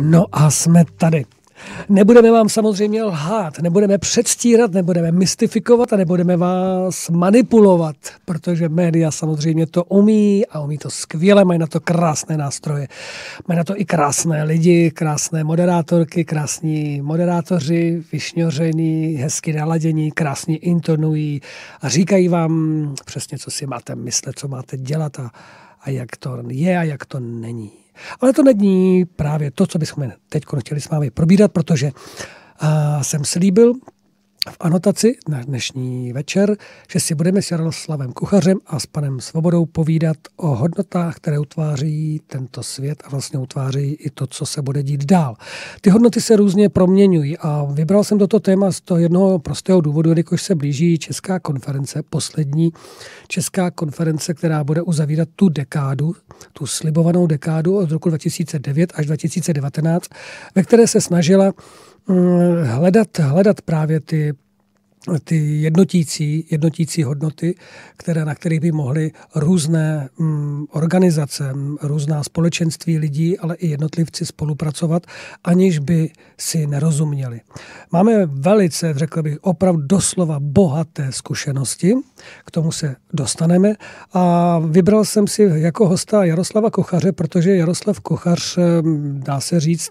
No a jsme tady. Nebudeme vám samozřejmě lhát, nebudeme předstírat, nebudeme mystifikovat a nebudeme vás manipulovat, protože média samozřejmě to umí a umí to skvěle, mají na to krásné nástroje. Mají na to i krásné lidi, krásné moderátorky, krásní moderátoři, vyšňoření, hezky naladění, krásně intonují a říkají vám přesně, co si máte myslet, co máte dělat a, a jak to je a jak to není. Ale to není právě to, co bychom teď chtěli s vámi probírat, protože uh, jsem slíbil, v anotaci na dnešní večer, že si budeme s Jaroslavem Kuchařem a s panem Svobodou povídat o hodnotách, které utváří tento svět a vlastně utváří i to, co se bude dít dál. Ty hodnoty se různě proměňují a vybral jsem toto téma z toho jednoho prostého důvodu, jelikož se blíží Česká konference, poslední Česká konference, která bude uzavírat tu dekádu, tu slibovanou dekádu od roku 2009 až 2019, ve které se snažila hledat, hledat právě ty ty jednotící, jednotící hodnoty, které, na kterých by mohly různé mm, organizace, různá společenství lidí, ale i jednotlivci spolupracovat, aniž by si nerozuměli. Máme velice, řekl bych, opravdu doslova bohaté zkušenosti, k tomu se dostaneme a vybral jsem si jako hosta Jaroslava Kochaře, protože Jaroslav Kochař, dá se říct,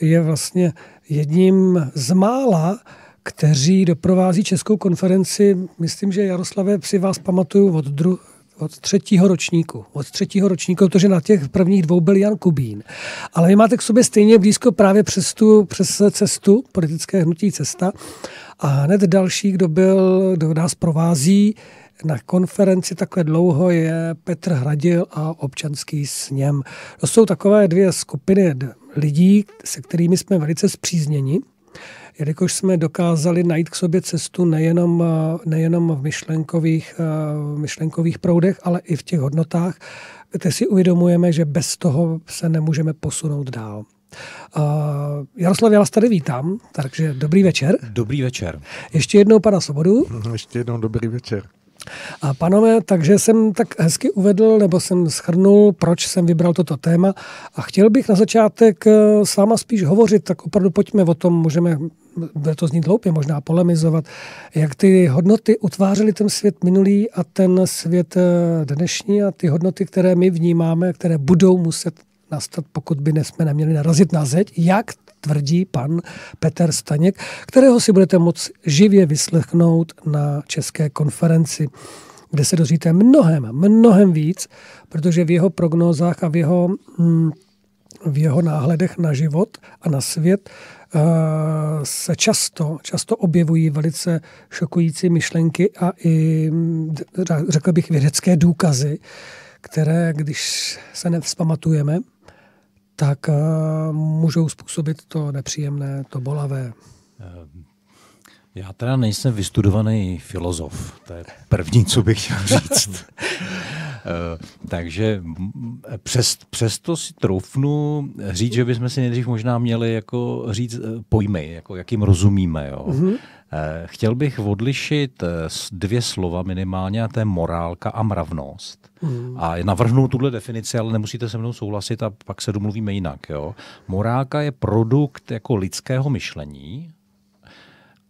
je vlastně jedním z mála, kteří doprovází Českou konferenci. Myslím, že Jaroslave si vás pamatuju od, dru, od třetího ročníku. Od třetího ročníku, protože na těch prvních dvou byl Jan Kubín. Ale vy máte k sobě stejně blízko právě přes, tu, přes cestu, politické hnutí cesta. A hned další, kdo byl, kdo nás provází na konferenci takhle dlouho je Petr Hradil a občanský sněm. To jsou takové dvě skupiny lidí, se kterými jsme velice zpřízněni, jelikož jsme dokázali najít k sobě cestu nejenom, nejenom v myšlenkových, v myšlenkových proudech, ale i v těch hodnotách, kde si uvědomujeme, že bez toho se nemůžeme posunout dál. Uh, Jaroslav, já vás tady vítám, takže dobrý večer. Dobrý večer. Ještě jednou pana Svobodu. Ještě jednou dobrý večer. A panové, takže jsem tak hezky uvedl, nebo jsem schrnul, proč jsem vybral toto téma. A chtěl bych na začátek eh, s váma spíš hovořit, tak opravdu pojďme o tom, můžeme, bude to znít hloupě, možná polemizovat, jak ty hodnoty utvářely ten svět minulý a ten svět eh, dnešní a ty hodnoty, které my vnímáme, které budou muset nastat, pokud by jsme neměli narazit na zeď, jak tvrdí pan Petr Staněk, kterého si budete moct živě vyslechnout na české konferenci kde se dozvíte mnohem, mnohem víc, protože v jeho prognózách a v jeho, mm, v jeho náhledech na život a na svět se často, často objevují velice šokující myšlenky a i, mm, řekl bych, vědecké důkazy, které, když se nevzpamatujeme, tak uh, můžou způsobit to nepříjemné, to bolavé. Ehm, já teda nejsem vystudovaný filozof, to je první, co bych chtěl říct. Eh, takže přes, přesto si troufnu říct, že bychom si nejdřív možná měli jako říct eh, pojmy, jako jak jim rozumíme. Jo. Mm-hmm. Chtěl bych odlišit dvě slova minimálně, a to je morálka a mravnost. Mm. A navrhnu tuhle definici, ale nemusíte se mnou souhlasit a pak se domluvíme jinak. Jo. Morálka je produkt jako lidského myšlení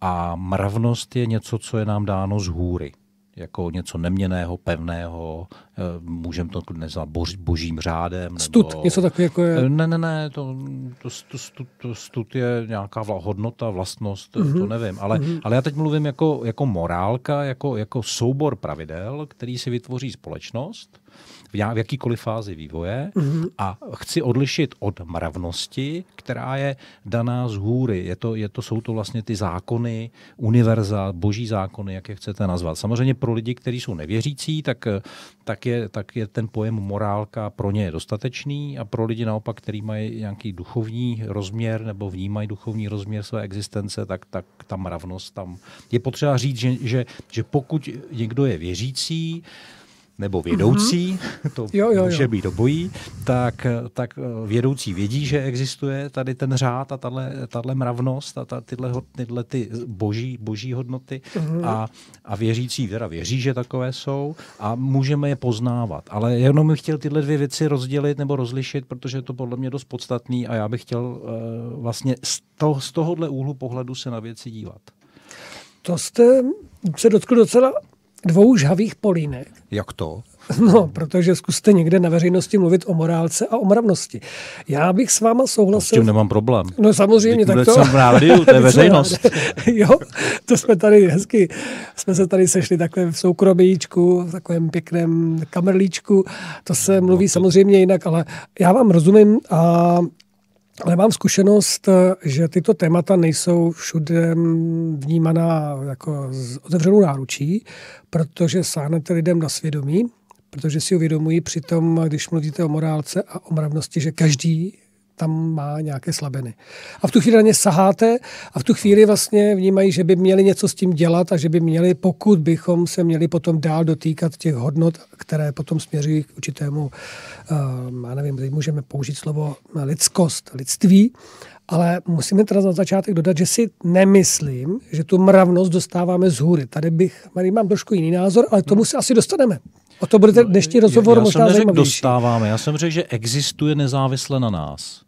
a mravnost je něco, co je nám dáno z hůry jako něco neměného, pevného, eh, můžeme to nazvat bož, božím řádem. Nebo... Stud, něco takového jako je... Ne, ne, ne, to, to, to, stud, to stud je nějaká hodnota, vlastnost, mm-hmm. to mhm. nevím. Ale, mm-hmm. ale já teď mluvím jako, jako morálka, jako, jako soubor pravidel, který si vytvoří společnost v jakýkoliv fázi vývoje mm-hmm. a chci odlišit od mravnosti, která je daná z hůry. Je to, je to, jsou to vlastně ty zákony, univerza, boží zákony, jak je chcete nazvat. Samozřejmě pro lidi, kteří jsou nevěřící, tak, tak, je, tak je ten pojem morálka pro ně dostatečný a pro lidi naopak, kteří mají nějaký duchovní rozměr nebo vnímají duchovní rozměr své existence, tak, tak ta mravnost tam je potřeba říct, že, že, že pokud někdo je věřící, nebo vědoucí, mm-hmm. to jo, jo, může jo. být obojí, tak, tak vědoucí vědí, že existuje tady ten řád a tahle mravnost a ta, tyhle, tyhle ty boží, boží hodnoty mm-hmm. a, a věřící teda věří, že takové jsou a můžeme je poznávat. Ale jenom bych chtěl tyhle dvě věci rozdělit nebo rozlišit, protože je to podle mě dost podstatný a já bych chtěl uh, vlastně z, to, z tohohle úhlu pohledu se na věci dívat. To jste se dotkl docela dvou žhavých polínek. Jak to? No, protože zkuste někde na veřejnosti mluvit o morálce a o mravnosti. Já bych s váma souhlasil. S tím nemám problém. No samozřejmě, tak to... jsem rádiu, to je veřejnost. jo, to jsme tady hezky, jsme se tady sešli takhle v soukromíčku, v takovém pěkném kamerlíčku. To se mluví no, to... samozřejmě jinak, ale já vám rozumím a ale mám zkušenost, že tyto témata nejsou všude vnímaná jako z otevřenou náručí, protože sáhnete lidem na svědomí, protože si uvědomují přitom, když mluvíte o morálce a o mravnosti, že každý tam má nějaké slabiny. A v tu chvíli na ně saháte a v tu chvíli vlastně vnímají, že by měli něco s tím dělat a že by měli, pokud bychom se měli potom dál dotýkat těch hodnot, které potom směřují k určitému, já nevím, teď můžeme použít slovo lidskost, lidství, ale musíme teda na začátek dodat, že si nemyslím, že tu mravnost dostáváme z hůry. Tady bych, tady mám trošku jiný názor, ale tomu se asi dostaneme. O to bude ten dnešní rozhovor já, já možná jsem dostáváme, já jsem řekl, že existuje nezávisle na nás.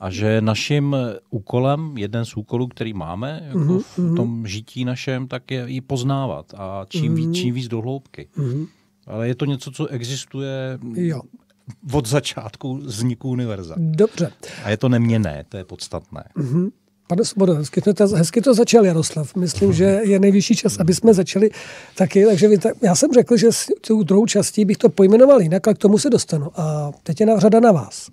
A že naším úkolem, jeden z úkolů, který máme jako mm-hmm. v mhm. tom žití našem, tak je ji poznávat a čím, mm-hmm. víc, čím víc do hloubky. Mm-hmm. Ale je to něco, co existuje jo. Od začátku vzniku univerza. Dobře. A je to neměné, to je podstatné. Mm-hmm. Pane Svobodo, hezky to, hezky to začal Jaroslav. Myslím, že je nejvyšší čas, aby jsme začali taky. Takže vy, já jsem řekl, že tu druhou částí bych to pojmenoval jinak, ale k tomu se dostanu. A teď je na řada na vás.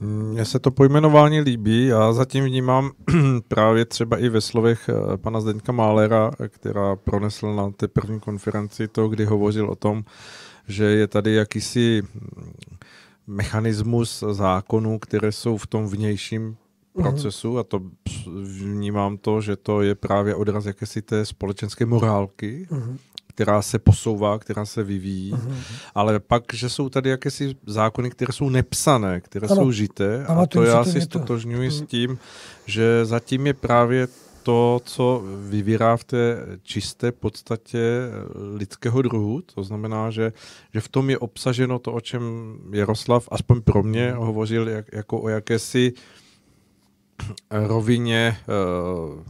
Mně se to pojmenování líbí a zatím vnímám právě třeba i ve slovech eh, pana Zdeňka Málera, která pronesl na té první konferenci to, kdy hovořil o tom, že je tady jakýsi mechanismus zákonů, které jsou v tom vnějším mhm. procesu a to vnímám to, že to je právě odraz jakési té společenské morálky, uh-huh která se posouvá, která se vyvíjí, uh-huh. ale pak, že jsou tady jakési zákony, které jsou nepsané, které ano. jsou žité a to já si stotožňuji uh-huh. s mhm. tím, že zatím je právě to, co vyvírá v té čisté podstatě lidského druhu. To znamená, že, že v tom je obsaženo to, o čem Jaroslav, aspoň pro mě, mhm. hovořil jak, jako o jakési rovině uh,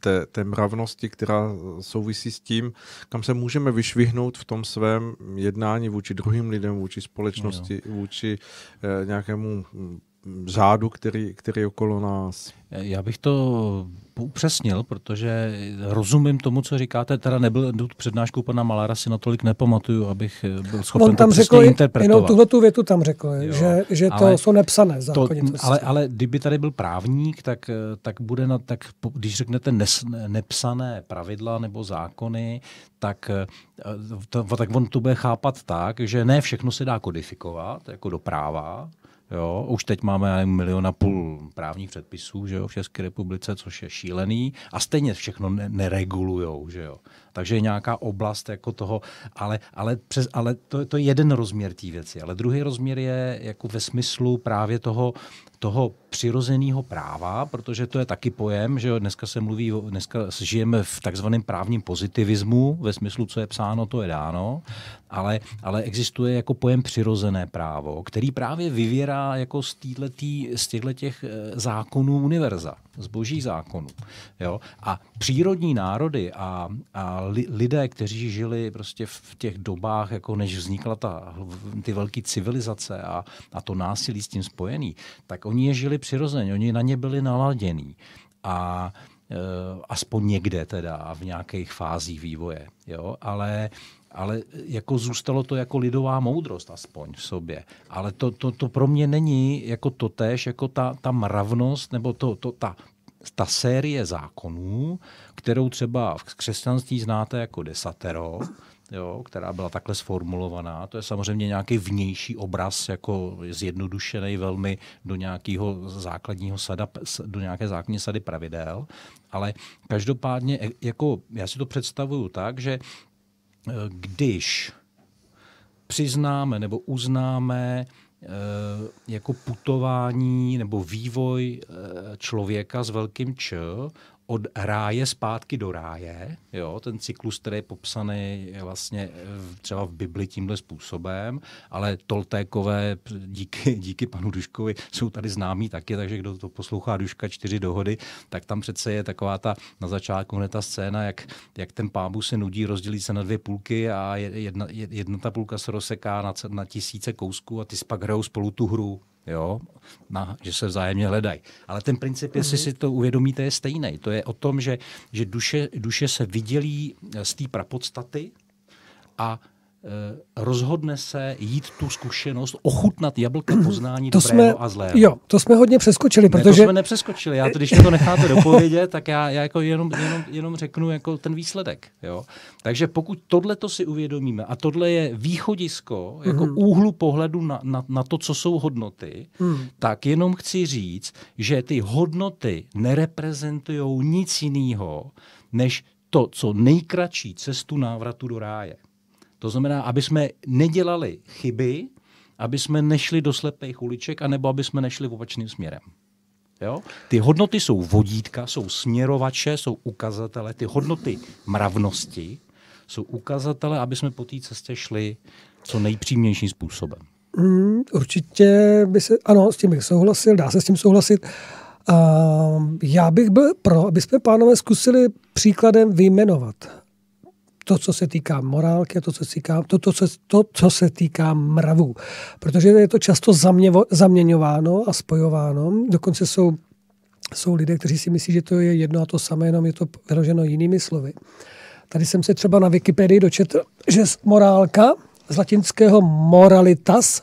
té, té mravnosti, která souvisí s tím, kam se můžeme vyšvihnout v tom svém jednání vůči druhým lidem, vůči společnosti, no. vůči eh, nějakému mm, řádu, který, který je okolo nás. Já bych to upřesnil, protože rozumím tomu, co říkáte. Teda nebyl tu přednášku pana Malára, si natolik nepamatuju, abych byl schopen On tam to řekl interpretovat. Jenom tuhle tu větu tam řekl, jo, že, že to ale jsou nepsané zákony. To, ale, ale kdyby tady byl právník, tak, tak bude na, tak když řeknete nes, nepsané pravidla nebo zákony, tak, to, tak on to bude chápat tak, že ne všechno se dá kodifikovat jako do práva, Jo, už teď máme milion a půl právních předpisů že jo, v České republice, což je šílený a stejně všechno ne- neregulujou. Že jo. Takže je nějaká oblast jako toho, ale, ale, přes, ale to, to je jeden rozměr té věci. Ale druhý rozměr je jako ve smyslu právě toho, toho přirozeného práva, protože to je taky pojem, že dneska se mluví, dneska žijeme v takzvaném právním pozitivismu, ve smyslu, co je psáno, to je dáno, ale, ale existuje jako pojem přirozené právo, který právě vyvěrá jako z, týhletý, z těch eh, zákonů univerza, z božích zákonů. Jo? A přírodní národy a, a li, lidé, kteří žili prostě v těch dobách, jako než vznikla ta, ty velké civilizace a, a to násilí s tím spojený, tak oni je žili přirozeně, oni na ně byli naladění. A e, aspoň někde teda v nějakých fázích vývoje. Jo? Ale, ale jako zůstalo to jako lidová moudrost aspoň v sobě. Ale to, to, to pro mě není jako to tež, jako ta, ta mravnost nebo to, to, ta, ta série zákonů, kterou třeba v křesťanství znáte jako desatero, jo, která byla takhle sformulovaná. To je samozřejmě nějaký vnější obraz, jako zjednodušený velmi do nějakého základního sada, do nějaké základní sady pravidel, ale každopádně, e, jako já si to představuju tak, že e, když přiznáme nebo uznáme jako putování nebo vývoj eh, člověka s velkým Č od ráje zpátky do ráje. Jo? Ten cyklus, který je popsaný vlastně třeba v Bibli tímhle způsobem, ale Toltékové díky, díky panu Duškovi jsou tady známí taky, takže kdo to poslouchá Duška čtyři dohody, tak tam přece je taková ta na začátku hned ta scéna, jak, jak ten pábu se nudí, rozdělí se na dvě půlky a jedna, jedna ta půlka se rozseká na, na tisíce kousků a ty pak hrajou spolu tu hru jo, na, že se vzájemně hledají. Ale ten princip, jestli si to uvědomíte, je stejný. To je o tom, že, že duše, duše se vydělí z té prapodstaty a rozhodne se jít tu zkušenost, ochutnat jablka poznání to dobrého jsme, a zlého. Jo, to jsme hodně přeskočili, protože... Ne, to jsme nepřeskočili. Já to, když mi to necháte dopovědět, tak já, já jako jenom, jenom, jenom řeknu jako ten výsledek. Jo? Takže pokud tohle to si uvědomíme a tohle je východisko jako mm. úhlu pohledu na, na, na to, co jsou hodnoty, mm. tak jenom chci říct, že ty hodnoty nereprezentují nic jiného, než to, co nejkratší cestu návratu do ráje. To znamená, aby jsme nedělali chyby, aby jsme nešli do slepých uliček, anebo aby jsme nešli opačným směrem. Jo? Ty hodnoty jsou vodítka, jsou směrovače, jsou ukazatele. Ty hodnoty mravnosti jsou ukazatele, aby jsme po té cestě šli co nejpřímějším způsobem. Mm, určitě by se, ano, s tím bych souhlasil, dá se s tím souhlasit. Uh, já bych byl pro, aby jsme pánové zkusili příkladem vyjmenovat to, co se týká morálky, to, co se týká, to, to, co, to, co se týká mravů. Protože je to často zaměvo, zaměňováno a spojováno. Dokonce jsou, jsou lidé, kteří si myslí, že to je jedno a to samé, jenom je to vyloženo jinými slovy. Tady jsem se třeba na Wikipedii dočetl, že morálka z latinského moralitas,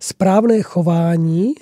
správné chování,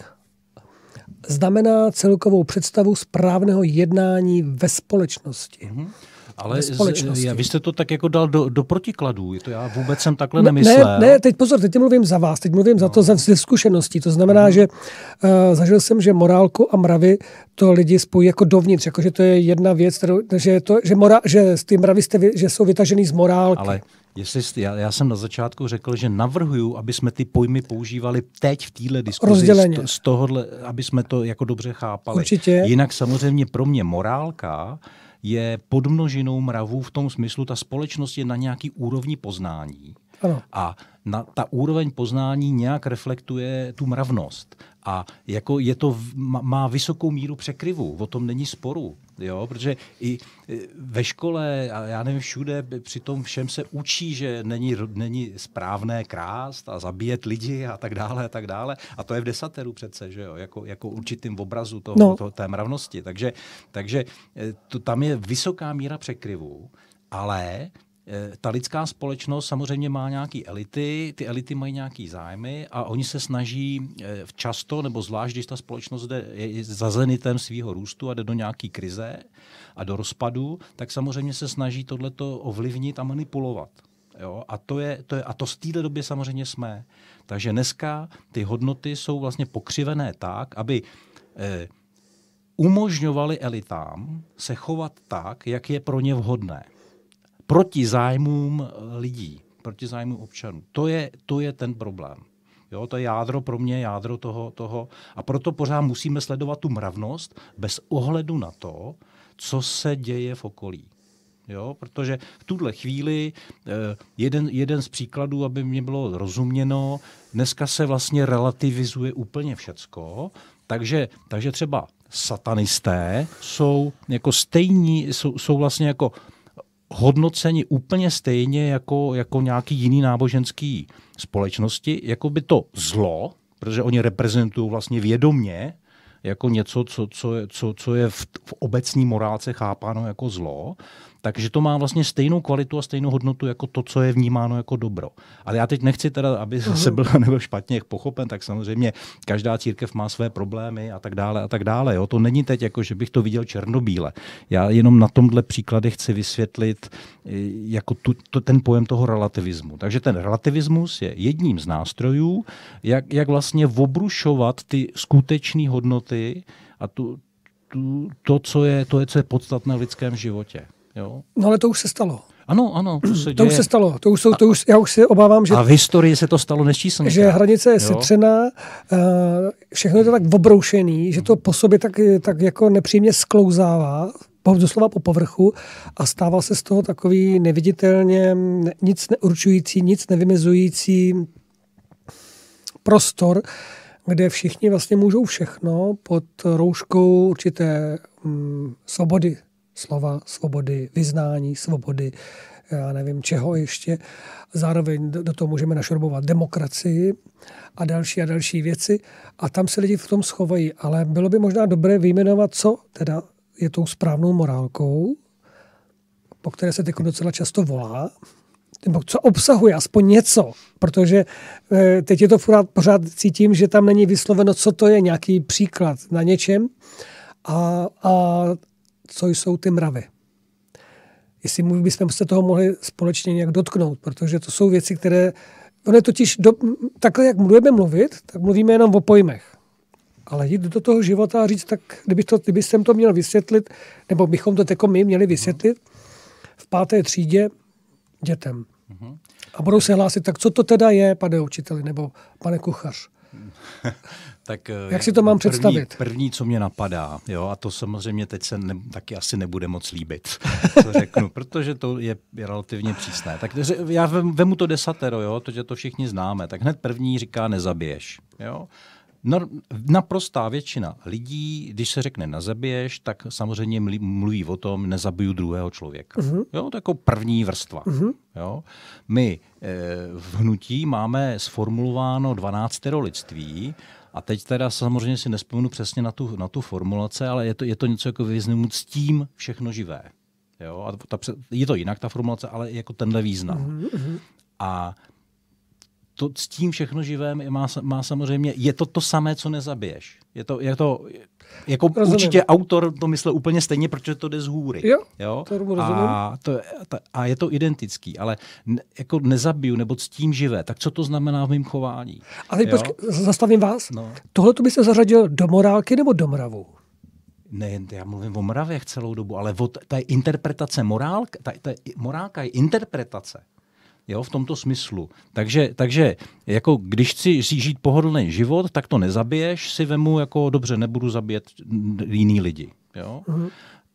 znamená celkovou představu správného jednání ve společnosti. Mm-hmm. Ale z, já, vy jste to tak jako dal do, do protikladů, to já vůbec jsem takhle nemyslel. Ne, ne, teď pozor, teď mluvím za vás, teď mluvím no. za to ze, ze zkušeností. To znamená, mm. že uh, zažil jsem, že morálku a mravy to lidi spojí jako dovnitř, jako že to je jedna věc, kterou, že, to, že, mora, že ty mravy jste, že jsou vytažený z morálky. Ale Jestli jste, já, já jsem na začátku řekl, že navrhuju, aby jsme ty pojmy používali teď v téhle diskuzi Rozděleně. z, z tohohle, aby jsme to jako dobře chápali. Určitě. Jinak samozřejmě pro mě morálka je podmnožinou mravů v tom smyslu, ta společnost je na nějaký úrovni poznání. Ano. A na, ta úroveň poznání nějak reflektuje tu mravnost. A jako je to, má vysokou míru překryvu, o tom není sporu. Jo? Protože i e, ve škole, a já nevím, všude při tom všem se učí, že není, není správné krást a zabíjet lidi a tak dále a tak dále. A to je v desateru přece, že jo? Jako, jako určitým obrazu toho, no. toho, té mravnosti. Takže, takže e, to, tam je vysoká míra překryvu, ale ta lidská společnost samozřejmě má nějaké elity, ty elity mají nějaké zájmy a oni se snaží eh, často, nebo zvlášť, když ta společnost jde, je za zenitem svého růstu a jde do nějaké krize a do rozpadu, tak samozřejmě se snaží tohleto ovlivnit a manipulovat. Jo? A, to je, to je, a to z téhle době samozřejmě jsme. Takže dneska ty hodnoty jsou vlastně pokřivené tak, aby eh, umožňovali elitám se chovat tak, jak je pro ně vhodné proti zájmům eh, lidí, proti zájmům občanů. To je, to je ten problém. Jo, to je jádro pro mě, jádro toho, toho. A proto pořád musíme sledovat tu mravnost bez ohledu na to, co se děje v okolí. Jo, protože v tuhle chvíli eh, jeden, jeden z příkladů, aby mě bylo rozuměno, dneska se vlastně relativizuje úplně všecko, takže, takže třeba satanisté jsou jako stejní, jsou, jsou vlastně jako hodnoceni úplně stejně jako, jako nějaký jiný náboženský společnosti, jako by to zlo, protože oni reprezentují vlastně vědomně jako něco, co, co, co, co je v, v obecní morálce chápáno jako zlo, takže to má vlastně stejnou kvalitu a stejnou hodnotu jako to, co je vnímáno jako dobro. Ale já teď nechci teda, aby uh-huh. se byl nebyl špatně pochopen, tak samozřejmě každá církev má své problémy a tak dále a tak dále. Jo. To není teď jako, že bych to viděl černobíle. Já jenom na tomhle příklady chci vysvětlit eh, jako tu, to, ten pojem toho relativismu. Takže ten relativismus je jedním z nástrojů, jak, jak vlastně obrušovat ty skutečné hodnoty a tu, tu, to, co je, to je, co je podstatné v lidském životě. Jo? No ale to už se stalo. Ano, ano, to se To děje. už se stalo. To už jsou, to už, já už se obávám, že A v historii se to stalo nesčíslně. že hranice je setřená, eh, všechno je to tak obroušený, že to po sobě tak, tak jako nepříjemně sklouzává, doslova po povrchu a stává se z toho takový neviditelně ne- nic neurčující, nic nevymezující prostor, kde všichni vlastně můžou všechno pod rouškou určité mm, svobody slova, svobody vyznání, svobody, já nevím čeho ještě. Zároveň do toho můžeme našrobovat demokracii a další a další věci. A tam se lidi v tom schovají. Ale bylo by možná dobré vyjmenovat, co teda je tou správnou morálkou, po které se teď docela často volá, nebo co obsahuje, aspoň něco, protože eh, teď je to pořád, pořád cítím, že tam není vysloveno, co to je nějaký příklad na něčem a, a co jsou ty mravy. Jestli bychom se toho mohli společně nějak dotknout, protože to jsou věci, které... Ono je totiž do, takhle, jak budeme mluvit, tak mluvíme jenom o pojmech. Ale jít do toho života a říct, tak kdybych to, kdyby jsem to měl vysvětlit, nebo bychom to jako my měli vysvětlit v páté třídě dětem. A budou se hlásit, tak co to teda je, pane učiteli, nebo pane kuchař? Tak, eh, Jak si to mám první, představit? První, co mě napadá, jo, a to samozřejmě teď se ne, taky asi nebude moc líbit, co řeknu, protože to je relativně přísné. Tak já vem, vemu to desatero, jo, to, že to všichni známe, tak hned první říká nezabiješ. Jo. No, naprostá většina lidí, když se řekne nezabiješ, tak samozřejmě mluví, o tom, nezabiju druhého člověka. Uh-huh. Jo, to je jako první vrstva. Uh-huh. Jo. My e, v hnutí máme sformulováno 12 lidství, a teď teda samozřejmě si nespomenu přesně na tu, na tu formulace, ale je to, je to něco jako významu ctím všechno živé. Jo? A ta, je to jinak, ta formulace, ale jako tenhle význam. Mm-hmm. A to s tím všechno živé má, má samozřejmě, je to to samé, co nezabiješ. Je to, je to jako Rozumím. určitě autor to myslel úplně stejně, protože to jde z hůry. Jo, jo? to rozumím. A, to, a je to identický, ale ne, jako nezabiju nebo s tím živé, tak co to znamená v mém chování? A teď počkej, zastavím vás. No. Tohle to by se zařadil do morálky nebo do mravu? Ne, já mluvím o mravech celou dobu, ale o, ta je interpretace morálka, ta, ta, morálka je interpretace. Jo, v tomto smyslu. Takže, takže jako když chci si žít pohodlný život, tak to nezabiješ, si vemu jako dobře, nebudu zabíjet jiný lidi. Jo?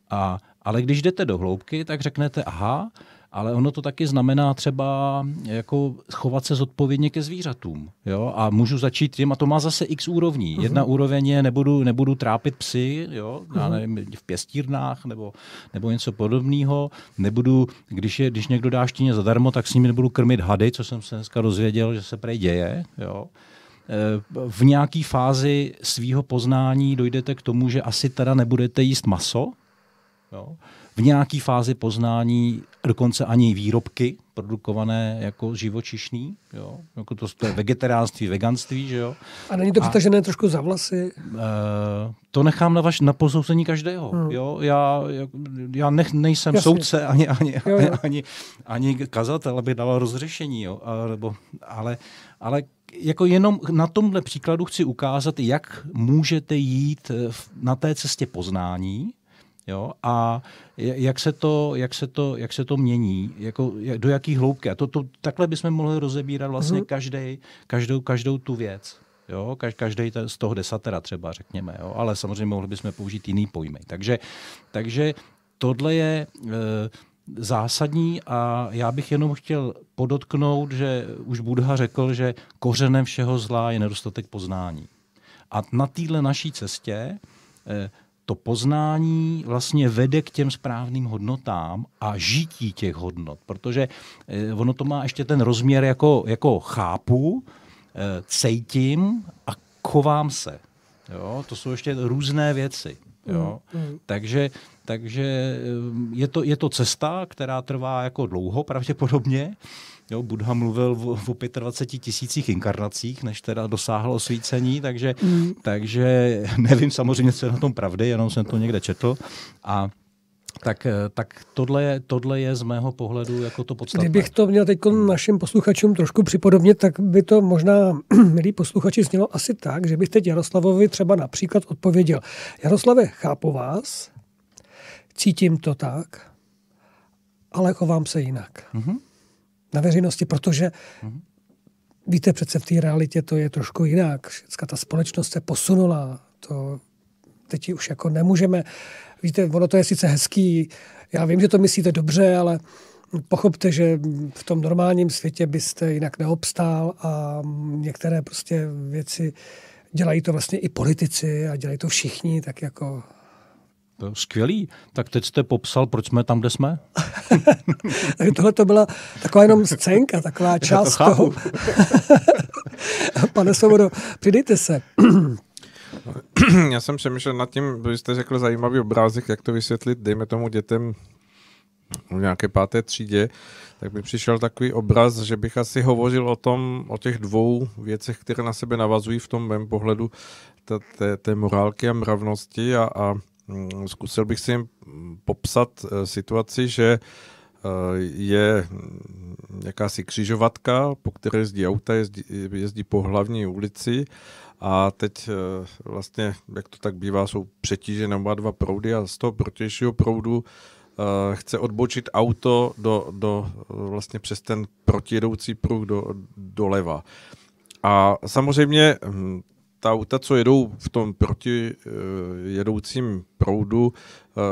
A, ale když jdete do hloubky, tak řeknete, aha, ale ono to taky znamená třeba jako chovat se zodpovědně ke zvířatům. Jo? A můžu začít tím, a to má zase x úrovní. Jedna úroveň je, nebudu, nebudu trápit psy, jo? Já nevím, v pěstírnách nebo, nebo něco podobného. Nebudu, když, je, když někdo dá štíně zadarmo, tak s nimi nebudu krmit hady, co jsem se dneska dozvěděl, že se prej děje. Jo? Eh, v nějaké fázi svého poznání dojdete k tomu, že asi teda nebudete jíst maso. Jo. V nějaké fázi poznání dokonce ani výrobky produkované jako živočišný. Jo. Jako to, to je vegetariánství, veganství. Že jo. A není to přitažené trošku za vlasy? Eh, to nechám na, vaš, na posouzení každého. Hmm. Jo? Já, já- nech, nejsem Jasně. soudce ani, ani, Jo, jo. ani, ani kazatel, aby dal rozřešení. Jo? A, nebo, ale, ale jako jenom na tomhle příkladu chci ukázat, jak můžete jít eh, na té cestě poznání, Jo? A jak se to, jak se to, jak se to mění, jako, jak- do jaký hloubky. A to, to, takhle bychom mohli rozebírat vlastně každý, každou, každou tu věc. Jo? Kaž, každý z toho desatera třeba, řekněme. Jo? Ale samozřejmě mohli bychom použít jiný pojmy. Takže, takže tohle je e, zásadní a já bych jenom chtěl podotknout, že už Buddha řekl, že kořenem všeho zla je nedostatek poznání. A na téhle naší cestě eh, to poznání vlastně vede k těm správným hodnotám a žití těch hodnot, protože eh, ono to má ještě ten rozměr jako, jako chápu, eh, cejtím a chovám se. Jo? To jsou ještě různé věci. Jo? Takže, takže eh, je, to, je to cesta, která trvá jako dlouho pravděpodobně. Jo, Buddha mluvil o, o 25 tisících inkarnacích, než teda dosáhl osvícení, takže, mm. takže nevím samozřejmě, co je na tom pravdy, jenom jsem to někde četl. A tak, eh, tak tohle, je, tohle je z mého pohledu jako to podstatné. Kdybych to měl teď našim posluchačům trošku připodobnit, tak by to možná, milí posluchači, znělo asi tak, že bych teď Jaroslavovi třeba například odpověděl. Jaroslave, chápu vás, cítím to tak, ale chovám se jinak. Mm-hmm. Na veřejnosti, protože mm-hmm. víte, přece v té realitě to je trošku jinak. Všecka ta společnost se posunula. To teď už jako nemůžeme. Víte, ono to je sice hezký, já vím, že to myslíte dobře, ale pochopte, že v tom normálním světě byste jinak neobstál a některé prostě věci dělají to vlastně i politici a dělají to všichni, tak jako to skvělý. Tak teď jste popsal, proč jsme tam, kde jsme? tak tohle to byla taková jenom scénka, taková část to toho. Pane Svobodo, přidejte se. Já jsem přemýšlel nad tím, vy jste řekl zajímavý obrázek, jak to vysvětlit, dejme tomu dětem v nějaké páté třídě, tak mi přišel takový obraz, že bych asi hovořil o tom, o těch dvou věcech, které na sebe navazují v tom mém pohledu té, té, té morálky a mravnosti a, a zkusil bych si jim popsat uh, situaci, že uh, je jakási křižovatka, po které jezdí auta, jezdí, jezdí po hlavní ulici a teď uh, vlastně, jak to tak bývá, jsou přetížené oba dva proudy a z toho protějšího proudu chce odbočit auto do, do, vlastně přes ten protijedoucí pruh do, doleva. A samozřejmě ta auta, co jedou v tom proti uh, jedoucím proudu, uh,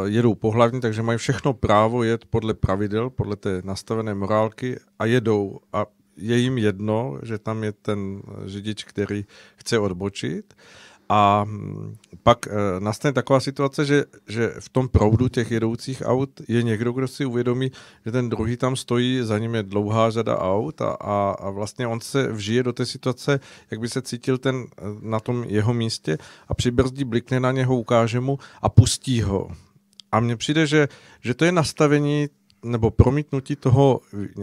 jedou pohlavně, takže mají všechno právo jet podle pravidel, podle té nastavené morálky a jedou. A je jim jedno, že tam je ten řidič, který chce odbočit. A pak e, nastane taková situace, že, že v tom proudu těch jedoucích aut je někdo, kdo si uvědomí, že ten druhý tam stojí, za ním je dlouhá řada aut a, a, a vlastně on se vžije do té situace, jak by se cítil ten e, na tom jeho místě a přibrzdí, blikne na něho, ukáže mu a pustí ho. A mně přijde, že, že to je nastavení nebo promítnutí toho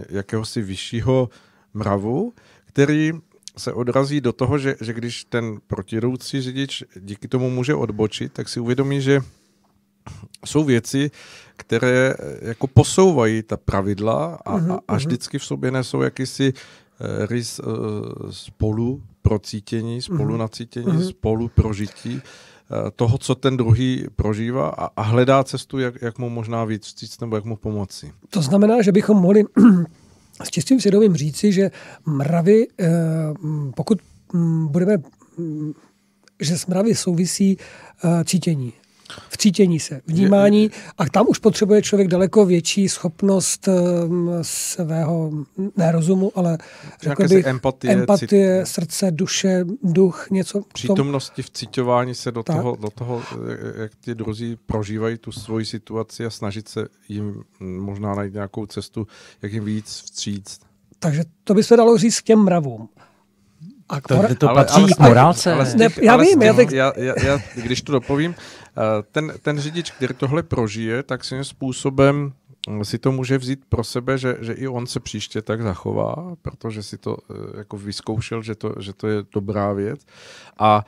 jakéhosi vyššího mravu, který se odrazí do toho, že, že když ten protiroucí řidič díky tomu může odbočit, tak si uvědomí, že jsou věci, které eh, jako posouvají ta pravidla a, uh-huh, a, a mhm. vždycky v sobě nesou jakýsi uh, rys uh, spolu procítění, spolu nacítění, uh-huh. spolu prožití uh, toho, co ten druhý prožívá a, a hledá cestu, jak, jak mu možná víc vstříct nebo jak mu pomoci. To znamená, že bychom mohli s čistým svědomím říci, že mravy, eh, pokud budeme, že s mravy souvisí eh, cítění, v cítění se, vnímání a tam už potřebuje člověk daleko větší schopnost um, svého, ne rozumu, ale řekl bych, empatie, empatie cít... srdce, duše, duch, něco. Přítomnosti v cítování se do toho, do toho, jak ty druzí prožívají tu svoji situaci a snažit se jim možná najít nějakou cestu, jak jim víc vstříct. Takže to by se dalo říct k těm mravům. A to, to, to patří ale, k morálce. Ale, ale ne, já vím, těch, já, tak... já, já, já, když to dopovím, Eh, ten, ten řidič, který tohle prožije, tak svým způsobem eh, si to může vzít pro sebe, že, že i on se příště tak zachová, protože si to eh, jako vyzkoušel, že to, že to je dobrá věc. A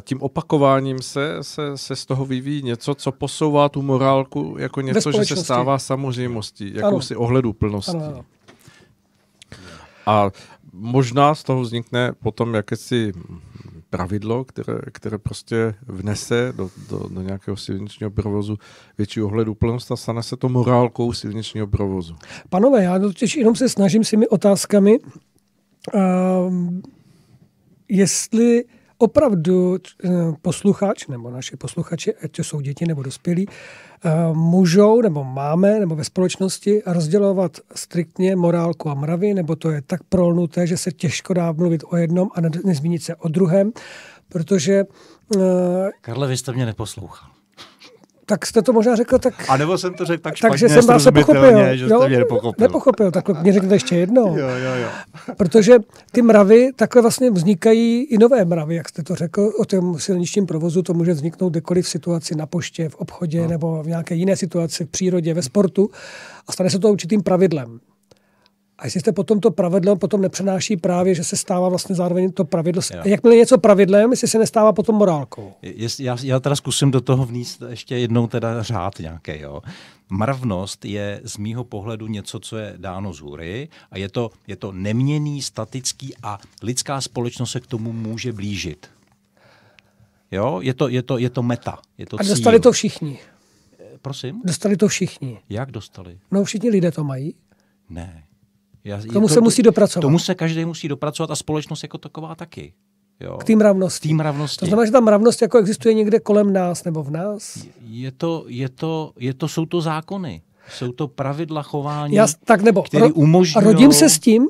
tím opakováním se, se, se z toho vyvíjí něco, co posouvá tu morálku jako něco, že se stává samozřejmostí, jakousi ohledu plností. Ano, ano. A možná z toho vznikne potom jakési pravidlo, které, které prostě vnese do, do, do nějakého silničního provozu větší ohledu plnost a stane se to morálkou silničního provozu. Panové, já totiž jenom se snažím s těmi otázkami, uh, jestli opravdu eh, posluchač nebo naše posluchači, ať to jsou děti nebo dospělí, eh, můžou nebo máme nebo ve společnosti rozdělovat striktně morálku a mravy, nebo to je tak prolnuté, že se těžko dá mluvit o jednom a nezmínit se o druhém, protože... Eh, Karle, vy jste mě neposlouchal tak jste to možná řekl tak... A nebo jsem to řekl tak špatně, Takže jsem vás nepochopil. Že jste mě nepochopil. Nepochopil, tak mě řekněte ještě jedno. Jo, jo, jo. Protože ty mravy, takhle vlastně vznikají i nové mravy, jak jste to řekl, o tom silničním provozu to může vzniknout kdekoliv v situaci na poště, v obchodě no. nebo v nějaké jiné situaci, v přírodě, ve sportu a stane se to určitým pravidlem. A jestli jste potom to pravidlo potom nepřenáší právě, že se stává vlastně zároveň to pravidlo. Jo. Jakmile je něco pravidlem, jestli se nestává potom morálkou. Jest, já, já teda zkusím do toho vníst ještě jednou teda řád nějaký. Jo. Mravnost je z mýho pohledu něco, co je dáno z hůry a je to, je to neměný, statický a lidská společnost se k tomu může blížit. Jo, je to, je to, je to meta. Je to a dostali cíl. to všichni Prosím? Dostali to všichni. Jak dostali? No všichni lidé to mají. Ne. Já, K tomu se musí dopracovat. Tomu se každý musí dopracovat a společnost jako taková taky. Jo. K té mravnosti. K té mravnosti. To znamená, že ta mravnost jako existuje někde kolem nás nebo v nás? Je to, je to, je to, jsou to zákony. Jsou to pravidla chování, Já, tak nebo které umožňují... rodím se s tím,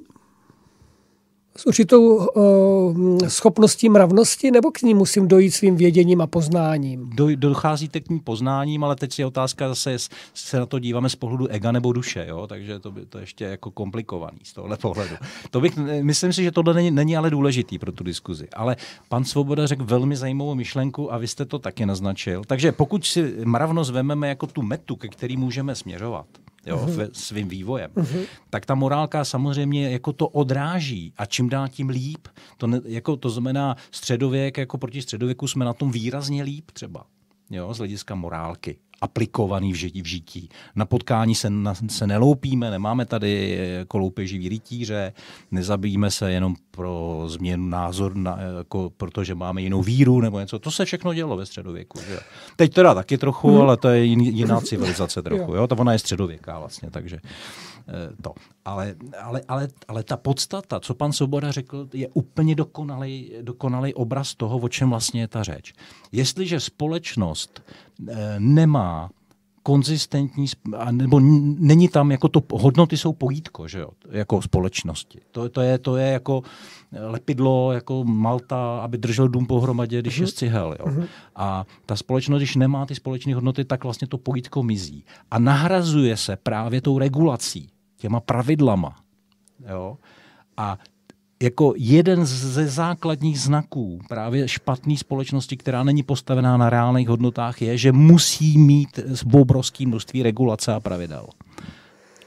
s určitou uh, schopností mravnosti, nebo k ní musím dojít svým věděním a poznáním? Do, docházíte k ní poznáním, ale teď je otázka zase, se na to díváme z pohledu ega nebo duše, jo? takže to, by, to ještě jako komplikovaný z tohle pohledu. To bych, myslím si, že tohle není, není ale důležitý pro tu diskuzi. Ale pan Svoboda řekl velmi zajímavou myšlenku a vy jste to taky naznačil. Takže pokud si mravnost vememe jako tu metu, ke který můžeme směřovat, jo, uh-huh. svým vývojem, uh-huh. tak ta morálka samozřejmě jako to odráží a čím dál tím líp. To, ne, jako, to znamená středověk, jako proti středověku jsme na tom výrazně líp třeba, jo, z hlediska morálky aplikovaný v žití. V žití. Na potkání se, na, se neloupíme, nemáme tady jako loupeživý rytíře, nezabijíme se jenom pro změnu názor, na, jako, protože máme jinou víru nebo něco. To se všechno dělo ve středověku. Že? Teď teda taky trochu, hmm. ale to je jiná civilizace trochu. Jo? To ona je středověká vlastně, takže eh, to. Ale, ale, ale, ale ta podstata, co pan Soboda řekl, je úplně dokonalý, dokonalý obraz toho, o čem vlastně je ta řeč. Jestliže společnost eh, nemá konzistentní, nebo není tam, jako to, hodnoty jsou pojítko, že jo, jako společnosti. To, to, je, to je jako lepidlo, jako Malta, aby držel dům pohromadě, když uh-huh. je mhm. scihel. Jo. Uh-huh. A ta společnost, když nemá ty společné hodnoty, tak vlastně to pojítko mizí. A nahrazuje se právě tou regulací, těma pravidlama. Jo. A jako jeden ze základních znaků právě špatné společnosti, která není postavená na reálných hodnotách, je, že musí mít obrovské množství regulace a pravidel.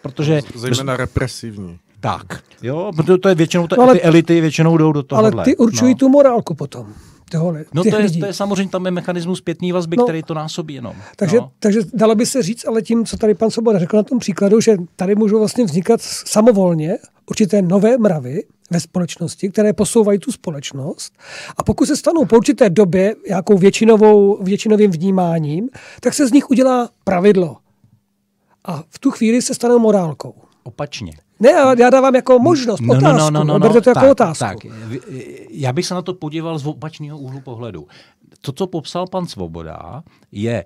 Protože... Zejména represivní. Tak, jo, protože to je většinou, to, no, ale, ty elity většinou jdou do toho. Ale ty určují no. tu morálku potom. Tohle, no to je, to je samozřejmě tam je mechanismus zpětný vazby, no, který to násobí jenom. Takže, no. takže dalo by se říct, ale tím, co tady pan Soboda řekl na tom příkladu, že tady můžou vlastně vznikat samovolně určité nové mravy, ve společnosti, které posouvají tu společnost. A pokud se stanou po určité době nějakou většinovou, většinovým vnímáním, tak se z nich udělá pravidlo. A v tu chvíli se stanou morálkou. Opačně. Ne, já dávám jako možnost, no, otázku. No, no, no, no, no, to jako tak, otázku. Tak, já bych se na to podíval z opačného úhlu pohledu. To, co popsal pan Svoboda, je,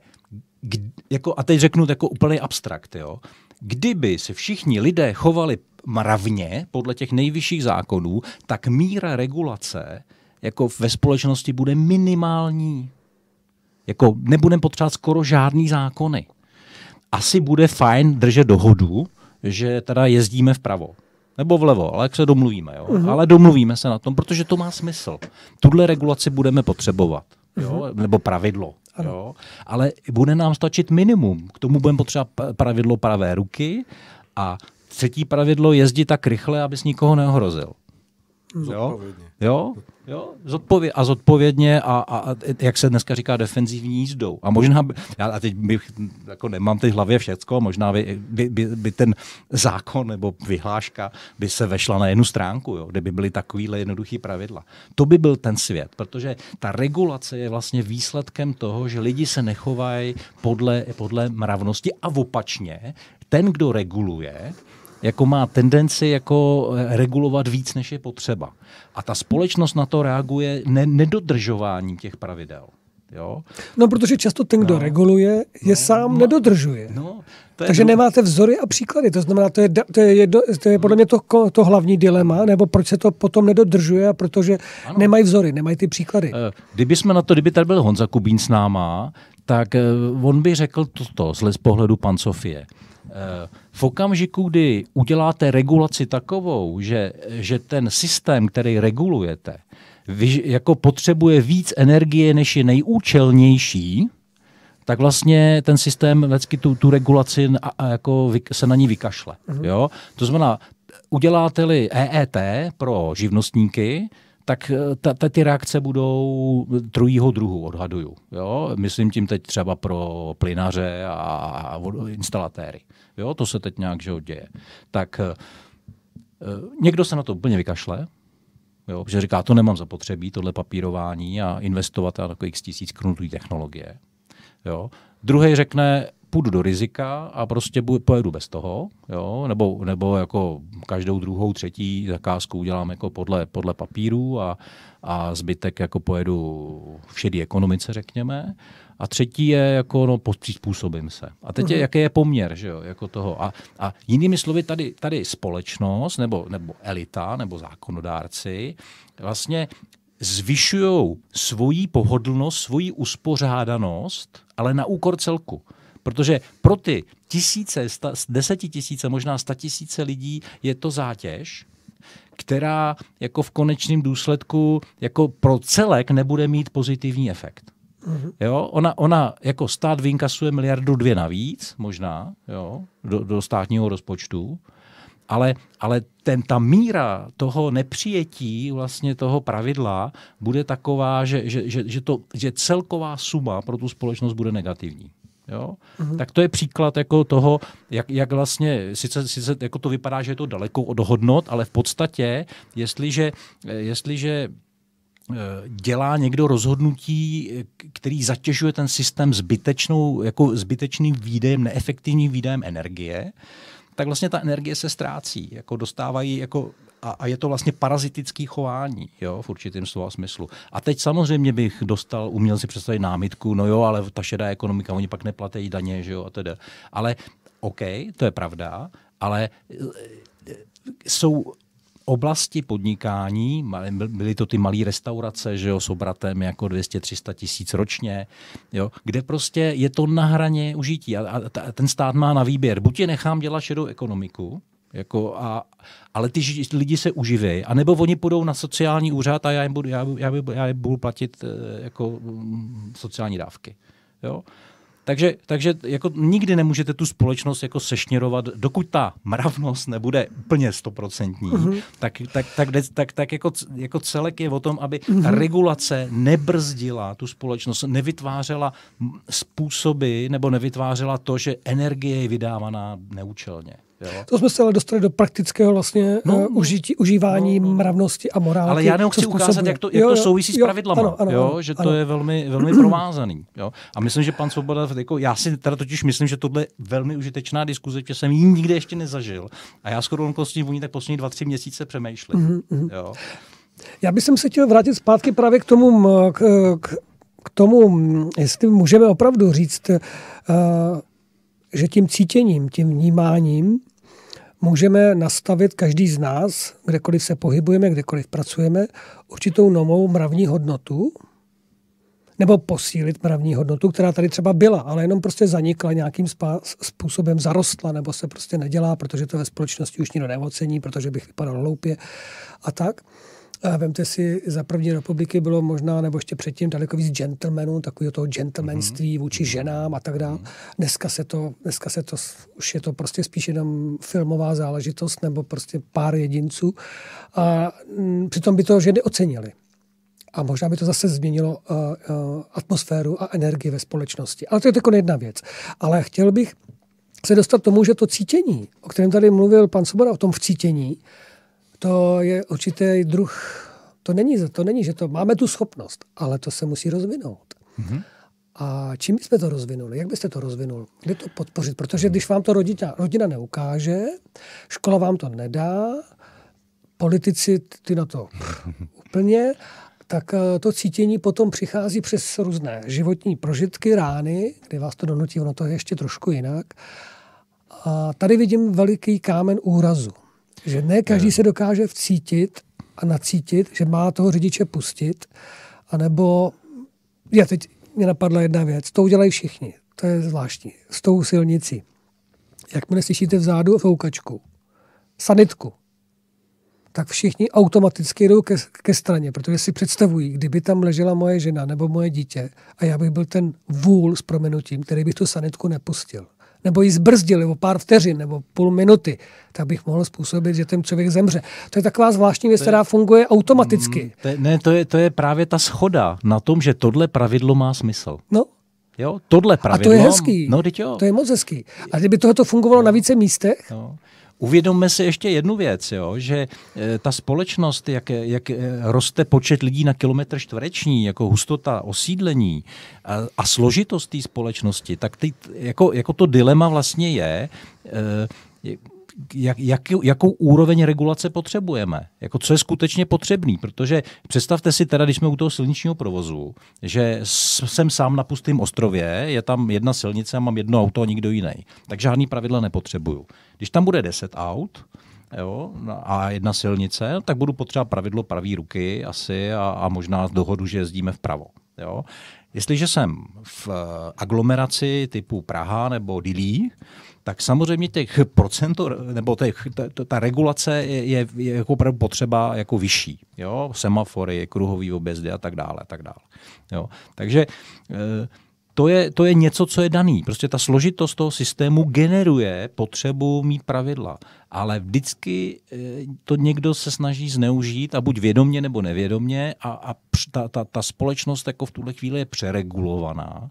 jako, a teď řeknu jako úplný abstrakt, jo, kdyby se všichni lidé chovali mravně podle těch nejvyšších zákonů, tak míra regulace jako ve společnosti bude minimální. Jako nebudeme potřebovat skoro žádný zákony. Asi bude fajn držet dohodu, že teda jezdíme vpravo. Nebo vlevo, ale jak se domluvíme. Jo? Uh-huh. Ale domluvíme se na tom, protože to má smysl. Tuhle regulaci budeme potřebovat. Jo? Uh-huh. Nebo pravidlo. Jo? Ale bude nám stačit minimum. K tomu budeme potřebovat pravidlo pravé ruky a třetí pravidlo jezdit tak rychle, abys nikoho neohrozil. Jo? Jo? Jo? Zodpově- a zodpovědně a, a, a, jak se dneska říká, defenzivní jízdou. A možná, by, já a teď bych, jako nemám teď hlavě všecko, možná by, by, by, by, ten zákon nebo vyhláška by se vešla na jednu stránku, jo, kde by byly takovýhle jednoduchý pravidla. To by byl ten svět, protože ta regulace je vlastně výsledkem toho, že lidi se nechovají podle, podle mravnosti a opačně, ten, kdo reguluje, jako má tendenci jako eh, regulovat víc, než je potřeba. A ta společnost na to reaguje ne- nedodržováním těch pravidel. Jo? No, protože často ten, kdo no. reguluje, je no. sám no. nedodržuje. No. To je Takže dru... nemáte vzory a příklady. To znamená, to je, to je, jedno, to je podle mě to, to hlavní dilema, nebo proč se to potom nedodržuje, protože ano. nemají vzory, nemají ty příklady. Eh, kdyby jsme na to, kdyby tady byl Honza Kubín s náma, tak eh, on by řekl toto z pohledu pan Sofie. V okamžiku, kdy uděláte regulaci takovou, že, že ten systém, který regulujete, vy, jako potřebuje víc energie, než je nejúčelnější, tak vlastně ten systém vždycky tu, tu regulaci a, a jako vy, se na ní vykašle. Mm-hmm. Jo? To znamená, uděláte-li EET pro živnostníky, tak eh, ta, ta, ty reakce budou trojího druhu, odhaduju. Jo? Myslím tím teď třeba pro plynaře a, instalatéry. Jo? To se teď nějak že děje. Tak eh, někdo se na to úplně vykašle, jo? že říká, to nemám zapotřebí, tohle papírování a investovat na takových tisíc korun technologie. Jo? Druhý řekne, půjdu do rizika a prostě pojedu bez toho, jo? Nebo, nebo jako každou druhou, třetí zakázku udělám jako podle, podle papíru a, a zbytek jako pojedu v šedé ekonomice, řekněme. A třetí je jako no, přizpůsobím se. A teď je, mhm. jaký je poměr, že jo, jako toho. A, a jinými slovy tady, tady společnost nebo, nebo elita nebo zákonodárci vlastně zvyšují svoji pohodlnost, svoji uspořádanost, ale na úkor celku. Protože pro ty tisíce, sta, desetitisíce, možná sta tisíce lidí je to zátěž, která jako v konečném důsledku jako pro celek nebude mít pozitivní efekt. Mm-hmm. Jo, ona, ona jako stát vynkasuje miliardu dvě navíc, možná, jo, do, do státního rozpočtu, ale, ale ten, ta míra toho nepřijetí vlastně toho pravidla bude taková, že, že, že, že, to, že celková suma pro tu společnost bude negativní. Jo? Mm-hmm. Tak to je příklad jako toho, jak, jak vlastně, sice, sice jako to vypadá, že je to daleko od hodnot, ale v podstatě, jestliže, jestliže eh, dělá někdo rozhodnutí, který zatěžuje ten systém zbytečnou, jako zbytečným výdejem, neefektivním výdejem energie, tak vlastně ta energie se ztrácí. Jako dostávají jako a, a je to vlastně parazitický chování jo, v určitém slova smyslu. A teď samozřejmě bych dostal, uměl si představit námitku, no jo, ale ta šedá ekonomika, oni pak neplatí daně, že jo, a teda. Ale OK, to je pravda, ale e, e, jsou oblasti podnikání, byly to ty malé restaurace, že jo, s obratem jako 200-300 tisíc ročně, jo, kde prostě je to na hraně užití a, a ten stát má na výběr. Buď je nechám dělat šedou ekonomiku, jako a, ale ty lidi se uživí, anebo oni půjdou na sociální úřad a já jim budu, já, já, já jim budu platit eh, jako mm, sociální dávky. Jo? Takže, takže jako nikdy nemůžete tu společnost jako sešněrovat, dokud ta mravnost nebude úplně stoprocentní, mm-hmm. tak, tak, tak, tak, tak, jako, jako celek je o tom, aby mm-hmm. regulace nebrzdila tu společnost, nevytvářela způsoby nebo nevytvářela to, že energie je vydávaná neúčelně. Jo. To jsme se ale dostali do praktického vlastně no, uh, užití, užívání no, no. mravnosti a morálky. Ale já nechci ukázat, jak to, jak jo, to souvisí jo, s pravidlama, ano, ano, jo, že ano. to je velmi, velmi provázaný. Jo. A myslím, že pan Svoboda, jako, já si teda totiž myslím, že tohle je velmi užitečná diskuze, že jsem ji nikdy ještě nezažil. A já skoro okolností v ní tak poslední dva, tři měsíce přemýšlím. Mm-hmm. Jo. Já bych se chtěl vrátit zpátky právě k tomu, k, k, k tomu, jestli můžeme opravdu říct, uh, že tím cítěním, tím vnímáním můžeme nastavit každý z nás, kdekoliv se pohybujeme, kdekoliv pracujeme, určitou novou mravní hodnotu, nebo posílit mravní hodnotu, která tady třeba byla, ale jenom prostě zanikla nějakým způsobem, zarostla, nebo se prostě nedělá, protože to ve společnosti už nikdo neocení, protože bych vypadal hloupě a tak. A vemte si, za první republiky bylo možná, nebo ještě předtím, daleko víc gentlemanů, takového toho gentlemanství mhm. vůči ženám a tak dále. Mhm. Dneska se to, dneska se to, už je to prostě spíš jenom filmová záležitost nebo prostě pár jedinců. A m, mm, přitom by to ženy ocenily. A možná by to zase změnilo uh, uh, atmosféru a energii ve společnosti. Ale to je jako jedna věc. Ale chtěl bych se dostat tomu, že to cítění, o kterém tady mluvil pan Soboda, o tom vcítění, to je určitý druh, to není, to není, že to máme tu schopnost, ale to se musí rozvinout. Mm-hmm. A čím byste to rozvinuli? Jak byste to rozvinul? Kde to podpořit? Protože když vám to rodina, rodina neukáže, škola vám to nedá, politici ty na to úplně, tak eh, to cítění potom přichází přes různé životní prožitky, rány, kdy vás to donutí, ono to je ještě trošku jinak. A tady vidím veliký kámen úrazu. Že ne každý se dokáže vcítit a nacítit, že má toho řidiče pustit, anebo, já teď mě napadla jedna věc, to udělají všichni, to je zvláštní, s tou silnicí. Jakmile slyšíte vzadu foukačku, sanitku, tak všichni automaticky jdou ke, ke straně, protože si představují, kdyby tam ležela moje žena nebo moje dítě a já bych byl ten vůl s promenutím, který bych tu sanitku nepustil nebo ji zbrzdili o pár vteřin nebo půl minuty, tak bych mohl způsobit, že ten člověk zemře. To je taková zvláštní věc, která funguje automaticky. Mm, to je, ne, to je, to je právě ta schoda na tom, že tohle pravidlo má smysl. No, Jo, tohle pravidlo. A to je hezký. No, jo. To je moc hezký. A kdyby tohle fungovalo no. na více místech? No. Uvědomme si ještě jednu věc, jo, že e, ta společnost, jak, jak e, roste počet lidí na kilometr čtvereční, jako hustota osídlení a, a složitost té společnosti, tak ty, jako, jako to dilema vlastně je, e, jak, jak, jakou úroveň regulace potřebujeme, jako co je skutečně potřebný, protože představte si teda, když jsme u toho silničního provozu, že jsem sám na pustém ostrově, je tam jedna silnice a mám jedno auto a nikdo jiný, tak žádný pravidla nepotřebuju. Když tam bude 10 aut, jo, a jedna silnice, tak budu potřebovat pravidlo pravý ruky asi a, a možná dohodu, že jezdíme vpravo. Jo. Jestliže jsem v aglomeraci typu Praha nebo Dilí, tak samozřejmě těch procento, nebo těch, ta, ta regulace je, je, je jako opravdu potřeba jako vyšší. Jo? Semafory, kruhový objezdy a tak dále. A tak dále. Jo? Takže e, to je, to je něco, co je daný. Prostě ta složitost toho systému generuje potřebu mít pravidla. Ale vždycky e, to někdo se snaží zneužít a buď vědomně nebo nevědomně a, a ta, ta, ta společnost jako v tuhle chvíli je přeregulovaná.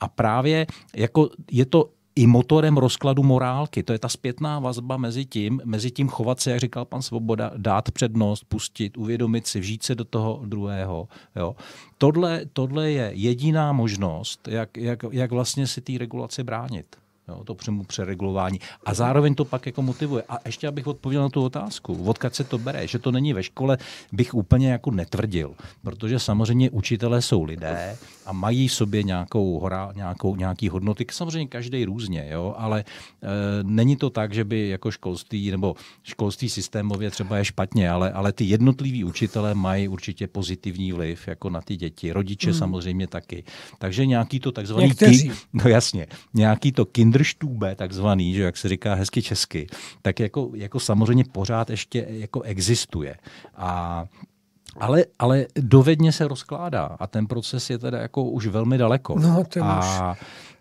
A právě jako je to i motorem rozkladu morálky. To je ta zpětná vazba mezi tím, mezi tím chovat se, jak říkal pan Svoboda, dát přednost, pustit, uvědomit si, vžít se do toho druhého. Jo. Tohle, tohle je jediná možnost, jak, jak, jak vlastně si té regulaci bránit. Jo, to přemu přeregulování. A zároveň to pak jako motivuje. A ještě abych odpověděl na tu otázku, odkud se to bere, že to není ve škole, bych úplně jako netvrdil. Protože samozřejmě učitelé jsou lidé a mají v sobě nějakou, hora, nějakou, nějaký hodnoty. Samozřejmě každý různě, jo, ale e, není to tak, že by jako školství nebo školství systémově třeba je špatně, ale, ale ty jednotliví učitelé mají určitě pozitivní vliv jako na ty děti. Rodiče hmm. samozřejmě taky. Takže nějaký to takzvaný... Ki, no jasně, nějaký to kinder Kinderstube, takzvaný, že jak se říká hezky česky, tak jako, jako samozřejmě pořád ještě jako existuje. A ale, ale dovedně se rozkládá a ten proces je teda jako už velmi daleko. No, to a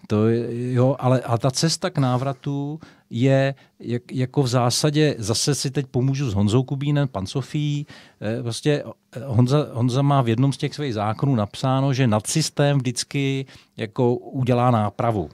to je, jo, ale a ta cesta k návratu je jak, jako v zásadě, zase si teď pomůžu s Honzou Kubínem, pan Sofí, eh, prostě eh, Honza, Honza má v jednom z těch svých zákonů napsáno, že nadsystém vždycky jako udělá nápravu.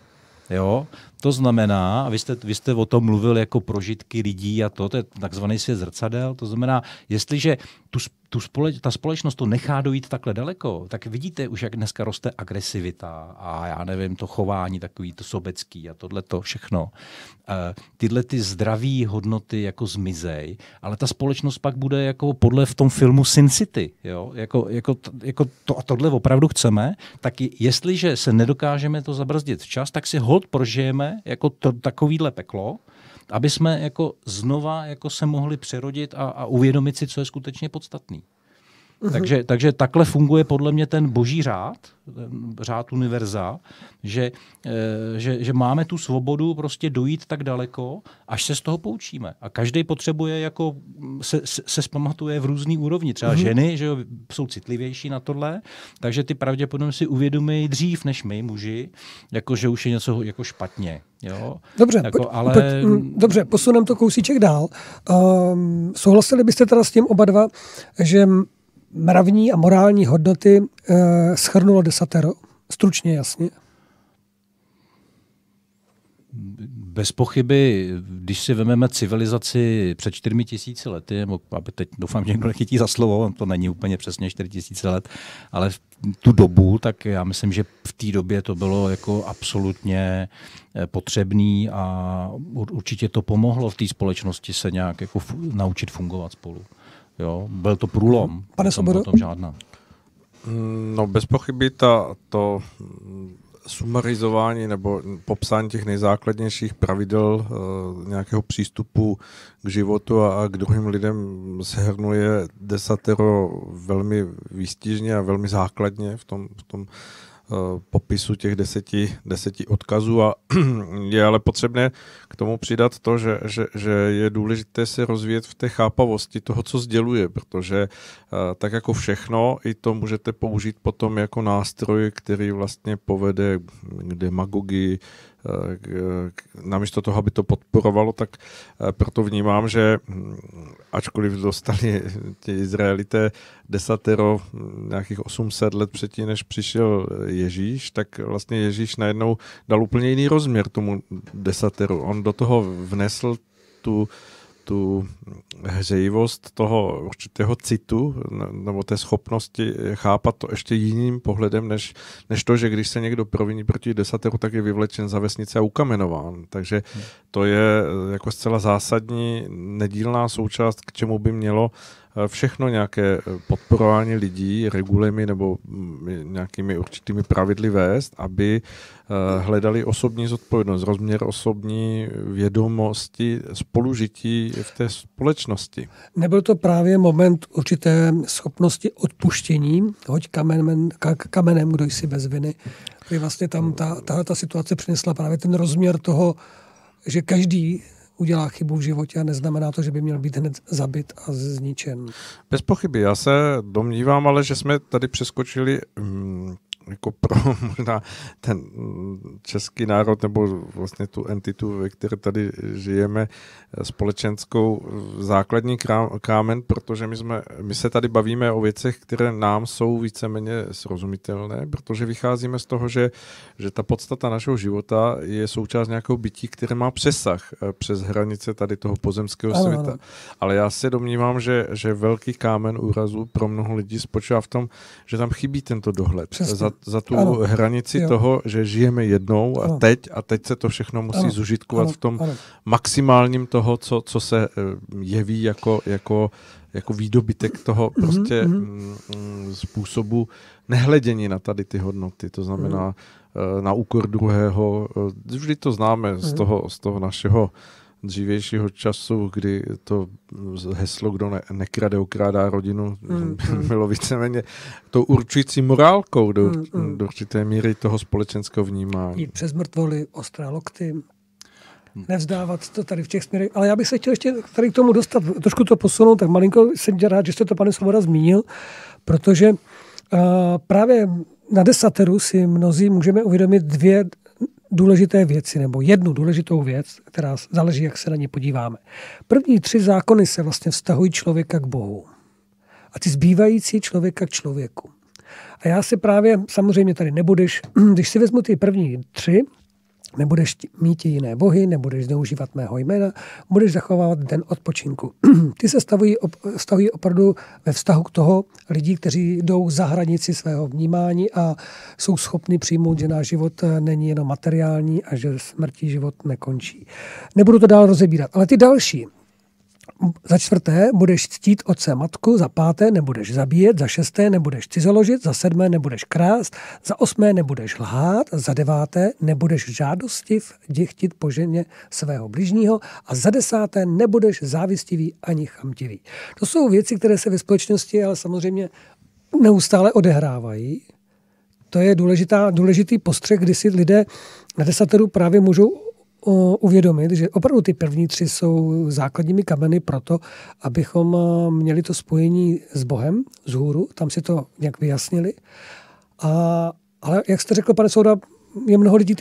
Jo? To znamená, a vy jste, vy jste o tom mluvil jako prožitky lidí a to, to je takzvaný svět zrcadel, to znamená, jestliže tu, tu společ, ta společnost to nechá dojít takhle daleko, tak vidíte už, jak dneska roste agresivita a já nevím, to chování takový, to sobecký a tohle to všechno. Uh, tyhle ty zdraví hodnoty jako zmizej, ale ta společnost pak bude jako podle v tom filmu Sin City, jo? Jako, jako, jako to a tohle opravdu chceme, tak jestliže se nedokážeme to zabrzdit včas, tak si hod prožijeme jako to, takovýhle peklo, aby jsme jako znova jako se mohli přerodit a, a uvědomit si, co je skutečně podstatný. Uh-huh. Takže, takže takhle funguje podle mě ten boží řád, ten řád univerza, že, e, že, že máme tu svobodu prostě dojít tak daleko, až se z toho poučíme. A každý potřebuje, jako se, se, se zpamatuje v různý úrovni. Třeba uh-huh. ženy že jo, jsou citlivější na tohle, takže ty pravděpodobně si uvědomí dřív než my, muži, jako že už je něco jako špatně. Jo? Dobře, jako, pojď, ale... pojď, mm, dobře, posunem to kousíček dál. Um, souhlasili byste teda s tím oba dva, že mravní a morální hodnoty uh, schrnulo desatero? Stručně, jasně. Bez pochyby, když si vezmeme civilizaci před čtyřmi tisíci lety, aby teď doufám, že někdo nechytí za slovo, to není úplně přesně čtyři tisíce let, ale v tu dobu, tak já myslím, že v té době to bylo jako absolutně eh, potřebný a určitě to pomohlo v té společnosti se nějak jako naučit fungovat spolu. Jo, byl to průlom. Pane Sobodo? Tom žádná. Mm, no bez pochyby ta, to sumarizování nebo popsání těch nejzákladnějších pravidel uh, nějakého přístupu k životu a, a k druhým lidem se hrnuje desatero velmi výstižně a velmi základně v tom, v tom popisu těch deseti, deseti odkazů a je ale potřebné k tomu přidat to, že, že, že je důležité se rozvíjet v té chápavosti toho, co sděluje, protože eh, tak jako všechno, i to můžete použít potom jako nástroj, který vlastně povede k demagogii, namísto toho, aby to podporovalo, tak eh, proto vnímám, že hm, ačkoliv dostali ti Izraelité desatero hm, nějakých 800 let předtím, než přišel Ježíš, tak vlastně Ježíš najednou dal úplně jiný rozměr tomu desateru. On do toho vnesl tu, tu hřejivost toho určitého citu nebo té schopnosti chápat to ještě jiným pohledem, než, než to, že když se někdo proviní proti desateru, tak je vyvlečen za vesnice a ukamenován. Takže to je jako zcela zásadní nedílná součást, k čemu by mělo všechno nějaké podporování lidí regulemi nebo mm, nějakými určitými pravidly vést, aby eh, hledali osobní zodpovědnost, rozměr osobní vědomosti, spolužití v té společnosti. Nebyl to právě moment určité schopnosti odpuštění, hoď kamenem, kamenem kdo jsi bez viny, kdy vlastně tam ta, tahle ta situace přinesla právě ten rozměr toho, že každý udělá chybu v životě a neznamená to, že by měl být hned zabit a zničen. Bez pochyby. Já se domnívám, ale že jsme tady přeskočili mm, jako pro možná ten český národ nebo vlastně tu entitu, ve které tady žijeme, společenskou základní kámen, protože my, jsme, my se tady bavíme o věcech, které nám jsou víceméně srozumitelné, protože vycházíme z toho, že, že ta podstata našeho života je součást nějakého bytí, které má přesah eh, přes hranice tady toho pozemského ano, světa. Ano. Ale já se domnívám, že, že velký kámen úrazu pro mnoho lidí spočívá v tom, že tam chybí tento dohled. Za, za tu ano. hranici jo. toho, že žijeme jednou a ano. teď a teď se to všechno musí ano. zužitkovat ano. v tom ano. maximálním toho, co, co se eh, jeví jako, jako, jako výdobytek toho mhm, prostě mm-hmm. mm, způsobu nehledění na tady ty hodnoty. To znamená mm. na úkor druhého. Eh, vždy to známe mm. z, mhm. toho, z toho našeho dřívějšího času, kdy to heslo, kdo ne, nekrade, okrádá rodinu, mm, mm. bylo víceméně tou určující morálkou do, mm, mm. do určité míry toho společenského vnímání. Jít přes mrtvoly, ostré lokty, nevzdávat to tady v těch směrech. Ale já bych se chtěl ještě tady k tomu dostat, trošku to posunout, tak malinko jsem rád, že jste to, pane Svoboda, zmínil, protože uh, právě na desateru si mnozí můžeme uvědomit dvě důležité věci, nebo jednu důležitou věc, která záleží, jak se na ně podíváme. První tři zákony se vlastně vztahují člověka k Bohu. A ty zbývající člověka k člověku. A já si právě, samozřejmě tady nebudeš, když si vezmu ty první tři, nebudeš mít jiné bohy, nebudeš zneužívat mého jména, budeš zachovávat den odpočinku. Ty se stavují, stavují opravdu ve vztahu k toho lidí, kteří jdou za hranici svého vnímání a jsou schopni přijmout, že náš život eh, není jenom materiální a že smrtí život nekončí. Nebudu to dál rozebírat, ale ty další, za čtvrté budeš ctít otce matku, za páté nebudeš zabíjet, za šesté nebudeš cizoložit, za sedmé nebudeš krást, za osmé nebudeš lhát, za deváté nebudeš žádostiv děchtit po ženě svého bližního a za desáté nebudeš závistivý ani chamtivý. To jsou věci, které se ve společnosti ale samozřejmě neustále odehrávají. To je důležitá, důležitý postřeh, kdy si lidé na desateru právě můžou uvědomit, že opravdu ty první tři jsou základními kameny pro to, abychom eh, měli to spojení s Bohem z hůru, tam si to nějak vyjasnili. A, ale jak jste řekl, pane Souda, je mnoho lidí,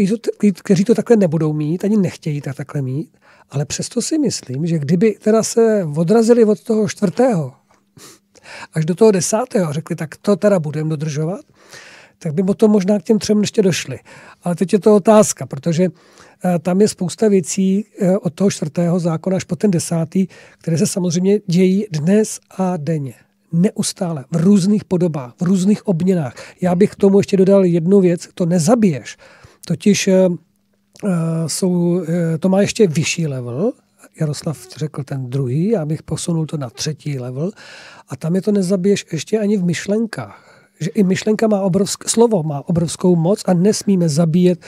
kteří to, takhle nebudou mít, ani nechtějí tak takhle mít, ale přesto si myslím, že kdyby teda se odrazili od toho čtvrtého až do toho desátého a řekli, tak to teda budeme dodržovat, tak by to možná k těm třem ještě došli. Ale teď je to otázka, protože Eh, tam je spousta věcí eh, od toho čtvrtého zákona až po ten desátý, které se samozřejmě dějí dnes a denně. Neustále, v různých podobách, v různých obměnách. Já bych k tomu ještě dodal jednu věc, to nezabiješ. Totiž uh, jsou, to má ještě vyšší level, Jaroslav řekl ten druhý, já bych posunul to na třetí level. A tam je to nezabiješ ještě ani v myšlenkách že i myšlenka má obrovské, slovo má obrovskou moc a nesmíme zabíjet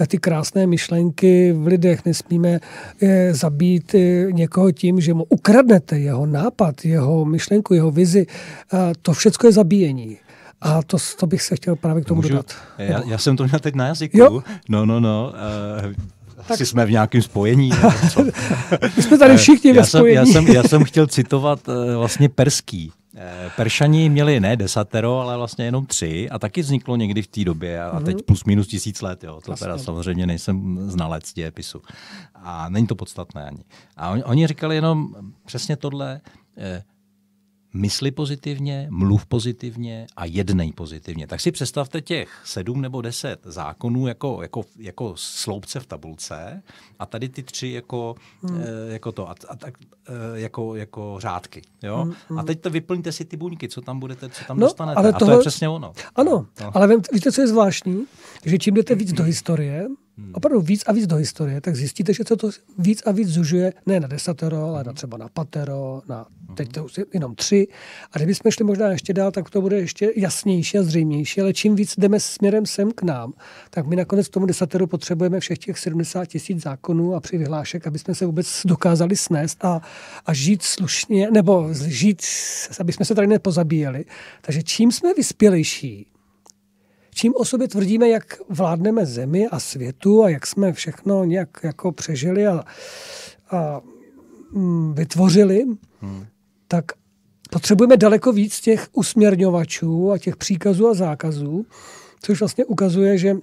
eh, ty krásné myšlenky v lidech, nesmíme je zabít eh, někoho tím, že mu ukradnete jeho nápad, jeho myšlenku, jeho vizi. A to všechno je zabíjení. A to, to bych se chtěl právě k tomu Můžu, dodat. Já, já jsem to měl teď na jazyku. Jo? No, no, no. Uh, tak... jsme v nějakém spojení. My jsme tady všichni ve spojení. Já jsem, já, jsem, já jsem chtěl citovat uh, vlastně perský. Eh, Peršani měli ne desatero, ale vlastně jenom tři a taky vzniklo někdy v té době a teď mhm. plus minus tisíc let. Jo. To teda samozřejmě nejsem znalec dějepisu. A není to podstatné ani. A oni, oni říkali jenom přesně tohle, eh, mysli pozitivně, mluv pozitivně a jednej pozitivně. Tak si představte těch sedm nebo deset zákonů jako, jako, jako sloupce v tabulce a tady ty tři jako, hmm. e, jako to, a, a, e, jako, jako řádky. Jo? Hmm, hmm. A teď to vyplňte si ty buňky, co tam budete, co tam no, dostanete. Ale a to je přesně ono. Ano, no. ale víte, co je zvláštní? Že čím jdete víc do historie, hmm. Opravdu víc a víc do historie, tak zjistíte, že se to víc a víc zužuje ne na desatero, ale na třeba na patero, na teď to už jenom tři. A kdybychom šli možná ještě dál, tak to bude ještě jasnější a zřejmější, ale čím víc jdeme směrem sem k nám, tak my nakonec tomu desateru potřebujeme všech těch 70 tisíc zákonů a při vyhlášek, aby jsme se vůbec dokázali snést a, a žít slušně, nebo žít, aby jsme se tady nepozabíjeli. Takže čím jsme vyspělejší, čím o sobě tvrdíme, jak vládneme zemi a světu a jak jsme všechno nějak jako přežili a, a mm, vytvořili, hmm. tak potřebujeme daleko víc těch usměrňovačů a těch příkazů a zákazů, což vlastně ukazuje, že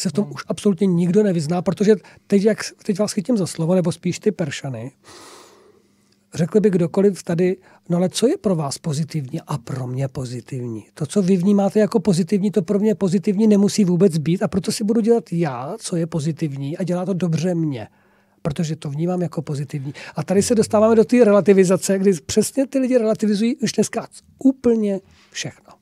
se v tom už absolutně nikdo nevyzná, protože teď, jak, teď vás chytím za slovo, nebo spíš ty peršany, řekl by kdokoliv tady, no ale co je pro vás pozitivní a pro mě pozitivní? To, co vy vnímáte jako pozitivní, to pro mě pozitivní nemusí vůbec být a proto si budu dělat já, co je pozitivní a dělá to dobře mě protože to vnímám jako pozitivní. A tady se dostáváme do té relativizace, kdy přesně ty lidi relativizují už dneska úplně všechno.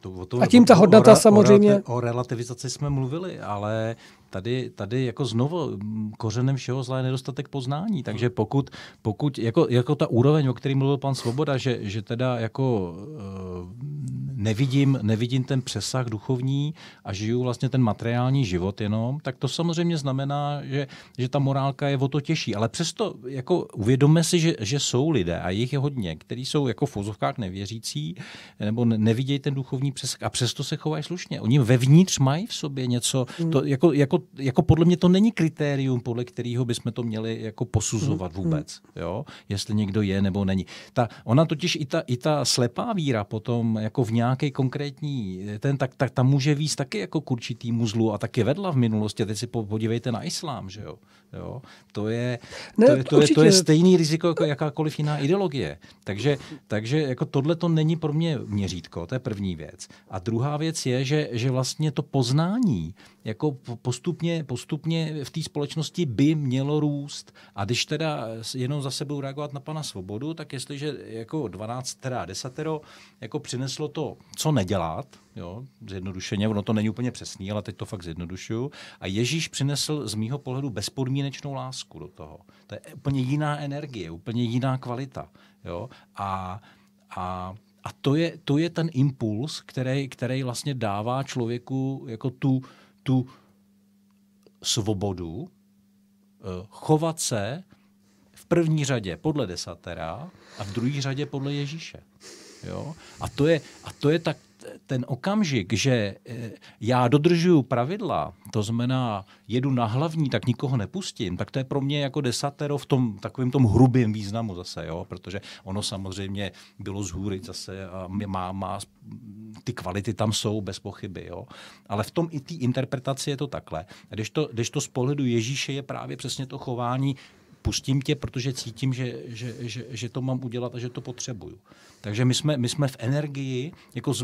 To, to, a tím ta hodnota o, samozřejmě... O, o relativizaci jsme mluvili, ale tady, tady jako znovu kořenem všeho zla je nedostatek poznání. Takže pokud, pokud jako, jako ta úroveň, o který mluvil pan Svoboda, že, že teda jako uh, nevidím, nevidím ten přesah duchovní a žiju vlastně ten materiální život jenom, tak to samozřejmě znamená, že, že ta morálka je o to těžší. Ale přesto jako uvědomme si, že, že jsou lidé a jich je hodně, kteří jsou jako v fozovkách nevěřící nebo nevidějí ten duchovní přesah a přesto se chovají slušně. Oni vevnitř mají v sobě něco, to, jako, jako, jako podle mě to není kritérium, podle kterého bychom to měli jako posuzovat hmm. vůbec, jo? jestli někdo je nebo není. Ta, ona totiž i ta, i ta slepá víra potom jako v nějak nějaký konkrétní, ten, tak, tak tam může víc taky jako k určitýmu zlu a taky vedla v minulosti. Teď si podívejte na islám, že jo. jo? To, je, ne, to, je, to, je, to je stejný riziko jako jakákoliv jiná ideologie. Takže, takže jako tohle to není pro mě měřítko, to je první věc. A druhá věc je, že, že vlastně to poznání jako postupně, postupně v té společnosti by mělo růst. A když teda jenom za sebou reagovat na pana Svobodu, tak jestliže jako 12, teda 10 jako přineslo to, co nedělat, jo, zjednodušeně, ono to není úplně přesný, ale teď to fakt zjednodušuju. A Ježíš přinesl z mýho pohledu bezpodmínečnou lásku do toho. To je úplně jiná energie, úplně jiná kvalita. Jo? A, a a to je, to je ten impuls, který, který vlastně dává člověku jako tu, tu svobodu eh, chovat se v první řadě podle desatera a v druhé řadě podle Ježíše. Jo? A, to je, a to je tak ten okamžik, že eh, já dodržuju pravidla, to znamená jedu na hlavní, tak nikoho nepustím, tak to je pro mě jako desatero v tom takovém tom hrubém významu zase, jo? protože ono samozřejmě bylo z hůry zase a má, má, ty kvality tam jsou bez pochyby, jo? ale v tom i té interpretaci je to takhle. Když to, když to z pohledu Ježíše je právě přesně to chování, pustím tě, protože cítím, že, že, že, že to mám udělat a že to potřebuju. Takže my jsme, my jsme v energii, jako z,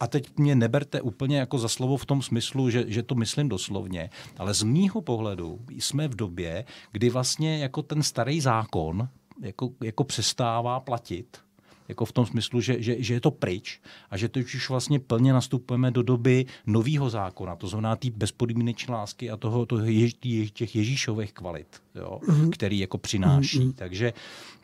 a teď mě neberte úplně jako za slovo v tom smyslu, že, že to myslím doslovně, ale z mýho pohledu jsme v době, kdy vlastně jako ten starý zákon jako, jako přestává platit jako v tom smyslu, že, že, že je to pryč a že teď už vlastně plně nastupujeme do doby nového zákona, to znamená té bezpodmínečné lásky a toho, toho je, těch Ježíšových kvalit, jo, mm-hmm. který jako přináší. Mm-hmm. Takže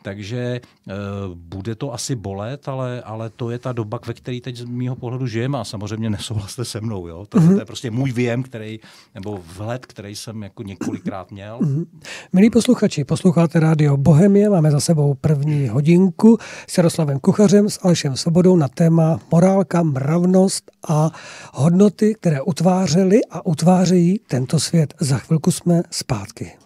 takže uh, bude to asi bolet, ale, ale to je ta doba, ve které teď z mého pohledu žijeme a samozřejmě nesouhlaste se mnou. Jo? To, mm-hmm. to je prostě můj věm, který, nebo vhled, který jsem jako několikrát měl. Mm-hmm. Milí posluchači, posloucháte rádio Bohemie, máme za sebou první hodinku s Jaroslavem Kuchařem, s Alešem Svobodou na téma morálka, mravnost a hodnoty, které utvářely a utvářejí tento svět. Za chvilku jsme zpátky.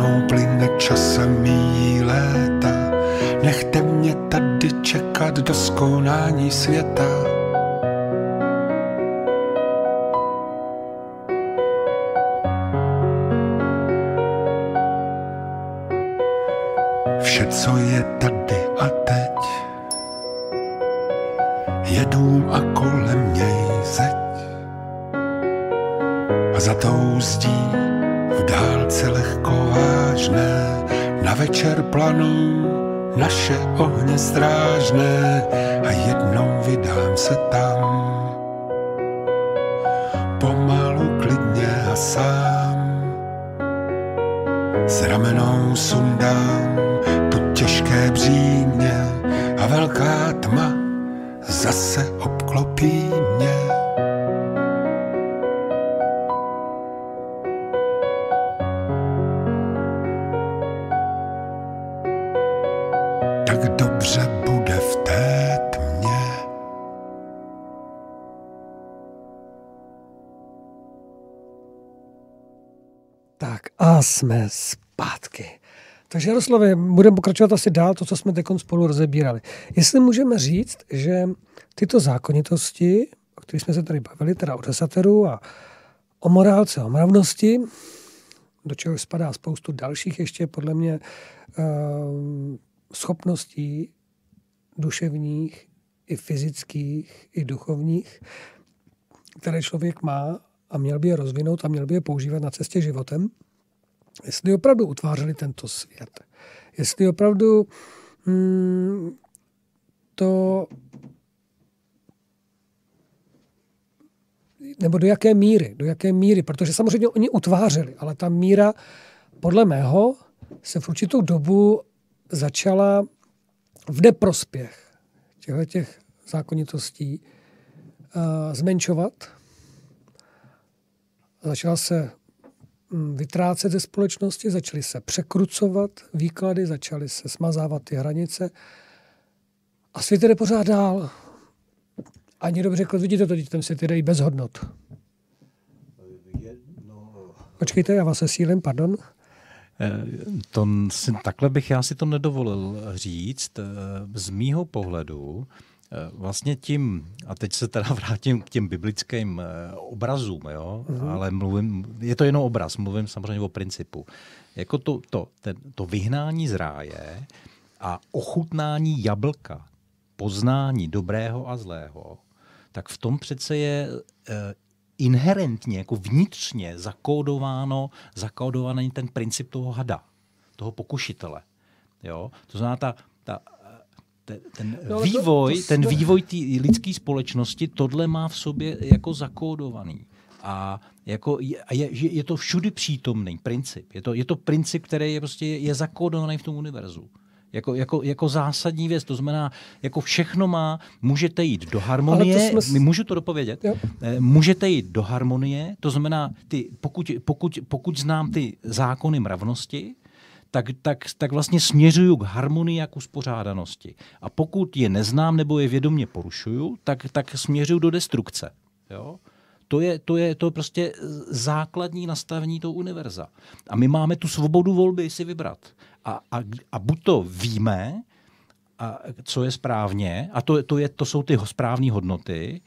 Stranou plyne časem míjí léta, nechte mě tady čekat do skonání světa. Vše, co je tady a teď, je dům a kolem něj zeď. A za tou zdí v dálce lehko vážné, na večer planou naše ohně strážné a jednou vydám se tam. Takže Jaroslave, budeme pokračovat asi dál to, co jsme teď spolu rozebírali. Jestli můžeme říct, že tyto zákonitosti, o kterých jsme se tady bavili, teda o desateru a o morálce, o mravnosti, do čeho spadá spoustu dalších ještě podle mě eh, schopností duševních, i fyzických, i duchovních, které člověk má a měl by je rozvinout a měl by je používat na cestě životem, jestli opravdu utvářeli tento svět. Jestli opravdu hmm, to nebo do jaké míry, do jaké míry, protože samozřejmě oni utvářeli, ale ta míra podle mého se v určitou dobu začala v neprospěch těchto těch zákonitostí uh, zmenšovat. Začala se vytrácet ze společnosti, začaly se překrucovat výklady, začaly se smazávat ty hranice a svět jde pořád dál. Ani dobře, jako vidíte to, ten svět jde i bez hodnot. Počkejte, já vás sesílím, pardon. To si, takhle bych já si to nedovolil říct. Z mýho pohledu vlastně tím, a teď se teda vrátím k těm biblickým obrazům, jo? Mm-hmm. ale mluvím, je to jenom obraz, mluvím samozřejmě o principu. Jako to, to, ten, to vyhnání z ráje a ochutnání jablka, poznání dobrého a zlého, tak v tom přece je inherentně, jako vnitřně zakódováno, zakódovaný ten princip toho hada, toho pokušitele. Jo? To znamená, ta, ta, ten, no, vývoj, to, to, ten vývoj té lidské společnosti, tohle má v sobě jako zakódovaný. A jako je, je, je to všudy přítomný princip. Je to, je to princip, který je prostě je zakódovaný v tom univerzu. Jako, jako, jako zásadní věc. To znamená, jako všechno má, můžete jít do harmonie, to jsme... můžu to dopovědět, jo. Eh, můžete jít do harmonie, to znamená, ty, pokud, pokud, pokud znám ty zákony mravnosti, tak, tak, tak vlastně směřuju k harmonii a k uspořádanosti. A pokud je neznám nebo je vědomě porušuju, tak, tak směřuju do destrukce. Jo? To je, to je to prostě základní nastavení toho univerza. A my máme tu svobodu volby si vybrat. A, a, a buď to víme, a co je správně, a to, to, je, to jsou ty správné hodnoty,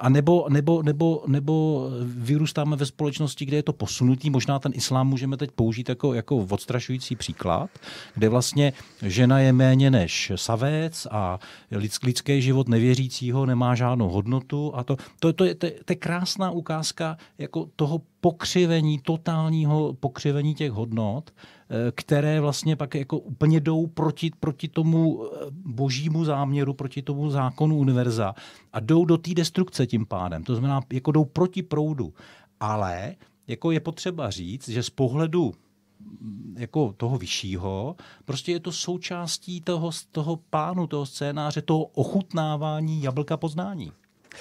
a nebo, nebo, nebo, nebo vyrůstáme ve společnosti, kde je to posunutý. Možná ten islám můžeme teď použít jako, jako odstrašující příklad, kde vlastně žena je méně než savec a lidský život nevěřícího nemá žádnou hodnotu. A to, to, to, je, to, to je krásná ukázka jako toho pokřivení, totálního pokřivení těch hodnot, eh, které vlastně pak jako úplně jdou proti, proti tomu eh, božímu záměru, proti tomu zákonu univerza a jdou do té destrukce tím pádem. To znamená, jako jdou proti proudu. Ale jako je potřeba říct, že z pohledu mm, jako toho vyššího, prostě je to součástí toho, toho plánu, toho scénáře, toho ochutnávání jablka poznání.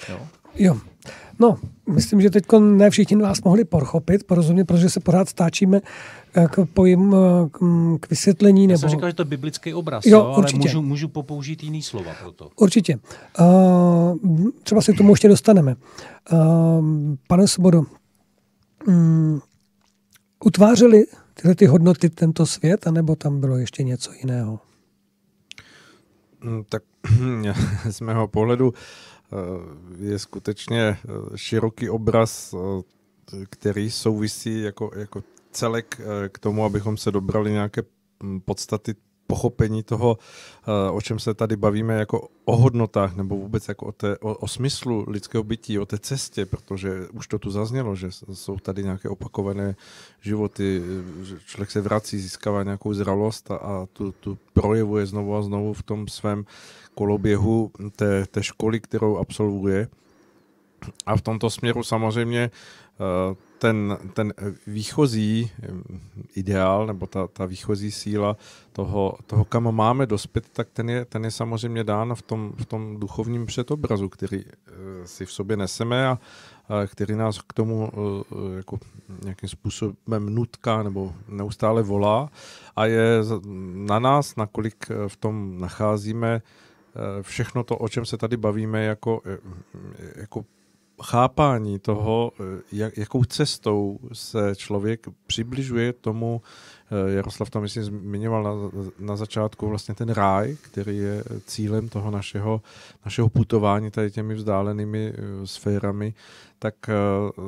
Jo? Jo. No, myslím, že teď ne všichni vás mohli pochopit, porozumět, protože se pořád stáčíme k, pojím, k vysvětlení. Nebo... Já jsem říkal, že to je biblický obraz, jo, jo, ale určitě. můžu, můžu popoužít jiný slova pro to. Určitě. Uh, třeba si k tomu ještě dostaneme. Uh, pane Svobodo, um, utvářeli tyhle ty hodnoty tento svět, anebo tam bylo ještě něco jiného? Hmm, tak z mého pohledu je skutečně eh, široký obraz, eh, který souvisí jako, jako celek eh, k tomu, abychom se dobrali nějaké hm, podstaty pochopení toho, o čem se tady bavíme, jako o hodnotách, nebo vůbec jako o, té, o, o smyslu lidského bytí, o té cestě, protože už to tu zaznělo, že jsou tady nějaké opakované životy, že člověk se vrací, získává nějakou zralost a, a tu, tu projevuje znovu a znovu v tom svém koloběhu té, té školy, kterou absolvuje. A v tomto směru samozřejmě eh, ten, ten výchozí eh, ideál nebo ta, ta výchozí síla toho, toho, kam máme dospět, tak ten je, ten je samozřejmě dán v tom, v tom duchovním předobrazu, který eh, si v sobě neseme a, a který nás k tomu jako nějakým způsobem nutká nebo neustále volá a je na nás, nakolik v tom nacházíme všechno to, o čem se tady bavíme, jako, eh, jako chápání toho, eh, jak, jakou cestou se člověk přibližuje tomu, Jaroslav tam myslím zmiňoval na, na začátku vlastně ten ráj, který je cílem toho našeho, našeho putování tady těmi vzdálenými sférami, tak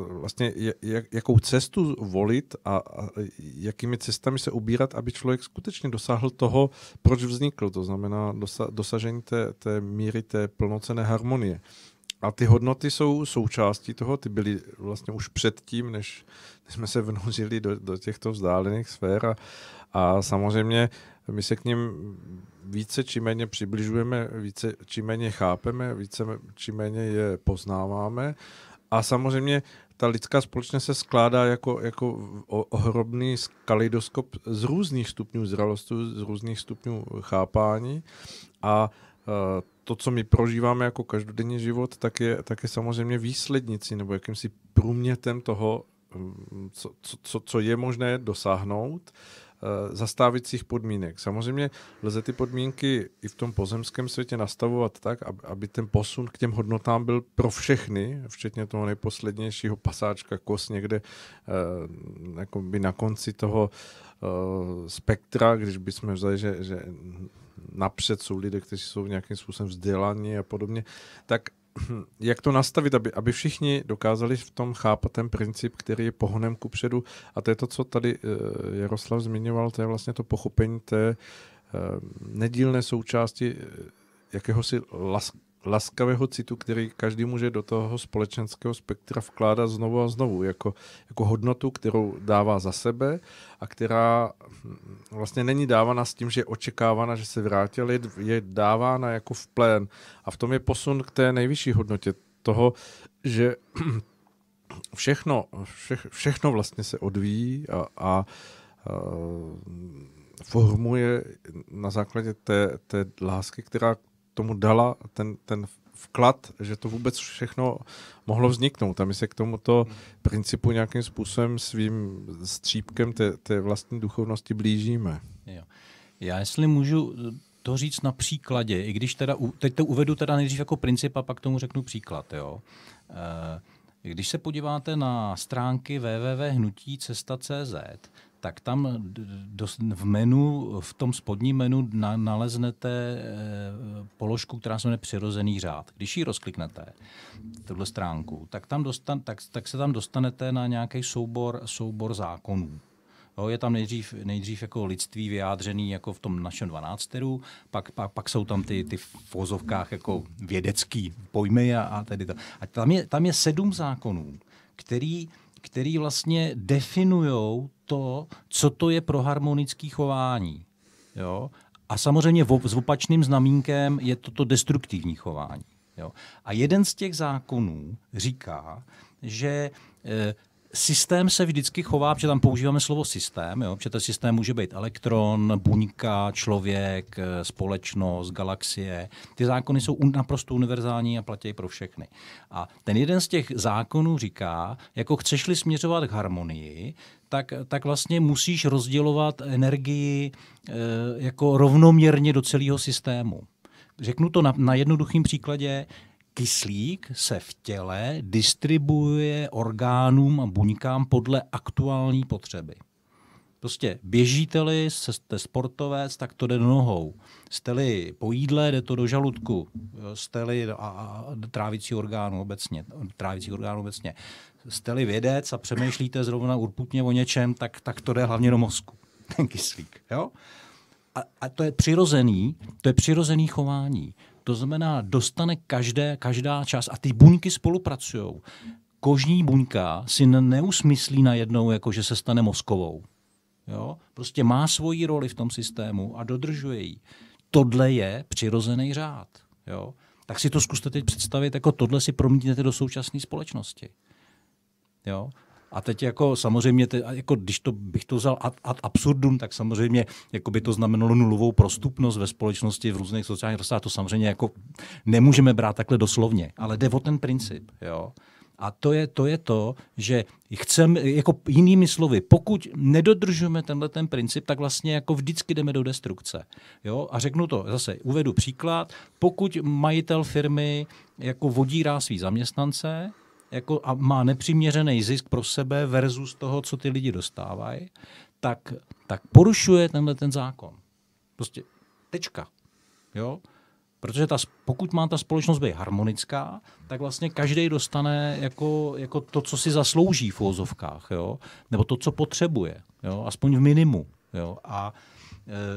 vlastně jak, jakou cestu volit a, a jakými cestami se ubírat, aby člověk skutečně dosáhl toho, proč vznikl, to znamená dosa, dosažení té, té míry, té plnocené harmonie. A ty hodnoty jsou součástí toho, ty byly vlastně už předtím, než, jsme se vnořili do, do těchto vzdálených sfér a, a samozřejmě my se k ním více či méně přibližujeme, více či méně chápeme, více či méně je poznáváme. A samozřejmě ta lidská společnost se skládá jako, jako ohromný kaleidoskop z různých stupňů zralosti, z různých stupňů chápání. A e, to, co my prožíváme jako každodenní život, tak je, tak je samozřejmě výslednicí nebo jakýmsi průmětem toho, co, co, co je možné dosáhnout Eh, zastávajících podmínek. Samozřejmě lze ty podmínky i v tom pozemském světě nastavovat tak, aby ten posun k těm hodnotám byl pro všechny, včetně toho nejposlednějšího pasáčka kos někde eh, jako by na konci toho eh, spektra, když bychom vzali, že, že napřed jsou lidé, kteří jsou nějakým způsobem vzdělaní a podobně, tak jak to nastavit, aby, aby všichni dokázali v tom chápat ten princip, který je pohonem ku předu. A to je to, co tady eh, Jaroslav zmiňoval, to je vlastně to pochopení té eh, nedílné součásti eh, jakéhosi lask, laskavého citu, který každý může do toho společenského spektra vkládat znovu a znovu, jako, jako hodnotu, kterou dává za sebe a která hm, vlastně není dávána s tím, že je očekávána, že se vrátí, ale je dávána jako v plén. A v tom je posun k té nejvyšší hodnotě toho, že všechno, vše, všechno vlastně se odvíjí a, a, a formuje na základě té, té lásky, která tomu dala ten, ten vklad, že to vůbec všechno mohlo vzniknout. A my se k tomuto principu nějakým způsobem svým střípkem té, té vlastní duchovnosti blížíme. Jo. Já jestli můžu to říct na příkladě, i když teda, teď to uvedu teda nejdřív jako princip a pak tomu řeknu příklad. Jo. E, když se podíváte na stránky www.hnutícesta.cz, tak tam v menu, v tom spodním menu na, naleznete e, položku, která se jmenuje přirozený řád. Když ji rozkliknete, tuhle stránku, tak, tam dostan, tak, tak se tam dostanete na nějaký soubor, soubor zákonů. Jo, je tam nejdřív, nejdřív jako lidství vyjádřený jako v tom našem 12. Pak, pak, pak jsou tam ty, ty v vozovkách jako vědecký pojmy a, a tedy to. A tam je, tam je sedm zákonů, který, který vlastně definují to, co to je pro harmonické chování. Jo? A samozřejmě s opačným znamínkem je to to destruktivní chování. Jo? A jeden z těch zákonů říká, že e, systém se vždycky chová, protože tam používáme slovo systém, jo? protože ten systém může být elektron, buňka, člověk, eh, společnost, galaxie. Ty zákony jsou naprosto univerzální a platí pro všechny. A ten jeden z těch zákonů říká, jako chceš-li směřovat k harmonii, tak, tak vlastně musíš rozdělovat energii e, jako rovnoměrně do celého systému. Řeknu to na, na jednoduchém příkladě kyslík se v těle distribuuje orgánům a buňkám podle aktuální potřeby. Prostě běžíte-li, jste sportovec, tak to jde do nohou. Jste-li po jídle, jde to do žaludku. Jste-li a, a trávicí orgánu obecně. Trávicí orgánu obecně. Jste-li vědec a přemýšlíte zrovna urputně o něčem, tak, tak to jde hlavně do mozku. Ten kyslík. Jo? A, a to je přirozený, to je přirozený chování. To znamená, dostane každé, každá část a ty buňky spolupracují. Kožní buňka si neusmyslí najednou, jako že se stane mozkovou. Jo? Prostě má svoji roli v tom systému a dodržuje ji. Tohle je přirozený řád. Jo? Tak si to zkuste teď představit, jako tohle si promítnete do současné společnosti. Jo? A teď jako samozřejmě, te, jako když to, bych to vzal ad, ad absurdum, tak samozřejmě jako by to znamenalo nulovou prostupnost ve společnosti v různých sociálních prostředích. To samozřejmě jako nemůžeme brát takhle doslovně, ale jde o ten princip. Jo? A to je, to je to, že chceme, jako jinými slovy, pokud nedodržujeme tenhle ten princip, tak vlastně jako vždycky jdeme do destrukce. Jo? A řeknu to zase, uvedu příklad. Pokud majitel firmy jako vodírá svý zaměstnance, jako a má nepřiměřený zisk pro sebe versus toho, co ty lidi dostávají, tak, tak porušuje tenhle ten zákon. Prostě tečka. Jo? Protože ta, pokud má ta společnost být harmonická, tak vlastně každý dostane jako, jako to, co si zaslouží v úzovkách, jo? nebo to, co potřebuje, jo? aspoň v minimu. Jo? A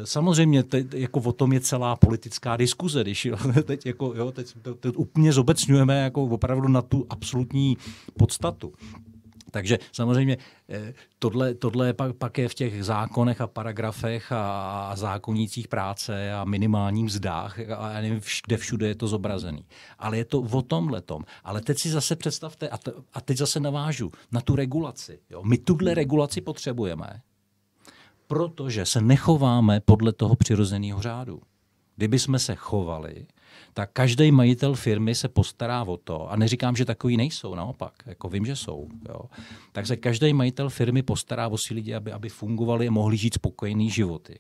samozřejmě teď, jako o tom je celá politická diskuze, když teď, jako, jo, teď, teď úplně zobecňujeme jako opravdu na tu absolutní podstatu. Takže samozřejmě eh, tohle, tohle pak, pak je v těch zákonech a paragrafech a, a zákonnících práce a minimálním mzdách a já nevím, kde všude je to zobrazený. Ale je to o tom letom. Ale teď si zase představte, a, to, a teď zase navážu, na tu regulaci. Jo. My tuhle regulaci potřebujeme, protože se nechováme podle toho přirozeného řádu. Kdyby jsme se chovali, tak každý majitel firmy se postará o to, a neříkám, že takový nejsou, naopak, jako vím, že jsou, jo. tak se každý majitel firmy postará o si lidi, aby, aby fungovali a mohli žít spokojený životy.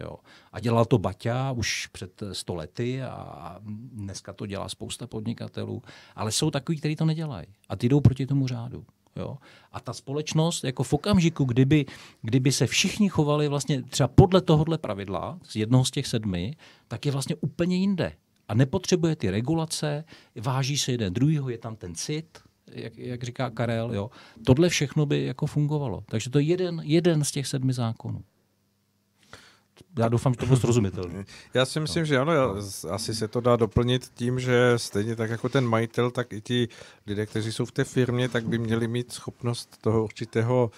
Jo. A dělal to Baťa už před stolety a dneska to dělá spousta podnikatelů, ale jsou takový, kteří to nedělají a ty jdou proti tomu řádu. Jo? A ta společnost, jako v okamžiku, kdyby, kdyby se všichni chovali vlastně třeba podle tohohle pravidla, z jednoho z těch sedmi, tak je vlastně úplně jinde. A nepotřebuje ty regulace, váží se jeden druhýho, je tam ten cit, jak, jak říká Karel. Jo? Tohle všechno by jako fungovalo. Takže to je jeden, jeden z těch sedmi zákonů já doufám, že to bylo srozumitelné. Já si myslím, no. že ano, já, asi se to dá doplnit tím, že stejně tak jako ten majitel, tak i ti lidé, kteří jsou v té firmě, tak by měli mít schopnost toho určitého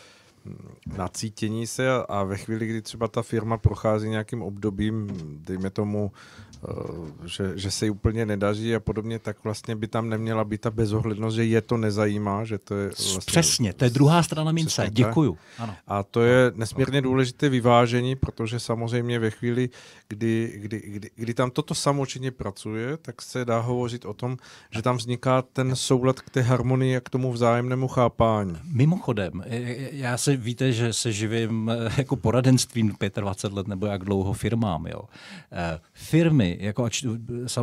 nacítění se a ve chvíli, kdy třeba ta firma prochází nějakým obdobím, dejme tomu, eh, že, že se jí úplně nedaří a podobně, tak vlastně by tam neměla být ta bezohlednost, že je to nezajímá, že to je vlastně... Přesně, to je druhá strana mince, děkuju. Ano. A to je nesmírně důležité vyvážení, protože samozřejmě ve chvíli, kdy, kdy, kdy, kdy tam toto samočinně pracuje, tak se dá hovořit o tom, že tam vzniká ten soulad k té harmonii a k tomu vzájemnému chápání. Mimochodem, já se víte, že se živím eh, jako poradenstvím 25 let nebo jak dlouho firmám. Jo. Eh, firmy, jako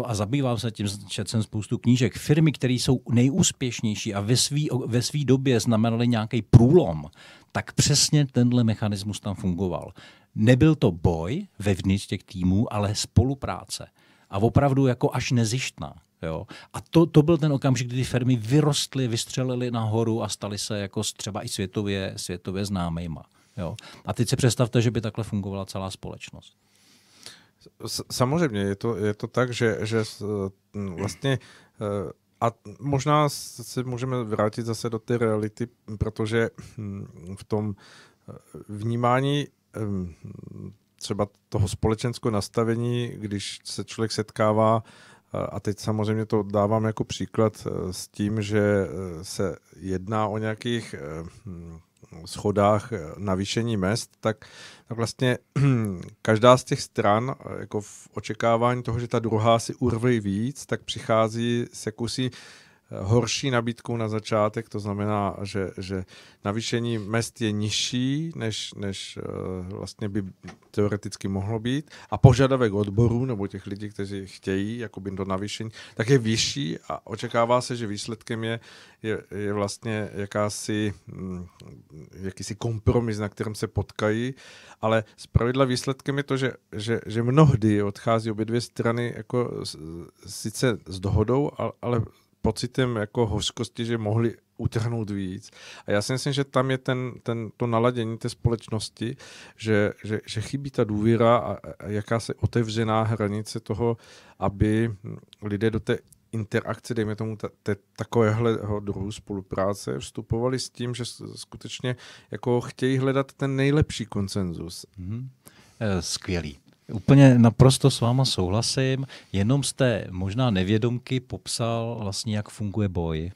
a zabývám se tím, četl jsem spoustu knížek, firmy, které jsou nejúspěšnější a ve své ve době znamenaly nějaký průlom, tak přesně tenhle mechanismus tam fungoval. Nebyl to boj vevnitř těch týmů, ale spolupráce. A opravdu jako až nezištná. Jo? A to, to byl ten okamžik, kdy ty firmy vyrostly, vystřelily nahoru a staly se jako třeba i světově, světově známejma. Jo? A teď si představte, že by takhle fungovala celá společnost. Samozřejmě je to, je to tak, že, že vlastně a možná se můžeme vrátit zase do té reality, protože hm, v tom vnímání hm, třeba toho společenského nastavení, když se člověk setkává a teď samozřejmě to dávám jako příklad eh, s tím, že eh, se jedná o nějakých eh, hm, schodách navýšení mest, tak, tak vlastně každá z těch stran jako v očekávání toho, že ta druhá si urve víc, tak přichází s jakousi horší nabídkou na začátek, to znamená, že, že navýšení mest je nižší, než, než uh, vlastně by teoreticky mohlo být. A požadavek odborů nebo těch lidí, kteří chtějí jakoby do navýšení, tak je vyšší a očekává se, že výsledkem je, je, je vlastně jakási, hm, jakýsi kompromis, na kterém se potkají, ale z pravidla výsledkem je to, že, že, že mnohdy odchází obě dvě strany jako sice s dohodou, ale pocitem jako hořkosti, že mohli utrhnout víc. A já si myslím, že tam je ten, ten, to naladění té společnosti, že, že, že chybí ta důvěra a, a jakási otevřená hranice toho, aby lidé do té interakce, dejme tomu ta, te, takovéhle druhu spolupráce, vstupovali s tím, že skutečně jako chtějí hledat ten nejlepší konsenzus. Mm-hmm. Skvělý. Úplně naprosto s váma souhlasím, jenom jste možná nevědomky popsal vlastně, jak funguje boj.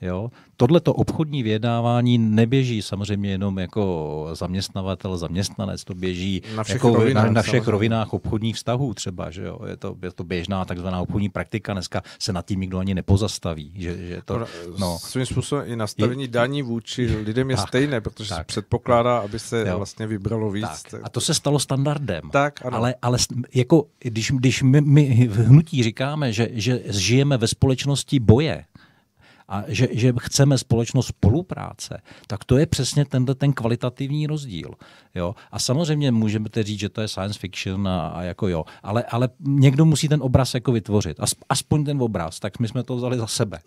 Jo? Tohle to obchodní vyjednávání neběží samozřejmě jenom jako zaměstnavatel, zaměstnanec, to běží na všech, jako rovinách, na, na všech rovinách obchodních vztahů třeba. Že jo? Je, to, je to běžná takzvaná obchodní praktika, dneska se nad tím nikdo ani nepozastaví. Že, že to, no. Svým způsobem i nastavení je, daní vůči lidem je tak, stejné, protože tak, se předpokládá, aby se jo. vlastně vybralo víc. Tak. A to se stalo standardem. Tak, ano. Ale, ale jako, když, když my, my v hnutí říkáme, že, že žijeme ve společnosti boje, a že, že chceme společnost spolupráce, tak to je přesně tenhle ten kvalitativní rozdíl. Jo? A samozřejmě můžeme říct, že to je science fiction a, a jako jo, ale, ale někdo musí ten obraz jako vytvořit. As, aspoň ten obraz, tak my jsme to vzali za sebe,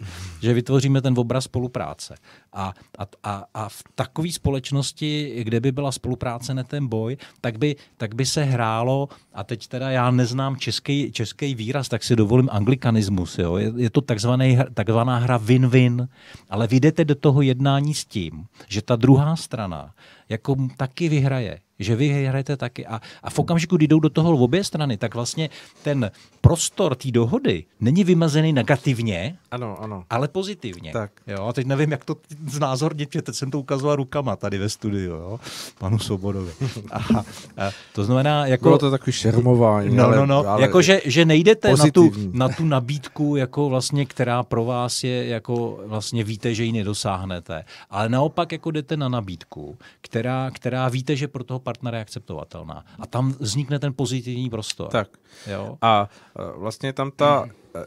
že vytvoříme ten obraz spolupráce. A, a, a, a v takové společnosti, kde by byla spolupráce, ne ten boj, tak by, tak by se hrálo, a teď teda já neznám český, český výraz, tak si dovolím anglikanismus. Jo? Je, je to takzvaný, takzvaná hra win-win, ale vy jdete do toho jednání s tím, že ta druhá strana jako taky vyhraje že vy hrajete taky. A, a v okamžiku, kdy jdou do toho obě strany, tak vlastně ten prostor té dohody není vymazený negativně, ano, ano. ale pozitivně. Tak. Jo, a teď nevím, jak to znázornit, že teď jsem to ukazoval rukama tady ve studiu, jo, panu Sobodovi. A, a, to znamená, jako... Bylo to takový šermování. No, ale, no, no, ale jako, že, že nejdete na tu, na tu nabídku, jako vlastně, která pro vás je, jako vlastně víte, že ji nedosáhnete, ale naopak jako jdete na nabídku, která, která víte, že pro toho partnera je akceptovatelná. A tam vznikne ten pozitivní prostor. Tak. Jo? A e, vlastně tam ta, e, e,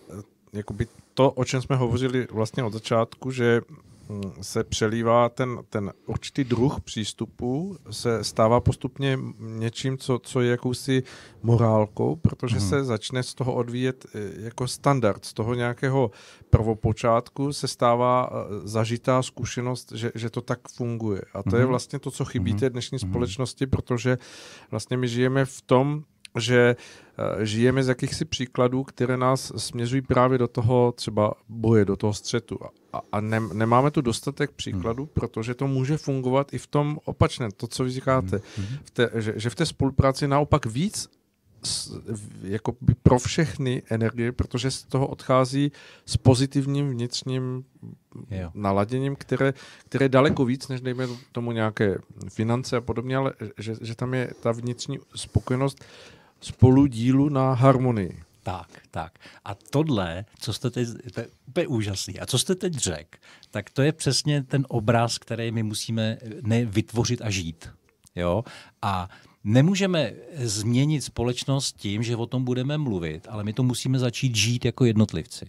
jakoby to, o čem jsme hovořili vlastně od začátku, že se přelívá ten, ten určitý druh přístupu, se stává postupně něčím, co, co je jakousi morálkou, protože hmm. se začne z toho odvíjet jako standard, z toho nějakého prvopočátku se stává eh, zažitá zkušenost, že, že to tak funguje. A to mm-hmm. je mhm. vlastně to, co chybí mm-hmm. té dnešní mm-hmm. společnosti, protože vlastně my žijeme v tom, že uh, žijeme z jakýchsi příkladů, které nás směřují právě do toho třeba boje, do toho střetu. A, a ne, nemáme tu dostatek příkladů, hmm. protože to může fungovat i v tom opačném, to, co vy říkáte, hmm. v té, že, že v té spolupráci naopak víc jako by pro všechny energie, protože z toho odchází s pozitivním vnitřním jo. naladěním, které, které je daleko víc, než dejme tomu nějaké finance a podobně, ale že, že tam je ta vnitřní spokojenost spolu dílu na harmonii. Tak, tak. A tohle, co jste teď, to je úplně úžasný. A co jste teď řekl, tak to je přesně ten obraz, který my musíme vytvořit a žít. Jo? A Nemůžeme změnit společnost tím, že o tom budeme mluvit, ale my to musíme začít žít jako jednotlivci.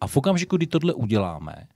A v okamžiku, kdy tohle uděláme,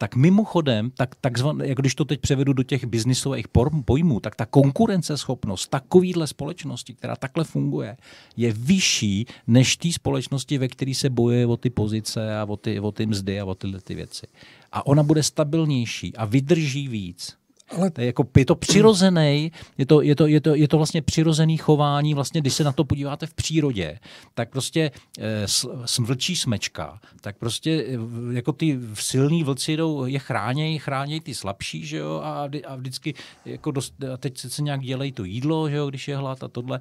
tak mimochodem, tak takzvané, jak když to teď převedu do těch biznisových pojmů, tak ta konkurenceschopnost takovýhle společnosti, která takhle funguje, je vyšší než té společnosti, ve které se bojuje o ty pozice a o ty, o ty mzdy a o tyhle ty věci. A ona bude stabilnější a vydrží víc. Ale... To je, jako, je to přirozený, je to, je, to, je, to, je to vlastně přirozený chování, vlastně když se na to podíváte v přírodě, tak prostě e, smlčí smečka, tak prostě e, jako ty silní vlci jdou, je chránějí, chránějí ty slabší, že jo, a, a vždycky jako dost, a teď se nějak dělají to jídlo, že jo, když je hlad a tohle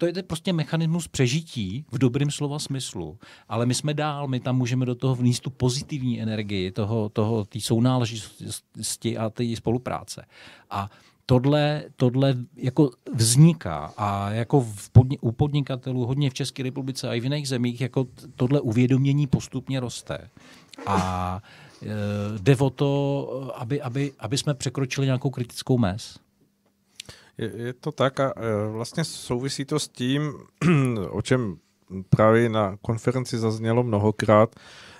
to je prostě mechanismus přežití v dobrém slova smyslu. Ale my jsme dál, my tam můžeme do toho vníst tu pozitivní energii, toho, toho, té sounáležitosti a té spolupráce. A tohle, tohle jako vzniká a jako v podni- u podnikatelů hodně v České republice a i v jiných zemích jako tohle uvědomění postupně roste. A e, jde o to, aby, aby, aby jsme překročili nějakou kritickou mez. Je, je to tak a e, vlastně souvisí to s tím, o čem právě na konferenci zaznělo mnohokrát,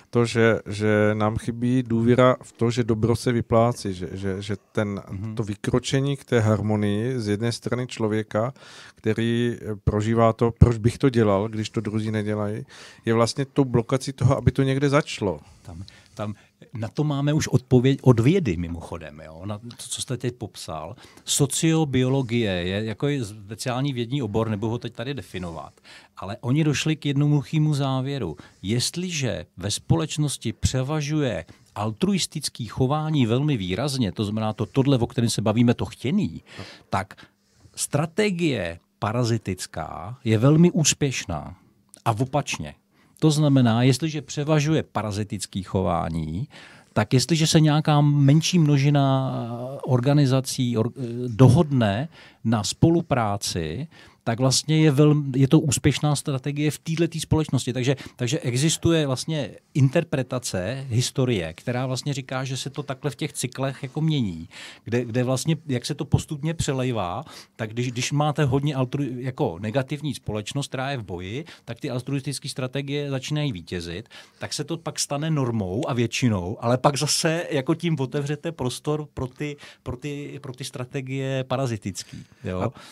to, že, že nám chybí důvěra v to, že dobro se vyplácí, že, že, že ten, mm-hmm. to vykročení k té harmonii z jedné strany člověka, který prožívá to, proč bych to dělal, když to druzí nedělají, je vlastně tou blokací toho, aby to někde začalo. Tam, tam na to máme už odpověď od vědy mimochodem, jo? na to, co jste teď popsal. Sociobiologie je jako speciální vědní obor, nebudu ho teď tady definovat, ale oni došli k jednoduchému závěru. Jestliže ve společnosti převažuje altruistický chování velmi výrazně, to znamená to tohle, o kterém se bavíme, to chtěný, tak strategie parazitická je velmi úspěšná. A opačně. To znamená, jestliže převažuje parazitické chování, tak jestliže se nějaká menší množina organizací dohodne na spolupráci, tak vlastně je, velmi, je to úspěšná strategie v této společnosti. Takže, takže existuje vlastně interpretace historie, která vlastně říká, že se to takhle v těch cyklech jako mění, kde, kde vlastně, jak se to postupně přelejvá, tak když, když máte hodně altru, jako negativní společnost, která je v boji, tak ty altruistické strategie začínají vítězit, tak se to pak stane normou a většinou, ale pak zase jako tím otevřete prostor pro ty, pro ty, pro ty strategie parazitické.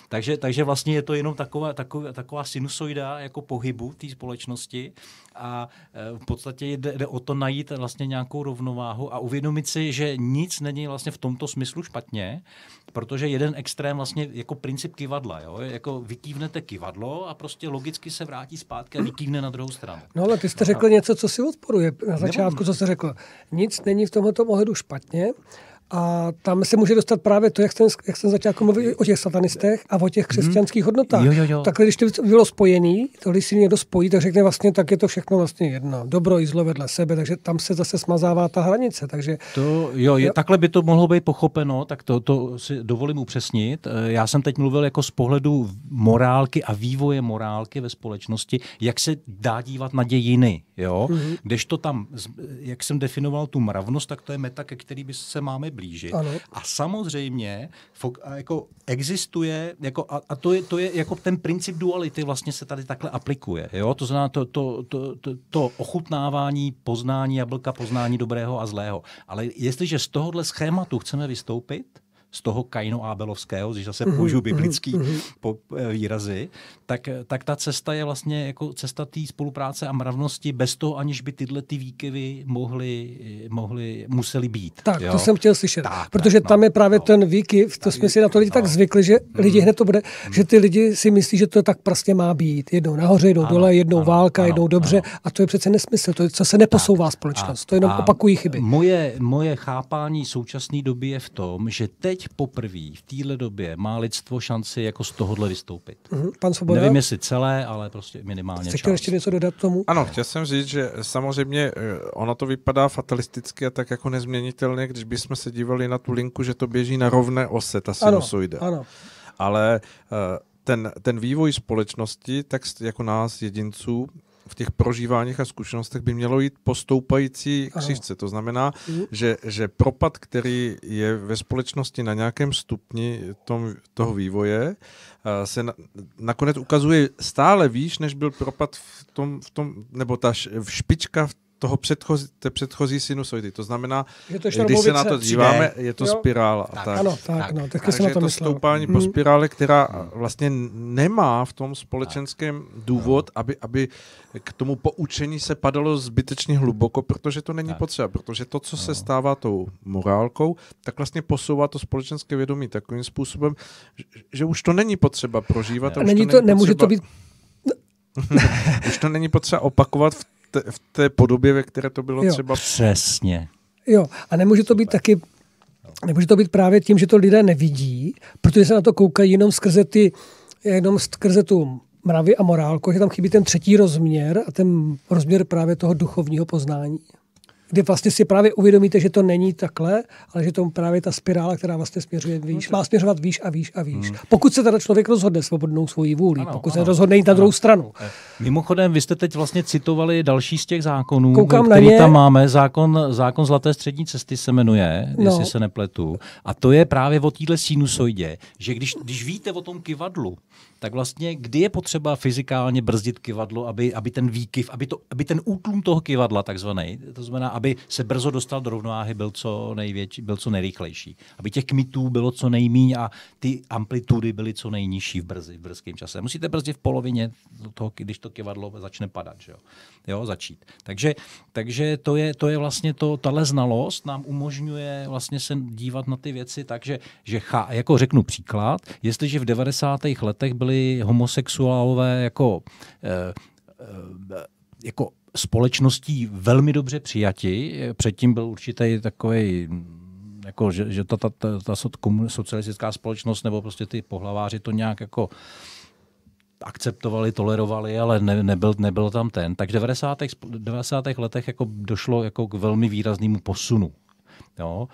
Takže, takže vlastně je to jenom taková, taková, taková sinusoida jako pohybu té společnosti a e, v podstatě jde, jde o to najít vlastně nějakou rovnováhu a uvědomit si, že nic není vlastně v tomto smyslu špatně, protože jeden extrém vlastně jako princip kivadla, jo? jako vykývnete kivadlo a prostě logicky se vrátí zpátky a vykývne na druhou stranu. No ale ty jste řekl něco, co si odporuje na začátku, co jste řekl. Nic není v tomto ohledu špatně, a tam se může dostat právě to, jak jsem, jak jsem začal jako mluvit o těch satanistech a o těch mhm. křesťanských hodnotách. Jo, jo, jo. Takhle, když to bylo spojený, to když si někdo spojí, tak řekne vlastně, tak je to všechno vlastně jedno. Dobro i zlo vedle sebe, takže tam se zase smazává ta hranice. Takže, to, jo, je, jo. takhle by to mohlo být pochopeno, tak to, to si dovolím upřesnit. Já jsem teď mluvil jako z pohledu morálky a vývoje morálky ve společnosti, jak se dá dívat na dějiny. Jo? Mm-hmm. Když to tam, jak jsem definoval tu mravnost, tak to je meta, ke který by se máme blížit. Ano. A samozřejmě a jako existuje, jako, a, a to, je, to je jako ten princip duality vlastně se tady takhle aplikuje. Jo? To znamená to, to, to, to, to ochutnávání, poznání jablka, poznání dobrého a zlého. Ale jestliže z tohohle schématu chceme vystoupit, z toho Kaino Abelovského, když zase mhm, použiju biblický mm-hmm. po, eh, výrazy, tak, tak ta cesta je vlastně jako cesta té spolupráce a mravnosti bez toho, aniž by tyhle ty výkyvy mohly, mohly musely být. Tak, jo? to jsem chtěl slyšet. Tak, protože tak, tam no, je právě no, ten výkyv, to jsme si na to lidi no, tak zvykli, že mm, lidi hned to bude, mm. že ty lidi si myslí, že to tak prostě má být. Jednou nahoře, jednou ano, dole, jednou ano, válka, ano, jednou dobře. Ano. A to je přece nesmysl, to je, co se neposouvá tak, společnost. A, to jenom opakují chyby. Moje, moje chápání současné doby je v tom, že teď poprvé v téhle době má lidstvo šanci jako z tohohle vystoupit. Mm-hmm. Pan Svoboda? Nevím, jestli celé, ale prostě minimálně Jste chtěl ještě něco dodat tomu? Ano, chtěl jsem říct, že samozřejmě eh, ono to vypadá fatalisticky a tak jako nezměnitelně, když bychom se dívali na tu linku, že to běží na rovné ose, ta sinusoida. Ano, ano. Ale uh, ten, ten vývoj společnosti, tak jako nás, jedinců, v těch prožíváních a zkušenostech by mělo jít po stoupající křivce. To znamená, mhm. že, že propad, který je ve společnosti na nějakém stupni tom, toho vývoje, eh, se na, nakonec ukazuje stále výš, než byl propad v tom, v tom nebo ta špička v toho předchozí, té předchozí sinusoidy. To znamená, Že to když se na to díváme, je to Jo. spirála. Tak. Tak. Ano, tak, tak. no, taky Takže jsem na je to to myslel. stoupání po Mm. spirále, která vlastně nemá v tom společenském důvod, aby, aby k tomu poučení se padalo zbytečně hluboko, protože to není Tak. potřeba. Protože to, co se stává tou morálkou, tak vlastně posouvá to společenské vědomí takovým způsobem, že, že už to není potřeba prožívat. A už není to, není nemůže to potřeba, být, Už to není potřeba opakovat v té, v té podobě, ve které to bylo Jo. třeba Přesně. jo, a nemůže to být taky, nemůže to být právě tím, že to lidé nevidí, protože se na to koukají jenom skrze ty, jenom skrze tu mravy a morálku, že tam chybí ten třetí rozměr a ten rozměr právě toho duchovního poznání. Kdy vlastně si právě uvědomíte, že to není takhle, ale že to právě ta spirála, která vlastně směřuje výš, má směřovat výš a výš a výš. Pokud se teda člověk rozhodne svobodnou svojí vůli, Ano, pokud se ano. rozhodne jít na druhou stranu. Mimochodem, vy jste teď vlastně citovali další z těch zákonů, Koukám na který ně. tam máme. Zákon, zákon Zlaté střední cesty se jmenuje, no. jestli se nepletu. A to je právě o téhle sinusoidě, že když, když víte o tom kivadlu, tak vlastně kdy je potřeba fyzikálně brzdit kivadlo, aby, aby ten výkyv, aby, to, aby ten útlum toho kivadla takzvaný, to znamená, aby se brzo dostal do rovnováhy, byl co největší, byl co nejrychlejší. Aby těch kmitů bylo co nejmíň a ty amplitudy byly co nejnižší v, brzy, v brzkém čase. Musíte brzdit v polovině toho, když to kivadlo začne padat, že jo? jo začít. Takže, takže to, je, to je vlastně to, tahle znalost nám umožňuje vlastně se dívat na ty věci tak, že, že chá, jako řeknu příklad, jestliže v 90. letech byli homosexuálové jako, eh, eh, jako společností velmi dobře přijati, předtím byl určitý takový jako, že, že ta, ta, ta, ta socialistická společnost nebo prostě ty pohlaváři to nějak jako akceptovali, tolerovali, ale ne, nebyl, nebyl tam ten. Tak v 90. sp- 90. letech jako došlo jako k velmi výraznému posunu. Jo?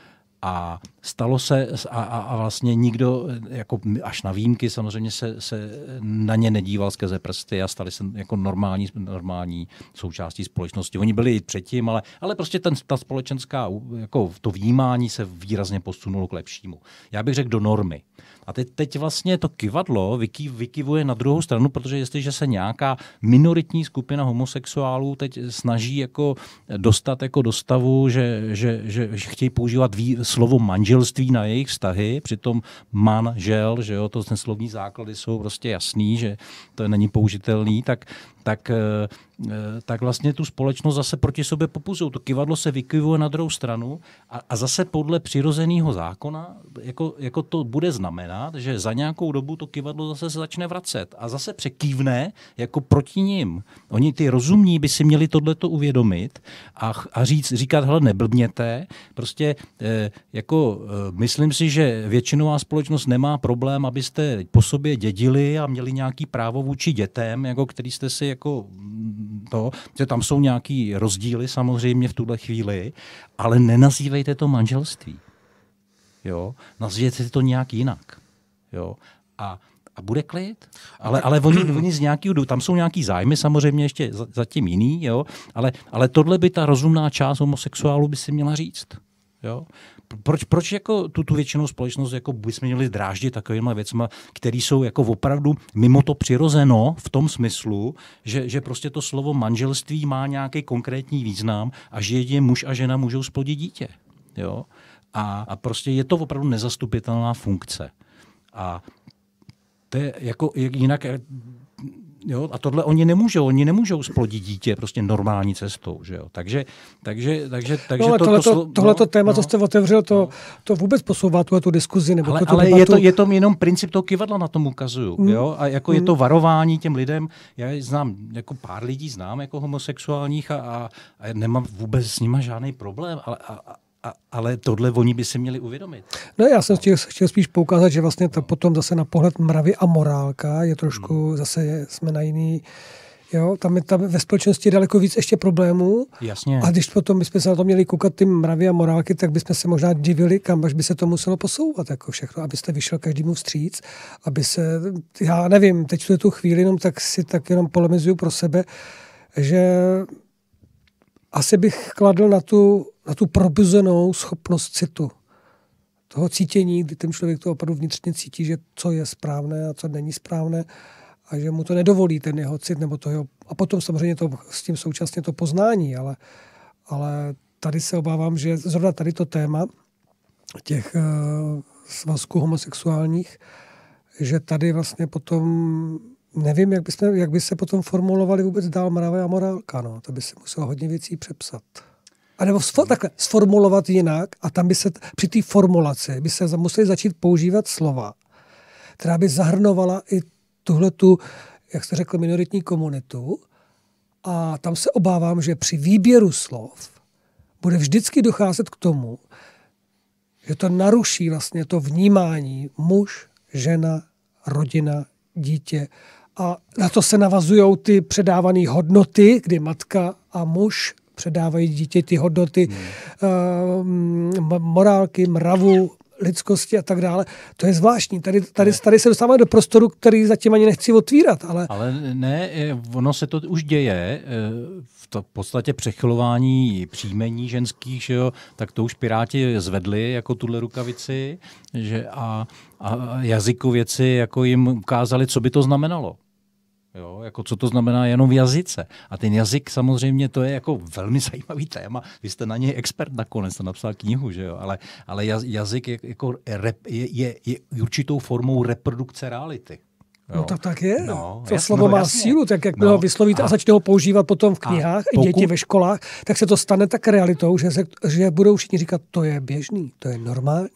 A stalo se, a, a, a vlastně nikdo, jako až na výjimky samozřejmě se, se na ně nedíval skrze prsty a stali se jako normální, normální součástí společnosti. Oni byli i předtím, ale, ale prostě ten, ta společenská, jako to vnímání se výrazně posunulo k lepšímu. Já bych řekl do normy. A teď, teď vlastně to kivadlo vyky, vykivuje na druhou stranu, protože jestliže se nějaká minoritní skupina homosexuálů teď snaží jako dostat jako do stavu, že, že, že, že chtějí používat vý, slovo manželství na jejich vztahy, přitom manžel, že jo, to ten slovní základy jsou prostě jasný, že to není použitelný, tak, tak, eh, eh, tak vlastně tu společnost zase proti sobě popuzují. To kivadlo se vykivuje na druhou stranu a, a zase podle přirozeného zákona jako, jako to bude znamenat, že za nějakou dobu to kivadlo zase se začne vracet a zase překývne jako proti ním. Oni ty rozumní by si měli tohleto uvědomit a, a říct, říkat, hele, neblbněte, prostě eh, jako myslím si, že většinová společnost nemá problém, abyste po sobě dědili a měli nějaký právo vůči dětem, jako který jste si jako mm, to, že tam jsou nějaký rozdíly samozřejmě v tuhle chvíli, ale nenazývejte to manželství. Jo? Nazvěte to nějak jinak. Jo? A, a bude klid. Ale, ale oni, oni z nějakého, tam jsou nějaký zájmy samozřejmě ještě za- zatím jiný, jo? Ale, ale tohle by ta rozumná část homosexuálů by si měla říct. Jo? Proč, proč jako tu, tu většinou společnost jako bychom měli dráždit takovýma věcma, které jsou jako opravdu mimo to přirozeno v tom smyslu, že, že prostě to slovo manželství má nějaký konkrétní význam a že jedině muž a žena můžou splodit dítě. Jo? A, a prostě je to opravdu nezastupitelná funkce. A to je jako jinak, jo, a tohle oni nemůžou, oni nemůžou splodit dítě prostě normální cestou, že jo. Takže, takže, takže, takže No, to, tohleto, to, slo- tohleto no, téma, no. co jste otevřel, to, to vůbec posouvá tu, tu diskuzi. Nebo Ale, tu, tu ale debatu. je, to, je to jenom princip toho kivadla na tom ukazuju. Mm. Jo? A jako je to varování těm lidem. Já znám, jako pár lidí znám jako homosexuálních a, a, a nemám vůbec s nima žádný problém, ale, a, a, ale tohle oni by si měli uvědomit. No já jsem chtěl, chtěl spíš poukázat, že vlastně to potom zase na pohled mravy a morálka je trošku, Hmm. zase jsme na jiný, jo, tam je tam ve společnosti daleko víc ještě problémů. Jasně. A když potom bychom se na to měli koukat ty mravy a morálky, tak bychom se možná divili, kam až by se to muselo posouvat, jako všechno, abyste vyšel každému vstříc, aby se, já nevím, teď v tu chvíli jenom tak si tak jenom polemizuju pro sebe, že asi bych kladl na tu, na tu probuzenou schopnost citu. Toho cítění, kdy ten člověk to opravdu vnitřně cítí, že co je správné a co není správné a že mu to nedovolí ten jeho cit nebo to jeho, a potom samozřejmě to, s tím současně to poznání, ale, ale tady se obávám, že zrovna tady to téma těch uh, svazků homosexuálních, že tady vlastně potom nevím, jak by, jsme, jak by se potom formulovali vůbec dál mravě a morálka. No. To by se muselo hodně věcí přepsat. A nebo sfo, takhle, sformulovat jinak a tam by se při té formulaci by se museli začít používat slova, která by zahrnovala i tuhle tu, jak jste řekl, minoritní komunitu. A tam se obávám, že při výběru slov bude vždycky docházet k tomu, že to naruší vlastně to vnímání muž, žena, rodina, dítě. A na to se navazují ty předávané hodnoty, kdy matka a muž předávají dítě ty hodnoty hmm. uh, morálky, mravu, lidskosti a tak dále. To je zvláštní. Tady, tady, tady se dostáváme do prostoru, který zatím ani nechci otvírat. Ale... ale ne, ono se to už děje. Eh, v to v podstatě přechylování příjmení ženských, že jo, tak to už Piráti zvedli jako tuhle rukavici že a, a jazykověci jako jim ukázali, co by to znamenalo. Jo, jako co to znamená jenom v jazyce. A ten jazyk samozřejmě to je jako velmi zajímavý téma. Vy jste na něj expert nakonec, jste napsal knihu, že jo? Ale, ale jazyk je, jako rep, je, je, je určitou formou reprodukce reality. Jo. No tak tak je. No, to jas, slovo no, má jasně. sílu, tak jak no, ho vyslovíte a, a začne ho používat potom v knihách, i pokud, děti ve školách, tak se to stane tak realitou, že, se, že budou všichni říkat, to je běžný, to je normální.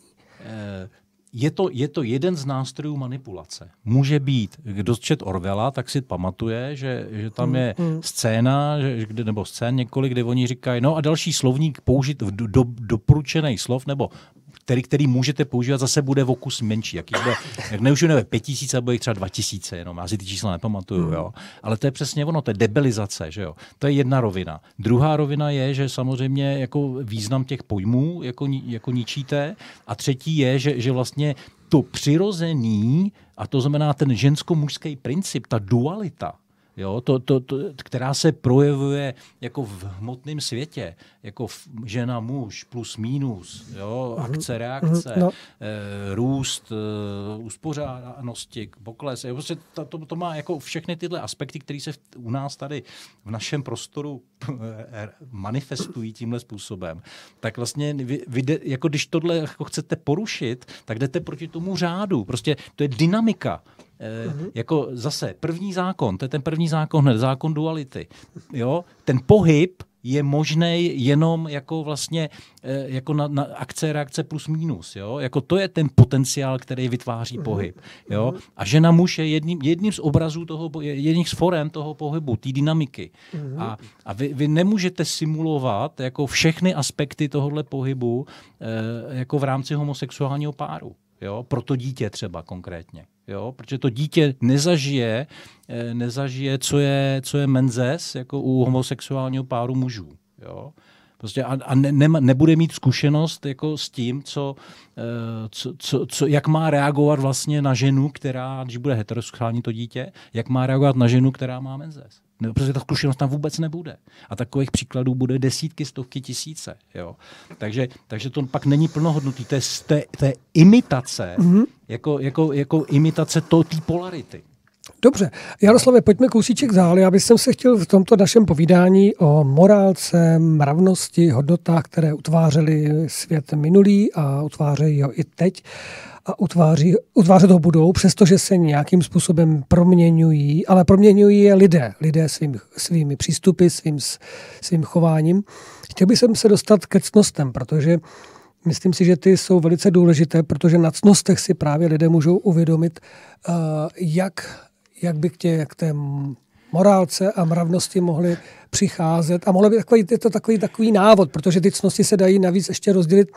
Eh, je to, je to jeden z nástrojů manipulace. Může být, kdo čet Orvela, tak si pamatuje, že, že tam je hmm, hmm. scéna, že, kde, nebo scén několik, kde oni říkají, no a další slovník použit v do, do, doporučených slov, nebo který, který můžete používat, zase bude v okus menší. Jaký bude, jak neužiju nevím, pět tisíc, a bude jich třeba dva tisíce, jenom já si ty čísla nepamatuju, mm. jo. Ale to je přesně ono, to je debilizace, že jo. To je jedna rovina. Druhá rovina je, že samozřejmě jako význam těch pojmů jako, jako ničíte. A třetí je, že, že vlastně to přirozený, a to znamená ten žensko-mužský princip, ta dualita, jo, to, to, to, která se projevuje jako v hmotném světě, jako v, žena, muž, plus, minus, jo, mhm. akce, reakce, no. e, růst, e, uspořádanosti, pokles. Je, prostě to, to, to má jako všechny tyhle aspekty, které se v, u nás tady v našem prostoru eh, manifestují tímhle způsobem. Tak vlastně vy, vy de, jako když tohle jako chcete porušit, tak jdete proti tomu řádu. Prostě to je dynamika uh-huh. Jako zase první zákon, to je ten první zákon hned, zákon duality. Jo? Ten pohyb je možný jenom jako vlastně eh, jako na, na akce, reakce plus minus. Jo? Jako to je ten potenciál, který vytváří uh-huh. pohyb. Jo? A žena muž je jedním, jedním z obrazů toho, jedním z forem toho pohybu, té dynamiky. Uh-huh. A, a vy, vy nemůžete simulovat jako všechny aspekty tohohle pohybu eh, jako v rámci homosexuálního páru. Jo? Pro to dítě třeba konkrétně. Jo? Protože to dítě nezažije, eh, nezažije co, je, co je menzes jako u homosexuálního páru mužů. Jo? Prostě a, a ne, ne, nebude mít zkušenost jako s tím, co, eh, co, co, co, jak má reagovat vlastně na ženu, která, když bude heterosexuální to dítě, jak má reagovat na ženu, která má menzes. Protože ta zkušenost tam vůbec nebude. A takových příkladů bude desítky, stovky, tisíce. Jo? Takže, takže to pak není je, to je, to je imitace, mm-hmm. jako, jako, jako imitace té polarity. Dobře, Jaroslave, pojďme kousíček dál. Já bych se chtěl v tomto našem povídání o morálce, mravnosti, hodnotách, které utvářely svět minulý a utvářejí ho i teď a utváří, utvářet ho budou, přestože se nějakým způsobem proměňují, ale proměňují je lidé, lidé svým, svými přístupy, svým, svým chováním. Chtěl bych se dostat ke cnostem, protože myslím si, že ty jsou velice důležité, protože na cnostech si právě lidé můžou uvědomit, uh, jak, jak by k, tě, k té morálce a mravnosti mohly přicházet a mohlo by takový, je to takový, takový návod, protože ty cnosti se dají navíc ještě rozdělit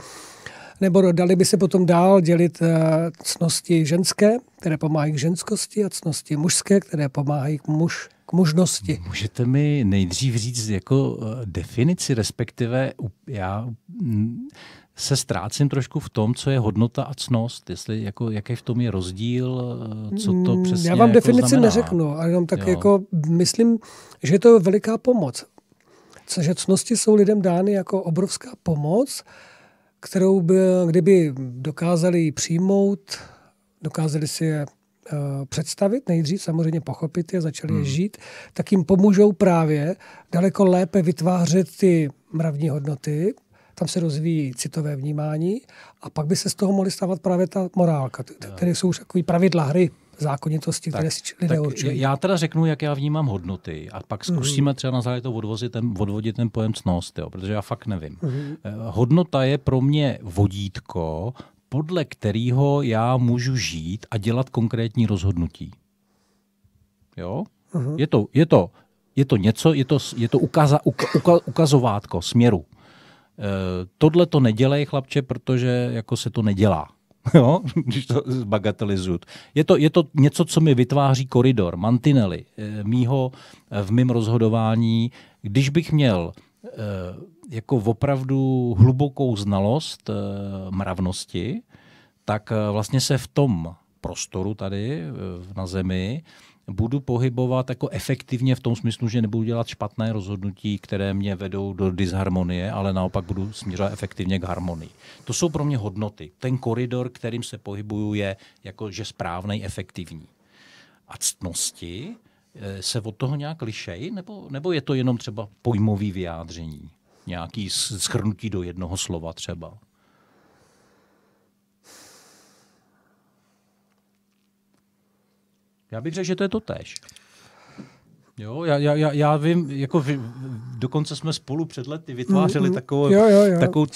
nebo dali by se potom dál dělit eh, cnosti ženské, které pomáhají k ženskosti a cnosti mužské, které pomáhají k, muž, k mužnosti. Můžete mi nejdřív říct jako eh, definici, respektive já mm, se ztrácím trošku v tom, co je hodnota a cnost, jestli jako, jaký v tom je rozdíl, eh, co to mm, přesně Já vám jako definici znamená. neřeknu, ale jenom tak jo. jako myslím, že je to veliká pomoc. Že cnosti jsou lidem dány jako obrovská pomoc, kterou by, kdyby dokázali ji přijmout, dokázali si je představit nejdřív, samozřejmě pochopit je, začali je žít, tak jim pomůžou právě daleko lépe vytvářet ty mravní hodnoty, tam se rozvíjí citové vnímání a pak by se z toho mohly stávat právě ta morálka, které jsou už takové pravidla hry, zákonitosti, tak, které si lidé tak určují. Já teda řeknu, jak já vnímám hodnoty a pak mhm. zkusíme mm. třeba na základě toho odvozit ten, odvodit ten pojem cnost, jo, protože já fakt nevím. Mm. Hodnota je pro mě vodítko, podle kterého já můžu žít a dělat konkrétní rozhodnutí. Jo? Mm. Je, to, je, to, je to něco, je to, je to ukaza, uka, uka, ukazovátko směru. E, tohle to nedělej, chlapče, protože jako se to nedělá. jo? když to zbagatelizuju. Je to, je to něco, co mi vytváří koridor, mantinely eh, mýho eh, v mém rozhodování. Když bych měl eh, jako opravdu hlubokou znalost mravnosti, tak vlastně se v tom prostoru tady na Zemi budu pohybovat jako efektivně v tom smyslu, že nebudu dělat špatné rozhodnutí, které mě vedou do disharmonie, ale naopak budu směřovat efektivně k harmonii. To jsou pro mě hodnoty. Ten koridor, kterým se pohybuju, je jakože správný, efektivní. A ctnosti eh, se od toho nějak lišej, nebo, nebo je to jenom třeba pojmový vyjádření? Nějaký schrnutí do jednoho slova třeba? Já bych řekl, že to je to tež. Jo, já, já, já vím, jako vy, dokonce jsme spolu před lety vytvářeli mm, takovou, jo, jo, jo, takovou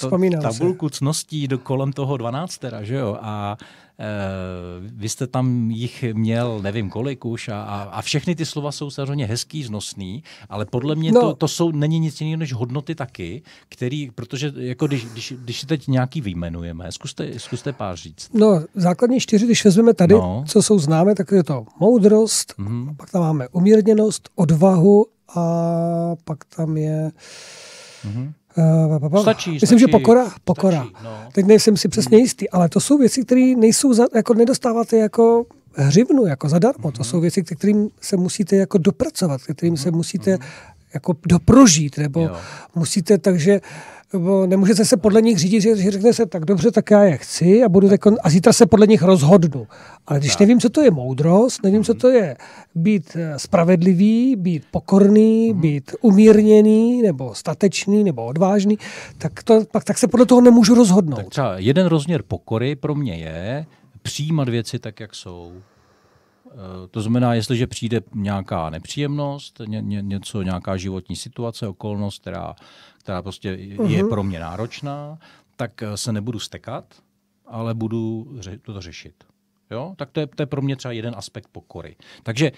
tabulku se. cností do kolem toho 12, že jo, a vy jste tam jich měl nevím kolik už a, a, a všechny ty slova jsou samozřejmě hezký, znosný, ale podle mě no. to, to jsou, není nic jiného než hodnoty taky, který, protože jako když, když, když si teď nějaký vyjmenujeme, zkuste, zkuste pár říct. No, základní čtyři, když vezmeme tady, no. co jsou známé, tak je to moudrost, mm-hmm. pak tam máme umírněnost, odvahu a pak tam je... Mm-hmm. Uh, stačí, Myslím, stačí, že pokora. pokora. Stačí, no. Teď nejsem si přesně jistý, ale to jsou věci, které nejsou, za, jako nedostáváte jako hřivnu, jako zadarmo. Mm-hmm. To jsou věci, kterým se musíte jako dopracovat, kterým mm-hmm. se musíte mm-hmm. jako doprožít, nebo jo. musíte, takže nemůžete se podle nich řídit, že, že řekne se tak dobře, tak já je chci a budu tak, a zítra se podle nich rozhodnu. Ale když tak. nevím, co to je moudrost, nevím, co mhm. to je být eh, spravedlivý, být pokorný, mm. být umírněný, nebo statečný, nebo odvážný, tak, to, pak, tak se podle toho nemůžu rozhodnout. Tak třeba jeden rozměr pokory pro mě je přijímat věci tak, jak jsou. Eh, to znamená, jestliže přijde nějaká nepříjemnost, ně, ně, něco, nějaká životní situace, okolnost, která která prostě je uh-huh. pro mě náročná, tak eh, se nebudu stekat, ale budu ře- to řešit. Jo? Tak to je, to je pro mě třeba jeden aspekt pokory. Takže,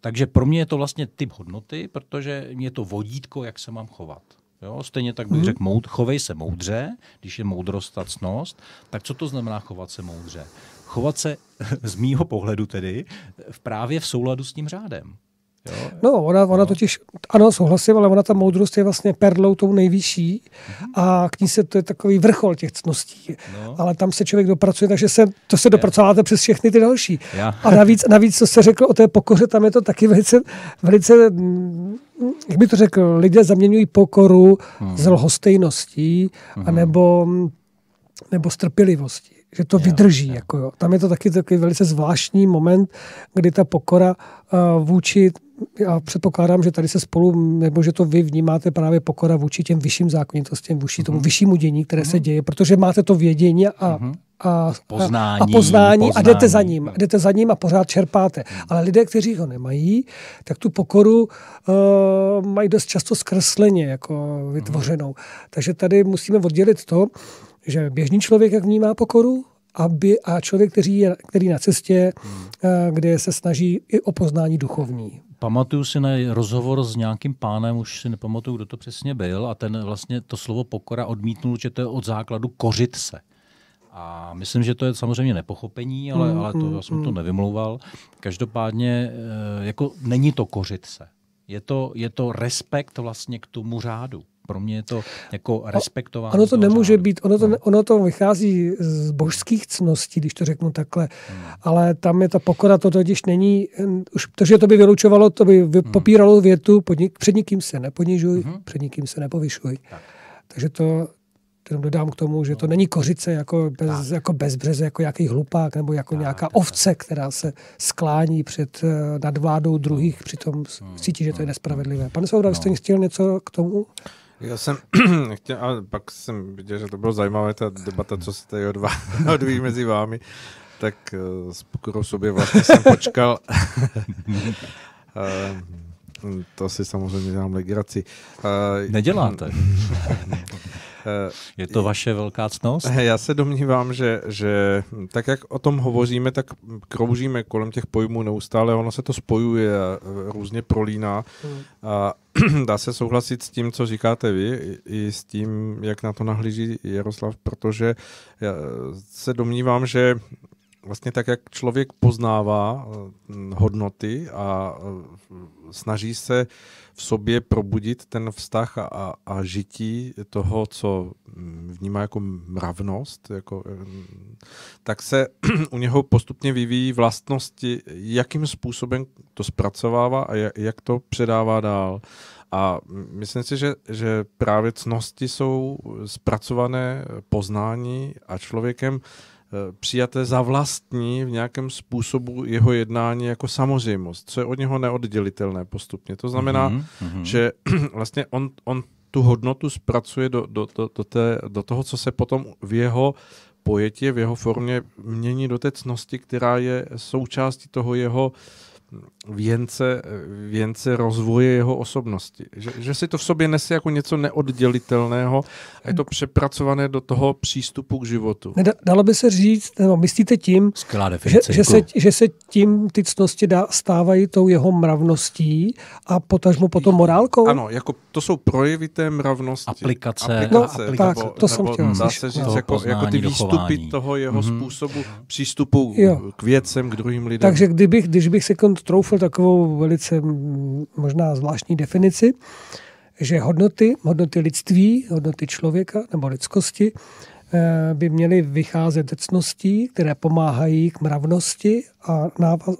takže pro mě je to vlastně typ hodnoty, protože je to vodítko, jak se mám chovat. Jo? Stejně tak bych mm. řekl, moud, chovej se moudře, když je moudrost a cnost, tak co to znamená chovat se moudře? Chovat se z mýho pohledu tedy v právě v souladu s tím řádem. Jo? No, ona, ona no. totiž, ano, souhlasím, ale ona ta moudrost je vlastně perlou tou nejvyšší a k ní se to je takový vrchol těch cností. No. Ale tam se člověk dopracuje, takže se, to se dopracováte přes všechny ty další. Ja. A navíc, navíc, co se řekl o té pokoře, tam je to taky velice, velice mm, jak by to řekl, lidé zaměňují pokoru hmm. s lhostejností, hmm. anebo, nebo strpělivostí že to jo, vydrží. Jo. Jako jo. Tam je to taky takový velice zvláštní moment, kdy ta pokora uh, vůči, já předpokládám, že tady se spolu, nebo že to vy vnímáte právě pokora vůči těm vyšším zákonitostem, vůči uh-huh. tomu mhm. vyššímu dění, které uh-huh. se mhm. děje, protože máte to vědění a, uh-huh. a, poznání, a, a poznání, poznání a jdete za ním. A jdete za ním a pořád čerpáte. Uh-huh. Ale lidé, kteří ho nemají, tak tu pokoru uh, mají dost často zkresleně jako vytvořenou. Takže tady musíme oddělit to, že běžný člověk jak vnímá pokoru aby, a člověk, který je který na cestě, hmm. kde se snaží i o poznání duchovní. Pamatuju si na rozhovor s nějakým pánem, už si nepamatuju, kdo to přesně byl, a ten vlastně to slovo pokora odmítnul, že to je od základu kořit se. A myslím, že to je samozřejmě nepochopení, ale, mm, ale to, já jsem mm, to nevymlouval. Každopádně eh, jako není to kořit se. Je to, je to respekt vlastně k tomu řádu pro mě je to jako respektování. Ono to nemůže řádu. být, ono to, no. ono to vychází z božských cností, když to řeknu takhle, hmm. ale tam je ta pokora, to totiž není, už, protože to by vylučovalo, to by hmm. popíralo větu, pod, před nikým se neponižuj, hmm. před nikým se nepovyšuj. Tak. Takže to, Jenom dodám k tomu, že to není kořice jako, bez, jako bezbřeze, jako nějaký hlupák nebo jako Tak, nějaká tak, ovce, která se sklání před eh, nadvládou druhých, přitom cítí, že to je nespravedlivé. Pane Soura, jste chtěl něco k tomu? Já jsem chtěl, ale pak jsem viděl, že to bylo zajímavé, ta debata, co se tady odvá, odvíjí mezi vámi, tak uh, s pokorou sobě vlastně jsem počkal. uh, to si samozřejmě dělám legraci. Uh, Neděláte. Je to vaše velká ctnost? Já se domnívám, že, že tak jak o tom hovoříme, tak kroužíme kolem těch pojmů neustále, ono se to spojuje a různě prolíná. A dá se souhlasit s tím, co říkáte vy, i s tím, jak na to nahlíží Jaroslav, protože já se domnívám, že vlastně tak, jak člověk poznává eh, hodnoty a eh, snaží se v sobě probudit ten vztah a, a, a žití toho, co mm, vnímá jako mravnost, jako, mm, tak se u něho postupně vyvíjí vlastnosti, jakým způsobem to zpracovává a jak, to předává dál. A myslím si, že, že právě cnosti jsou zpracované poznání a člověkem eh, přijaté za vlastní v nějakém způsobu jeho jednání jako samozřejmost, co je od něho neoddělitelné postupně. To znamená, Mhm, mhm. že vlastně on, on tu hodnotu zpracuje do, do, do, do, té, do toho, co se potom v jeho pojetí, v jeho formě mění do té cnosti, která je součástí toho jeho věnce, věnce rozvoje jeho osobnosti. Že, že si to v sobě nese jako něco neoddělitelného a je to přepracované do toho přístupu k životu. Dalo by se říct, nebo myslíte tím, že, definice. že, se, že se tím ty cnosti dá, stávají tou jeho mravností a potažmo potom morálkou? Ano, jako to jsou projevy té mravnosti. Aplikace- No, aplikace tak, nebo, to jsem nebo chtěl dá se říct jako, jako ty výstupy dochování. toho jeho Mhm. způsobu přístupu Jo. k věcem, k druhým lidem. Takže kdybych, když bych si troufl takovou velice možná zvláštní definici, že hodnoty, hodnoty lidství, hodnoty člověka nebo lidskosti eh, by měly vycházet ze cností, které pomáhají k mravnosti a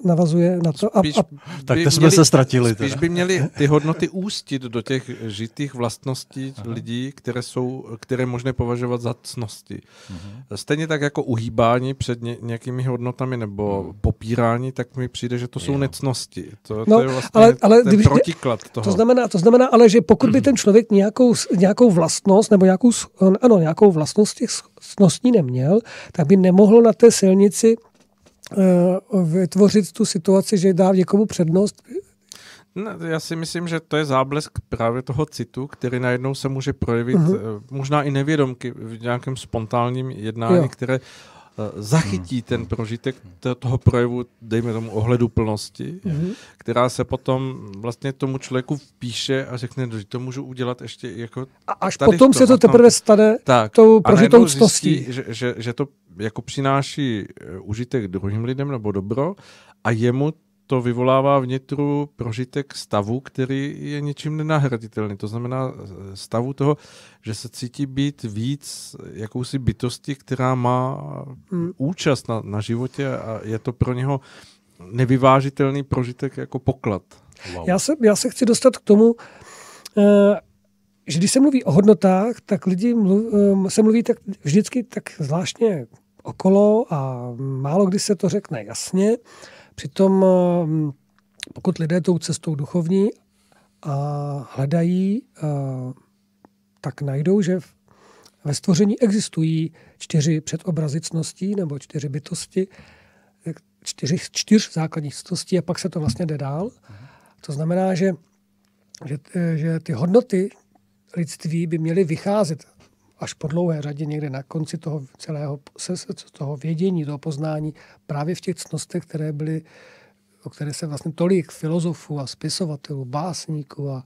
navazuje na to. A, Spíš a, Tak to jsme měli- se ztratili Spíš teda. by měly ty hodnoty ústit do těch žitých vlastností lidí, které jsou, které je možné považovat za cnosti. Mhm. Stejně tak jako uhýbání před ně, nějakými hodnotami nebo popírání, tak mi přijde, že to jsou Jo. necnosti. To, No, to je vlastně ale- ale ten kdyby- protiklad toho. to, znamená, to znamená ale, že pokud by ten člověk nějakou, nějakou vlastnost nebo nějakou, ano, nějakou vlastnost těch cností neměl, tak by nemohl na té silnici vytvořit tu situaci, že dá někomu přednost, Ne, já si myslím, že to je záblesk právě toho citu, který najednou se může projevit uh-huh. možná i nevědomky v nějakém spontánním jednání, Jo. které eh, zachytí ten prožitek to- toho projevu, dejme tomu ohledu plnosti, Mhm. která se potom vlastně tomu člověku vpíše a řekne, že to můžu udělat ještě jako a až Tady potom to, se to teprve stane tak. tou prožitou zjistí, že, že, že to jako přináší eh, užitek druhým lidem nebo dobro a jemu to vyvolává vnitru prožitek stavu, který je něčím nenahraditelný. To znamená eh, stavu toho, že se cítí být víc jakousi bytosti, která má Hmm. účast na, na životě a je to pro něho nevyvážitelný prožitek jako poklad. Wow. Já se, já se chci dostat k tomu, eh, že když se mluví o hodnotách, tak lidi mluv, eh, se mluví tak vždycky tak zvláštně okolo a málo kdy se to řekne jasně. Přitom eh, pokud lidé tou cestou duchovní a hledají, eh, tak najdou, že ve stvoření existují čtyři předobrazy cností nebo čtyři bytosti, eh, čtyři, čtyř základních cností a pak se to vlastně jde dál. To znamená, že, že, že ty hodnoty lidství by měly vycházet až po dlouhé řadě někde na konci toho celého toho vědění, toho poznání, právě v těch cnostech, které byly, o které se vlastně tolik filozofů a spisovatelů, básníků a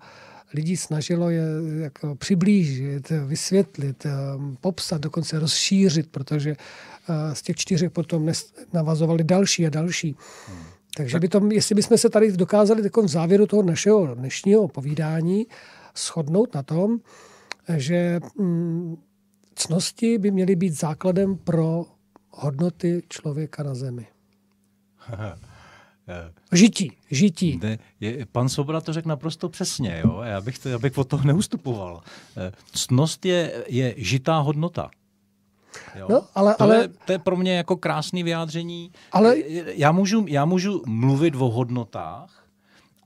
lidí snažilo je jako přiblížit, vysvětlit, um, popsat, dokonce rozšířit, protože uh, z těch čtyřech potom navazovali další a další. Takže by to, jestli bychom se tady dokázali v závěru toho našeho dnešního povídání shodnout na tom, že mm, cnosti by měly být základem pro hodnoty člověka na zemi. Žití, žití. Ne, je, pan Sobra to řekl naprosto přesně, jo? Já, bych to, já bych od toho neustupoval. Eh, ctnost je, je žitá hodnota. Jo? No, ale, to, ale... Je, to je pro mě jako krásný vyjádření. Ale... Já, můžu, já můžu mluvit o hodnotách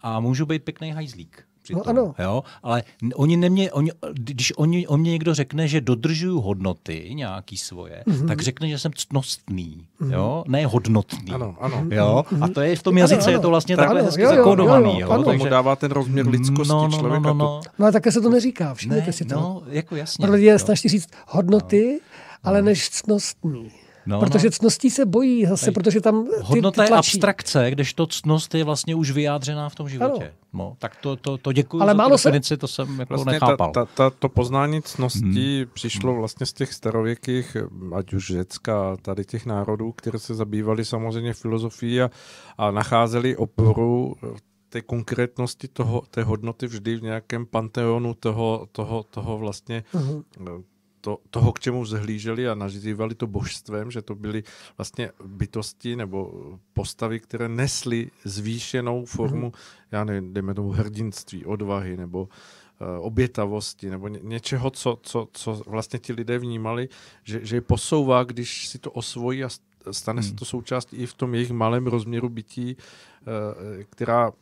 a můžu být pěkný hajzlík. No, ano. Jo? Ale oni nemě, oni, když oni, o mě někdo řekne, že dodržuju hodnoty nějaký svoje, mm-hmm. tak řekne, že jsem ctnostný, mm-hmm. jo? ne hodnotný. Ano, ano. Jo? A to je v tom jazyce, ano, ano. je to vlastně tak, takhle ano, hezky jo, jo, zakódovaný. jo, Jo? ano. Takže... dává ten rozměr lidskosti no, no, člověka. No, no, no. no a také se to neříká, všimněte ne, si to. No, jako jasně. Pro lidi je snaží říct hodnoty, no. ale než ctnostný. No, protože no. ctností se bojí zase, protože tam ty, Hodnota ty je abstrakce, kdežto ctnost je vlastně už vyjádřená v tom životě. Ano. No, tak to, to, to děkuji Ale za málo se- definici, to jsem jako Vlastně nechápal. ta, ta, ta, to poznání cností hmm. přišlo vlastně z těch starověkých, ať už Řecka, tady těch národů, které se zabývaly samozřejmě filozofií a, a nacházeli oporu té konkrétnosti toho, té hodnoty vždy v nějakém panteonu toho, toho, toho vlastně Mhm. To, toho, k čemu zhlíželi a nazývali to božstvem, že to byly vlastně bytosti nebo postavy, které nesly zvýšenou formu, já nevím, dejme tomu hrdinství, odvahy nebo uh, obětavosti nebo ně, něčeho, co, co, co vlastně ti lidé vnímali, že, že je posouvá, když si to osvojí a st- stane se to součástí i v tom jejich malém rozměru bytí, uh, která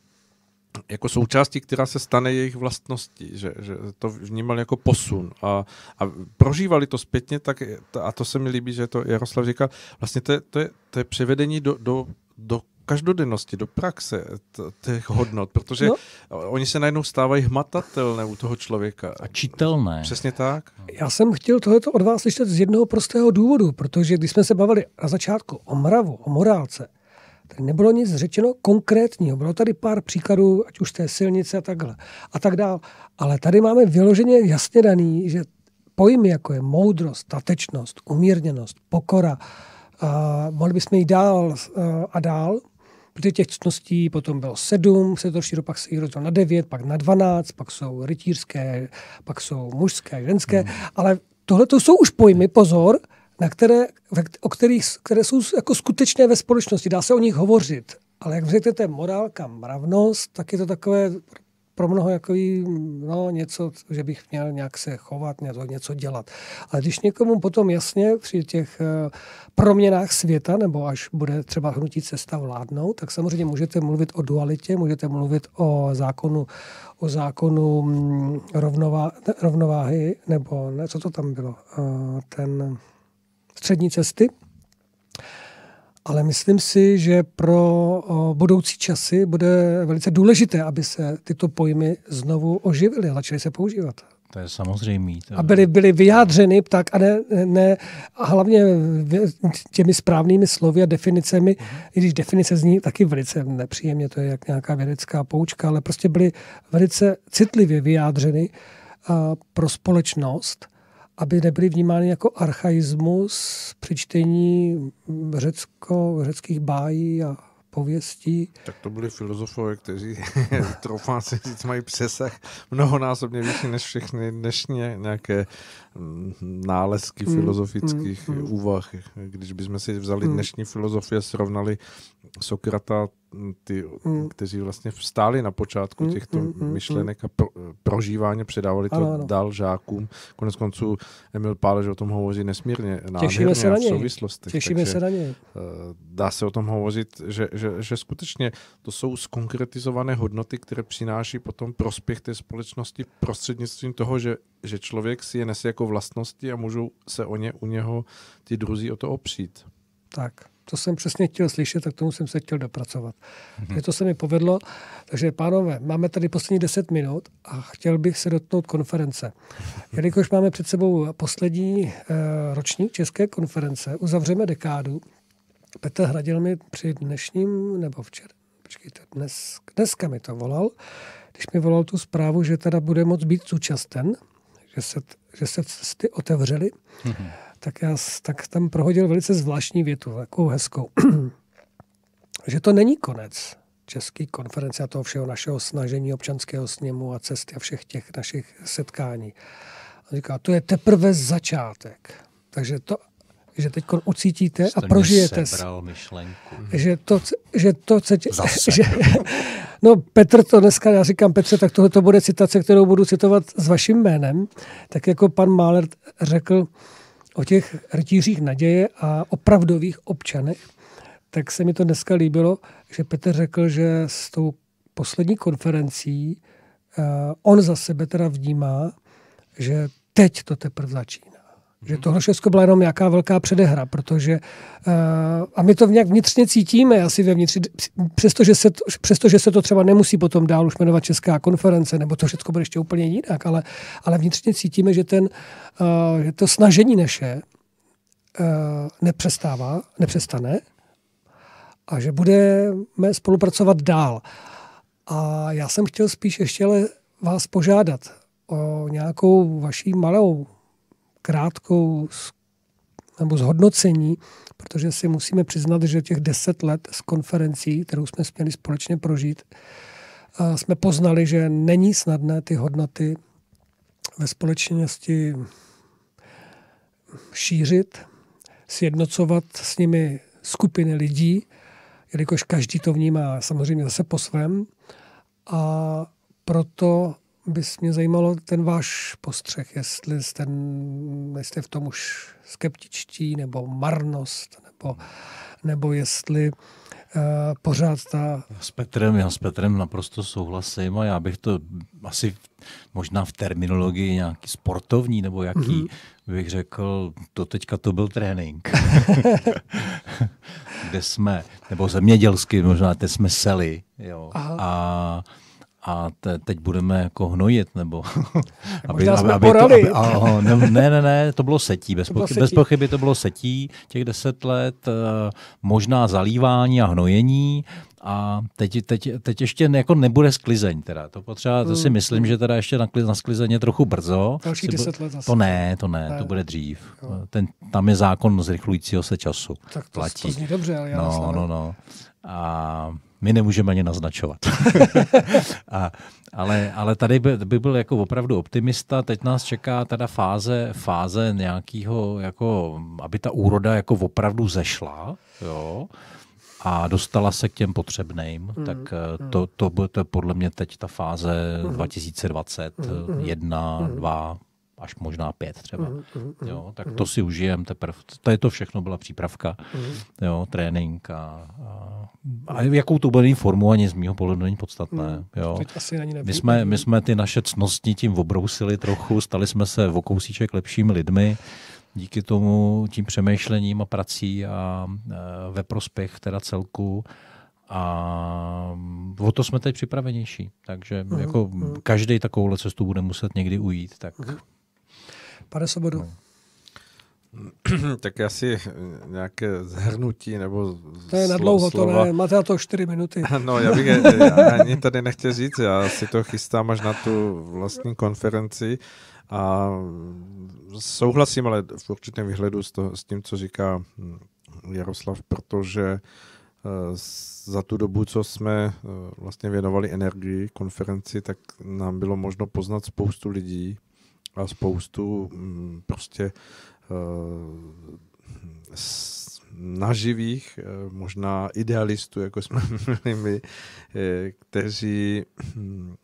jako součástí, která se stane jejich vlastností, že, že to vnímali jako posun a, a prožívali to zpětně, tak, a to se mi líbí, že to Jaroslav říkal, vlastně to je, to je, to je převedení do, do, do každodennosti, do praxe t- těch hodnot, protože No. no. oni se najednou stávají hmatatelné u toho člověka. A čitelné. Přesně tak. Já jsem chtěl tohleto od vás slyšet z jednoho prostého důvodu, protože když jsme se bavili na začátku o mravu, o morálce, tak nebylo nic řečeno konkrétního. Bylo tady pár příkladů, ať už té silnice a takhle a tak dál. Ale tady máme vyloženě jasně daný, že pojmy jako je moudrost, statečnost, umírněnost, pokora, a mohli bychom jít dál a, a dál, protože těch ctností potom bylo sedm, se to rozšířilo, pak se rozdělilo na devět, pak na dvanáct, pak jsou rytířské, pak jsou mužské, ženské, hmm. ale tohle to jsou už pojmy, pozor, na které, o kterých, které jsou jako skutečné ve společnosti, dá se o nich hovořit. Ale jak řeknete morálka, mravnost, tak je to takové pro mnoho jako no, něco, že bych měl nějak se chovat, něco, něco dělat. Ale když někomu potom jasně při těch eh, proměnách světa, nebo až bude třeba hnutí cesta vládnout, tak samozřejmě můžete mluvit o dualitě, můžete mluvit o zákonu, o zákonu mm, rovnová, rovnováhy, nebo ne, co to tam bylo, Eh, ten střední cesty. Ale myslím si, že pro budoucí časy bude velice důležité, aby se tyto pojmy znovu oživily a začaly se používat. To je samozřejmý. To... A byly, byly vyjádřeny tak a ne, ne a hlavně těmi správnými slovy a definicemi, i když definice zní taky velice nepříjemně, to je jak nějaká vědecká poučka, ale prostě byly velice citlivě vyjádřeny pro společnost, aby nebyly vnímány jako archaismus při čtení řecko, řeckých bájí a pověstí. Tak to byli filozofové, kteří, troufám si říct, mají přesah mnohonásobně vyšší než všechny dnešní nějaké mm, nálezky Mm, filozofických mm, mm. úvah. Když bychom si vzali Mm. dnešní filozofie, srovnali Sokrata, ty, Mm. kteří vlastně vstáli na počátku Mm, těchto mm, mm, myšlenek a pro, prožívání, předávali to Ano, ano. dál žákům. Konec konců Emil Pálež o tom hovoří nesmírně Těšíme se na a v něj. souvislostech. Těšíme takže- se na ně. Eh, dá se o tom hovořit, že, že, že skutečně to jsou skonkretizované hodnoty, které přináší potom prospěch té společnosti prostřednictvím toho, že, že člověk si je nese jako vlastnosti a můžou se o ně u něho ty druzí o to opřít. Tak, to jsem přesně chtěl slyšet, tak tomu jsem se chtěl dopracovat. Mm-hmm. To se mi povedlo. Takže, pánové, máme tady poslední 10 minut a chtěl bych se dotknout konference. Jelikož máme před sebou poslední eh, ročník České konference, uzavřeme dekádu. Petr Hradil mi při dnešním, nebo včera, počkejte, dnes, dneska mi to volal, když mi volal tu zprávu, že teda bude moc být zúčasten, že se, že se cesty otevřely, tak já tak tam prohodil velice zvláštní větu, takovou hezkou. že to není konec České konference a toho všeho našeho snažení občanského sněmu a cesty a všech těch našich setkání. On říká, to je teprve začátek. Takže to, že teď ucítíte a prožijete. myšlenku. Že to, že to chcete, že, no Petr to dneska, já říkám Petře, tak tohle to bude citace, kterou budu citovat s vaším jménem, tak jako pan Máler řekl o těch rytířích naděje a opravdových občanech, tak se mi to dneska líbilo, že Petr řekl, že s tou poslední konferencí uh, on za sebe teda vnímá, že teď to teprve začíná. Že tohle všechno byla jenom nějaká velká předehra, protože uh, a my to nějak vnitřně cítíme asi vevnitř, přestože se, to, přestože se to třeba nemusí potom dál už jmenovat Česká konference, nebo to všechno bude ještě úplně jinak, ale, ale vnitřně cítíme, že, ten, uh, že to snažení naše uh, nepřestává, nepřestane a že budeme spolupracovat dál. A já jsem chtěl spíš ještě ale vás požádat o nějakou vaší malou, krátkou nebo zhodnocení, protože si musíme přiznat, že těch deset let z konferencí, kterou jsme směli společně prožít, jsme poznali, že není snadné ty hodnoty ve společnosti šířit, sjednocovat s nimi skupiny lidí, jelikož každý to vnímá samozřejmě zase po svém. A proto bys mě zajímalo ten váš postřeh, jestli jste, jestli v tom už skeptičtí, nebo marnost, nebo, nebo jestli uh, pořád ta... S Petrem, já s Petrem naprosto souhlasím a já bych to asi možná v terminologii nějaký sportovní, nebo jaký, mm-hmm. bych řekl, to teďka to byl trénink. Kde jsme, nebo zemědělsky možná, teď jsme seli, jo. Aha. A a te, teď budeme jako hnojit, nebo... aby, aby, aby to, aby, aho, ne, ne, ne, to bylo setí, bez, pochyby, bez pochyby to bylo setí, těch deset let, uh, možná zalívání a hnojení, a teď, teď, teď ještě jako nebude sklizeň teda. To potřeba, to si hmm, myslím, že teda ještě na, na sklizeň je trochu brzo. Další deset let zase. To ne, to ne, ne. to bude dřív. Ten, tam je zákon zrychlujícího se času. Tak to, platí. to zní dobře, ale já No, no, no. A my nemůžeme ani naznačovat. a, ale, ale tady by, by byl jako opravdu optimista. Teď nás čeká teda fáze, fáze nějakého, jako, aby ta úroda jako opravdu zešla. Jo a dostala se k těm potřebným, mm, tak mm. To, to, to je podle mě teď ta fáze mm. 2020, mm, 1, mm. 2, až možná pět třeba. Mm, mm, jo, tak to si užijem teprve. To je to všechno byla přípravka, jo, trénink a, a, a jakou to bude formu ani z mého pohledu není podstatné. Jo. asi ani my, jsme, my jsme ty naše cnosti tím obrousili trochu, stali jsme se v kousíček lepšími lidmi díky tomu tím přemýšlením a prací a ve prospěch teda celku a o to jsme teď připravenější. Takže mm, jako každý takovouhle cestu bude muset někdy ujít. Tak... Mm. Pane Sobodu. No. tak asi nějaké zhrnutí nebo To je na dlouho, to ne, máte na to 4 minuty. no, já bych já ani tady nechtěl říct, já si to chystám až na tu vlastní konferenci a souhlasím, ale v určitém výhledu s, to, s tím, co říká hm, Jaroslav, protože eh, za tu dobu, co jsme eh, vlastně věnovali energii konferenci, tak nám bylo možno poznat spoustu lidí a spoustu hm, prostě eh, naživých, možná idealistů, jako jsme byli my, kteří hm,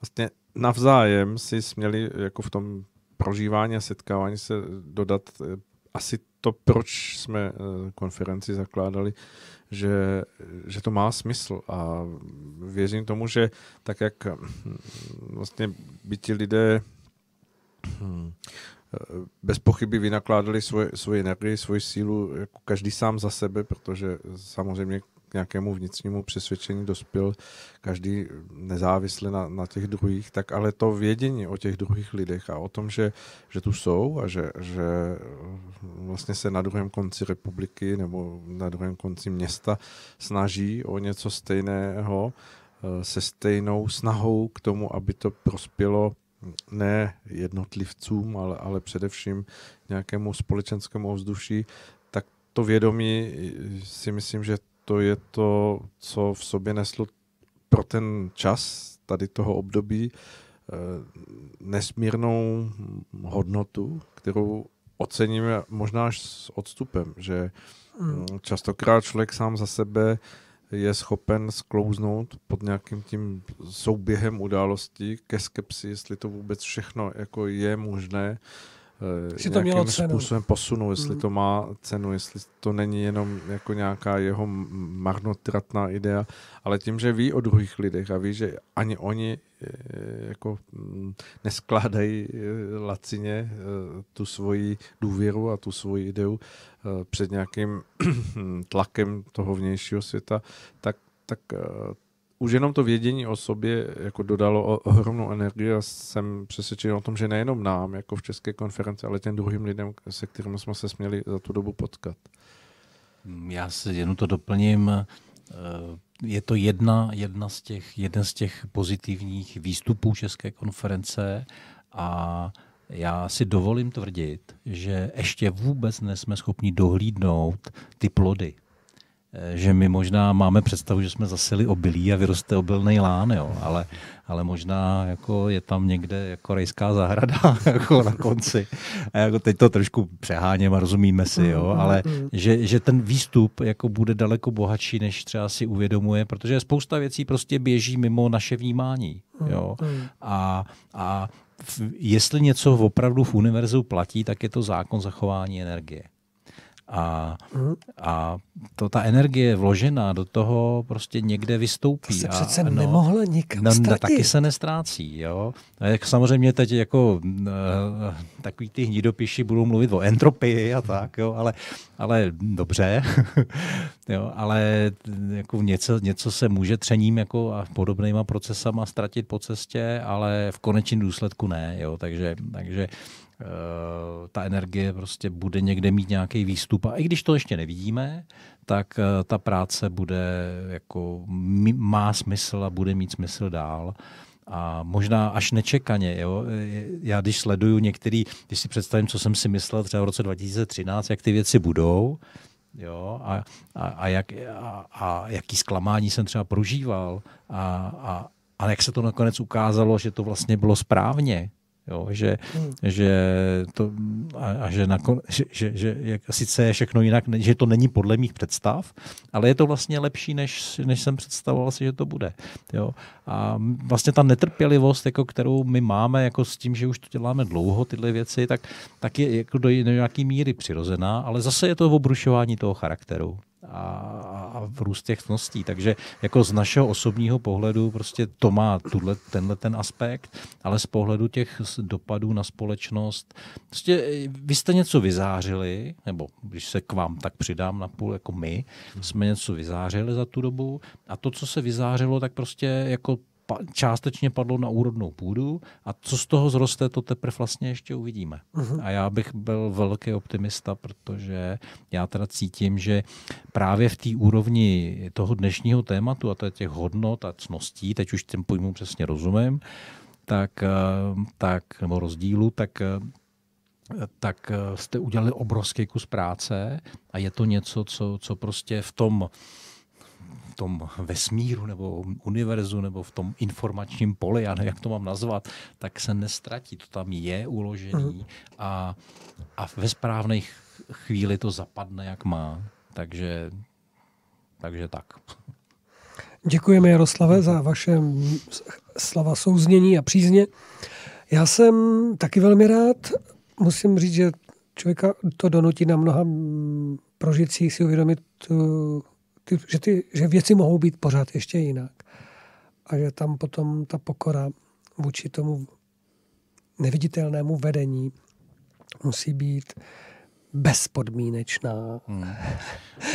vlastně navzájem si směli jako v tom prožívání a setkávání se dodat eh, asi to, proč jsme eh, konferenci zakládali, že, že to má smysl. A věřím tomu, že tak jak hm, vlastně by ti lidé hm, bez pochyby vynakládali svoje, svoji energii, svoji sílu, jako každý sám za sebe, protože samozřejmě k nějakému vnitřnímu přesvědčení dospěl každý nezávisle na, na těch druhých, tak ale to vědění o těch druhých lidech a o tom, že, že tu jsou a že, že vlastně se na druhém konci republiky nebo na druhém konci města snaží o něco stejného eh, se stejnou snahou k tomu, aby to prospělo ne jednotlivcům, ale, ale především nějakému společenskému ovzduší, tak to vědomí si myslím, že to je to, co v sobě neslo pro ten čas tady toho období eh, nesmírnou hodnotu, kterou oceníme možná až s odstupem, že mm. častokrát člověk sám za sebe je schopen sklouznout pod nějakým tím souběhem událostí ke skepsi, jestli to vůbec všechno jako je možné jestli to mělo cenu. způsobem posunu, jestli mm. to má cenu, jestli to není jenom jako nějaká jeho marnotratná idea, ale tím, že ví o druhých lidech a ví, že ani oni eh, jako mm, neskládají eh, lacině tu svoji důvěru a tu svoji ideu před nějakým tlakem toho vnějšího světa, tak, tak už jenom to vědění o sobě jako dodalo ohromnou energii a jsem přesvědčen o tom, že nejenom nám, jako v České konferenci, ale těm druhým lidem, se kterými jsme se směli za tu dobu potkat. Já si jenom to doplním. Eh, je to jedna, jedna z těch, jeden z těch pozitivních výstupů České konference a já si dovolím tvrdit, že ještě vůbec nejsme schopni dohlídnout ty plody že my možná máme představu, že jsme zasili obilí a vyroste obilný lán, jo, ale, ale možná jako je tam někde jako rejská zahrada jako na konci. A jako teď to trošku přeháněm a rozumíme si, jo, mm, ale mm. že, že ten výstup jako bude daleko bohatší, než třeba si uvědomuje, protože spousta věcí prostě běží mimo naše vnímání. Jo. A, a jestli něco opravdu v univerzu platí, tak je to zákon zachování energie. A, mm. a to, ta energie vložená do toho prostě někde vystoupí. To se přece a, no, nemohlo nikam no, no, taky se nestrácí. Jo? A jak samozřejmě teď jako uh, takový ty hnidopiši budou mluvit o entropii a tak, jo? Ale, ale dobře. jo? Ale jako něco, něco se může třením jako a podobnýma procesama ztratit po cestě, ale v konečném důsledku ne. Jo? Takže, takže ta energie prostě bude někde mít nějaký výstup. A i když to ještě nevidíme, tak eh, ta práce bude jako má smysl a bude mít smysl dál. A možná až nečekaně. Jo? Já když sleduju některý, když si představím, co jsem si myslel třeba v roce 2013, jak ty věci budou, jo? A, a, a, jak, a, a jaký zklamání jsem třeba prožíval a, a, a jak se to nakonec ukázalo, že to vlastně bylo správně, Jo, že, hmm. že to, a, a že, nakon, že, že, že jak, sice je všechno jinak, že to není podle mých představ, ale je to vlastně lepší, než, než jsem představoval si, že to bude. Jo. A vlastně ta netrpělivost, jako, kterou my máme jako s tím, že už to děláme dlouho, tyhle věci, tak, tak je jako do, do nějaké míry přirozená, ale zase je to obrušování toho charakteru a, a růst těch cností. Takže jako z našeho osobního pohledu prostě to má tuhle, tenhle ten aspekt, ale z pohledu těch dopadů na společnost, prostě vy jste něco vyzářili, nebo když se k vám tak přidám na půl, jako my, jsme něco vyzářili za tu dobu a to, co se vyzářilo, tak prostě jako částečně padlo na úrodnou půdu a co z toho zroste, to teprve vlastně ještě uvidíme. Uh-huh. A já bych byl velký optimista, protože já teda cítím, že právě v té úrovni toho dnešního tématu, a to je těch hodnot a cností, teď už těm pojmům přesně rozumím, tak, eh, tak nebo rozdílu, tak eh, tak eh, jste udělali obrovský kus práce a je to něco, co, co prostě v tom tom vesmíru nebo univerzu nebo v tom informačním poli, já nevím, jak to mám nazvat, tak se nestratí. To tam je uložený mhm. a, a ve správné chvíli to zapadne, jak má. Takže, takže tak. Děkujeme, Jaroslave, za vaše slova souznění a přízně. Já jsem taky velmi rád. Musím říct, že člověka to donutí na mnoha prožitcích si uvědomit tu ty, že, ty, že věci mohou být pořád ještě jinak. A že tam potom ta pokora vůči tomu neviditelnému vedení musí být bezpodmínečná. Hmm.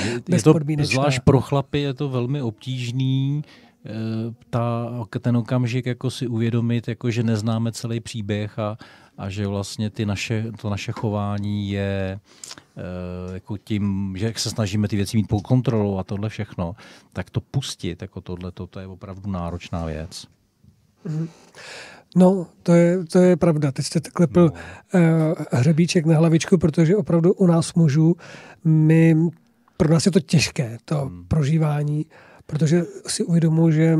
Je, bezpodmínečná. Je to, zvlášť pro chlapy je to velmi obtížný eh, ta, ten okamžik jako si uvědomit, jako že neznáme celý příběh a, a že vlastně ty naše, to naše chování je e, jako tím, že se snažíme ty věci mít pod kontrolou a tohle všechno, tak to pustit, jako tohle, to, to je opravdu náročná věc. Mhm. No, to je, to je pravda. Teď jste klepl no. uh, hřebíček na hlavičku, protože opravdu u nás mužů, my, pro nás je to těžké, to hmm. prožívání, protože si uvědomuji, že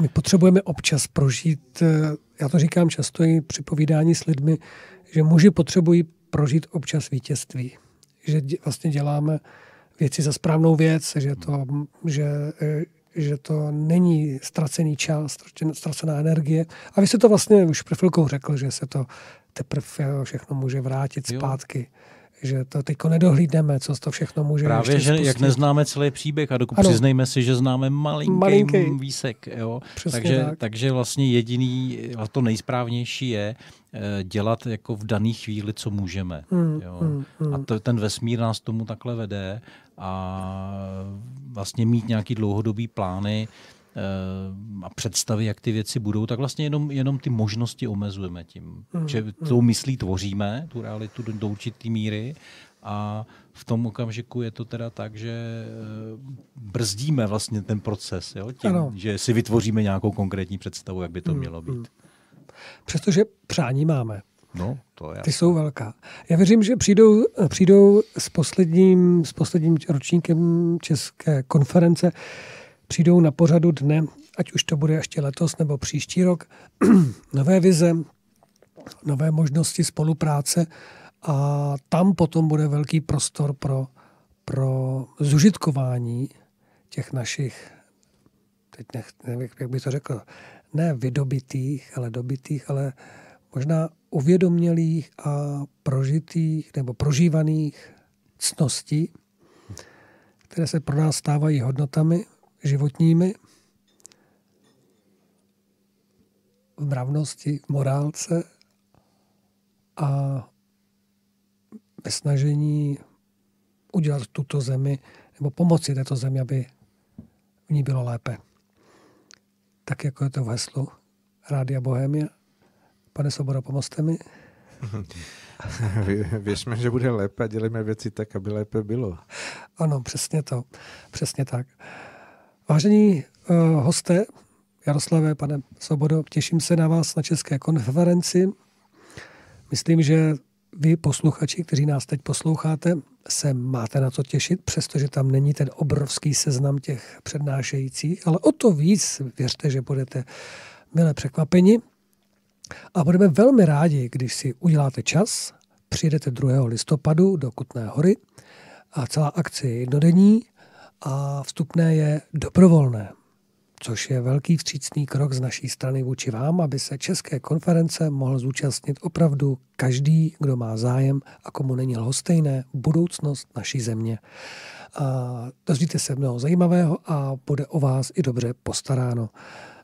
my potřebujeme občas prožít, eh, já to říkám často i při povídání s lidmi, že muži potřebují prožít občas vítězství. Že dě, vlastně děláme věci za správnou věc, že to, že, eh, že to není ztracený čas, ztracená energie. A vy jste to vlastně už před chvilkou řekl, že se to teprve všechno může vrátit jo. zpátky že to teď nedohlídneme, co to všechno může Právě, že spustit. jak neznáme celý příběh a dokud ano. přiznejme si, že známe malinký, malinký. výsek. Jo? Takže, tak. takže vlastně jediný, a to nejsprávnější je eh, dělat jako v dané chvíli, co můžeme. Hmm, jo? Hmm, hmm. A to, ten vesmír nás tomu takhle vede a vlastně mít nějaký dlouhodobý plány, a představy, jak ty věci budou, tak vlastně jenom, jenom ty možnosti omezujeme tím. Mm, že tou myslí tvoříme tu realitu do, do určité míry a v tom okamžiku je to teda tak, že eh, brzdíme vlastně ten proces, jo? Tím, ano. že si vytvoříme nějakou konkrétní představu, jak by to mm, mělo být. Mm. Přestože přání máme. No, to je. Ty jsou velká. Já věřím, že přijdou, přijdou s posledním, s posledním ročníkem České konference přijdou na pořadu dne, ať už to bude ještě letos nebo příští rok, nové vize, nové možnosti spolupráce a tam potom bude velký prostor pro, pro zužitkování těch našich, teď nech, nevím, jak bych to řekl, ne vydobitých, ale dobitých, ale možná uvědomělých a prožitých nebo prožívaných cností, které se pro nás stávají hodnotami životními, v mravnosti, v morálce a ve snažení udělat tuto zemi nebo pomoci této zemi, aby v ní bylo lépe. Tak jako je to v heslu Rádia Bohemia. Pane Soboda, pomozte mi. Věřme, že bude lépe a dělíme věci tak, aby lépe bylo. Ano, přesně to. Přesně tak. Vážení uh, hosté, Jaroslavé, pane Sobodo, těším se na vás na České konferenci. Myslím, že vy, posluchači, kteří nás teď posloucháte, se máte na co těšit, přestože tam není ten obrovský seznam těch přednášejících, ale o to víc věřte, že budete milé překvapeni. A budeme velmi rádi, když si uděláte čas, přijedete 2. listopadu do Kutné hory a celá akce je jednodenní a vstupné je dobrovolné, což je velký vstřícný krok z naší strany vůči vám, aby se České konference mohl zúčastnit opravdu každý, kdo má zájem a komu není lhostejné budoucnost naší země. A dozvíte se mnoho zajímavého a bude o vás i dobře postaráno.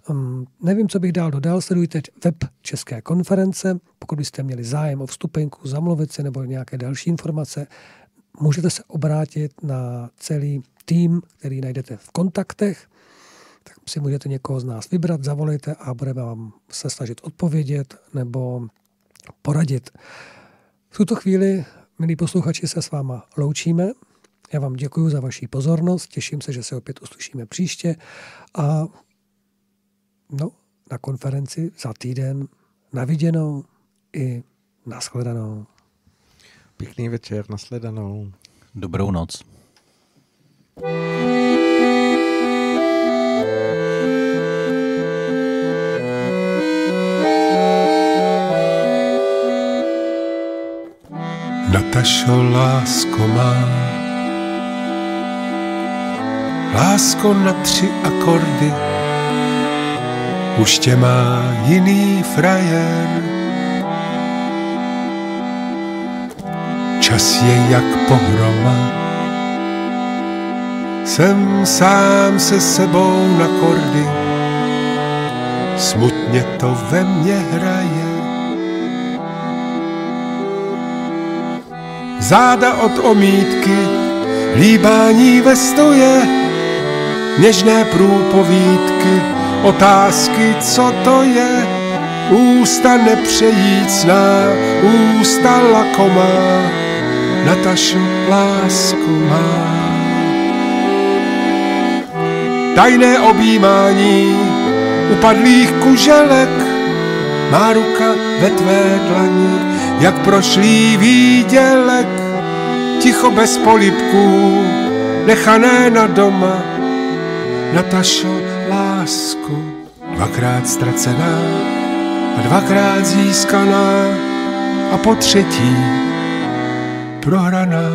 Um, nevím, co bych dál dodal, sledujte web České konference. Pokud byste měli zájem o vstupenku, zamluvit se nebo nějaké další informace, můžete se obrátit na celý tým, který najdete v kontaktech, tak si můžete někoho z nás vybrat, zavolejte a budeme vám se snažit odpovědět nebo poradit. V tuto chvíli, milí posluchači, se s váma loučíme. Já vám děkuji za vaši pozornost, těším se, že se opět uslyšíme příště a no, na konferenci za týden na viděnou i nashledanou. Pěkný večer, nasledanou. Dobrou noc. Natašo, lásko má, lásko na tři akordy, už tě má jiný frajer. Čas je jak pohroma, jsem sám se sebou na kordy, smutně to ve mně hraje. Záda od omítky, líbání ve stoje, něžné průpovídky, otázky, co to je, ústa nepřejícná, ústa lakomá, Natašu lásku má tajné objímání upadlých kuželek. Má ruka ve tvé dlani, jak prošlý výdělek, ticho bez polipků, nechané na doma. Natašo, lásku, dvakrát ztracená a dvakrát získaná a po třetí prohraná.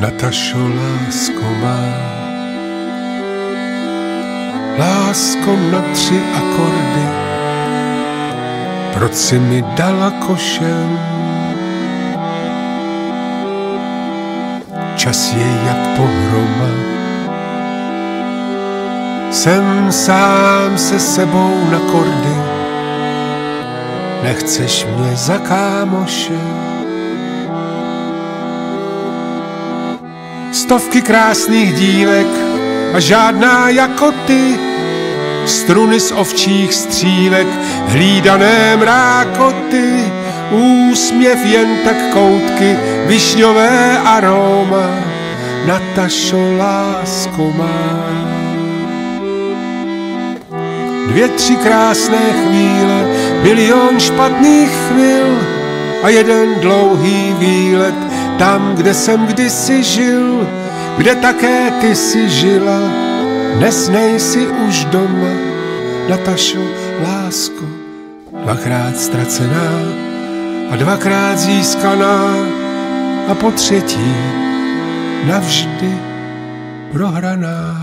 Natašo, lásko má, lásko na tři akordy, proč si mi dala košem? Čas je jak pohroma, jsem sám se sebou na kordy, nechceš mě za kámoše. Stovky krásných dívek a žádná jako ty, struny z ovčích střívek, hlídané mrákoty, úsměv jen tak koutky, višňové aroma, Natašo lásko má. Dvě, tři krásné chvíle, milion špatných chvil a jeden dlouhý výlet tam, kde jsem kdysi žil, kde také ty si žila. Dnes nejsi už doma, Natašo, lásko, dvakrát ztracená a dvakrát získaná a po třetí navždy prohraná.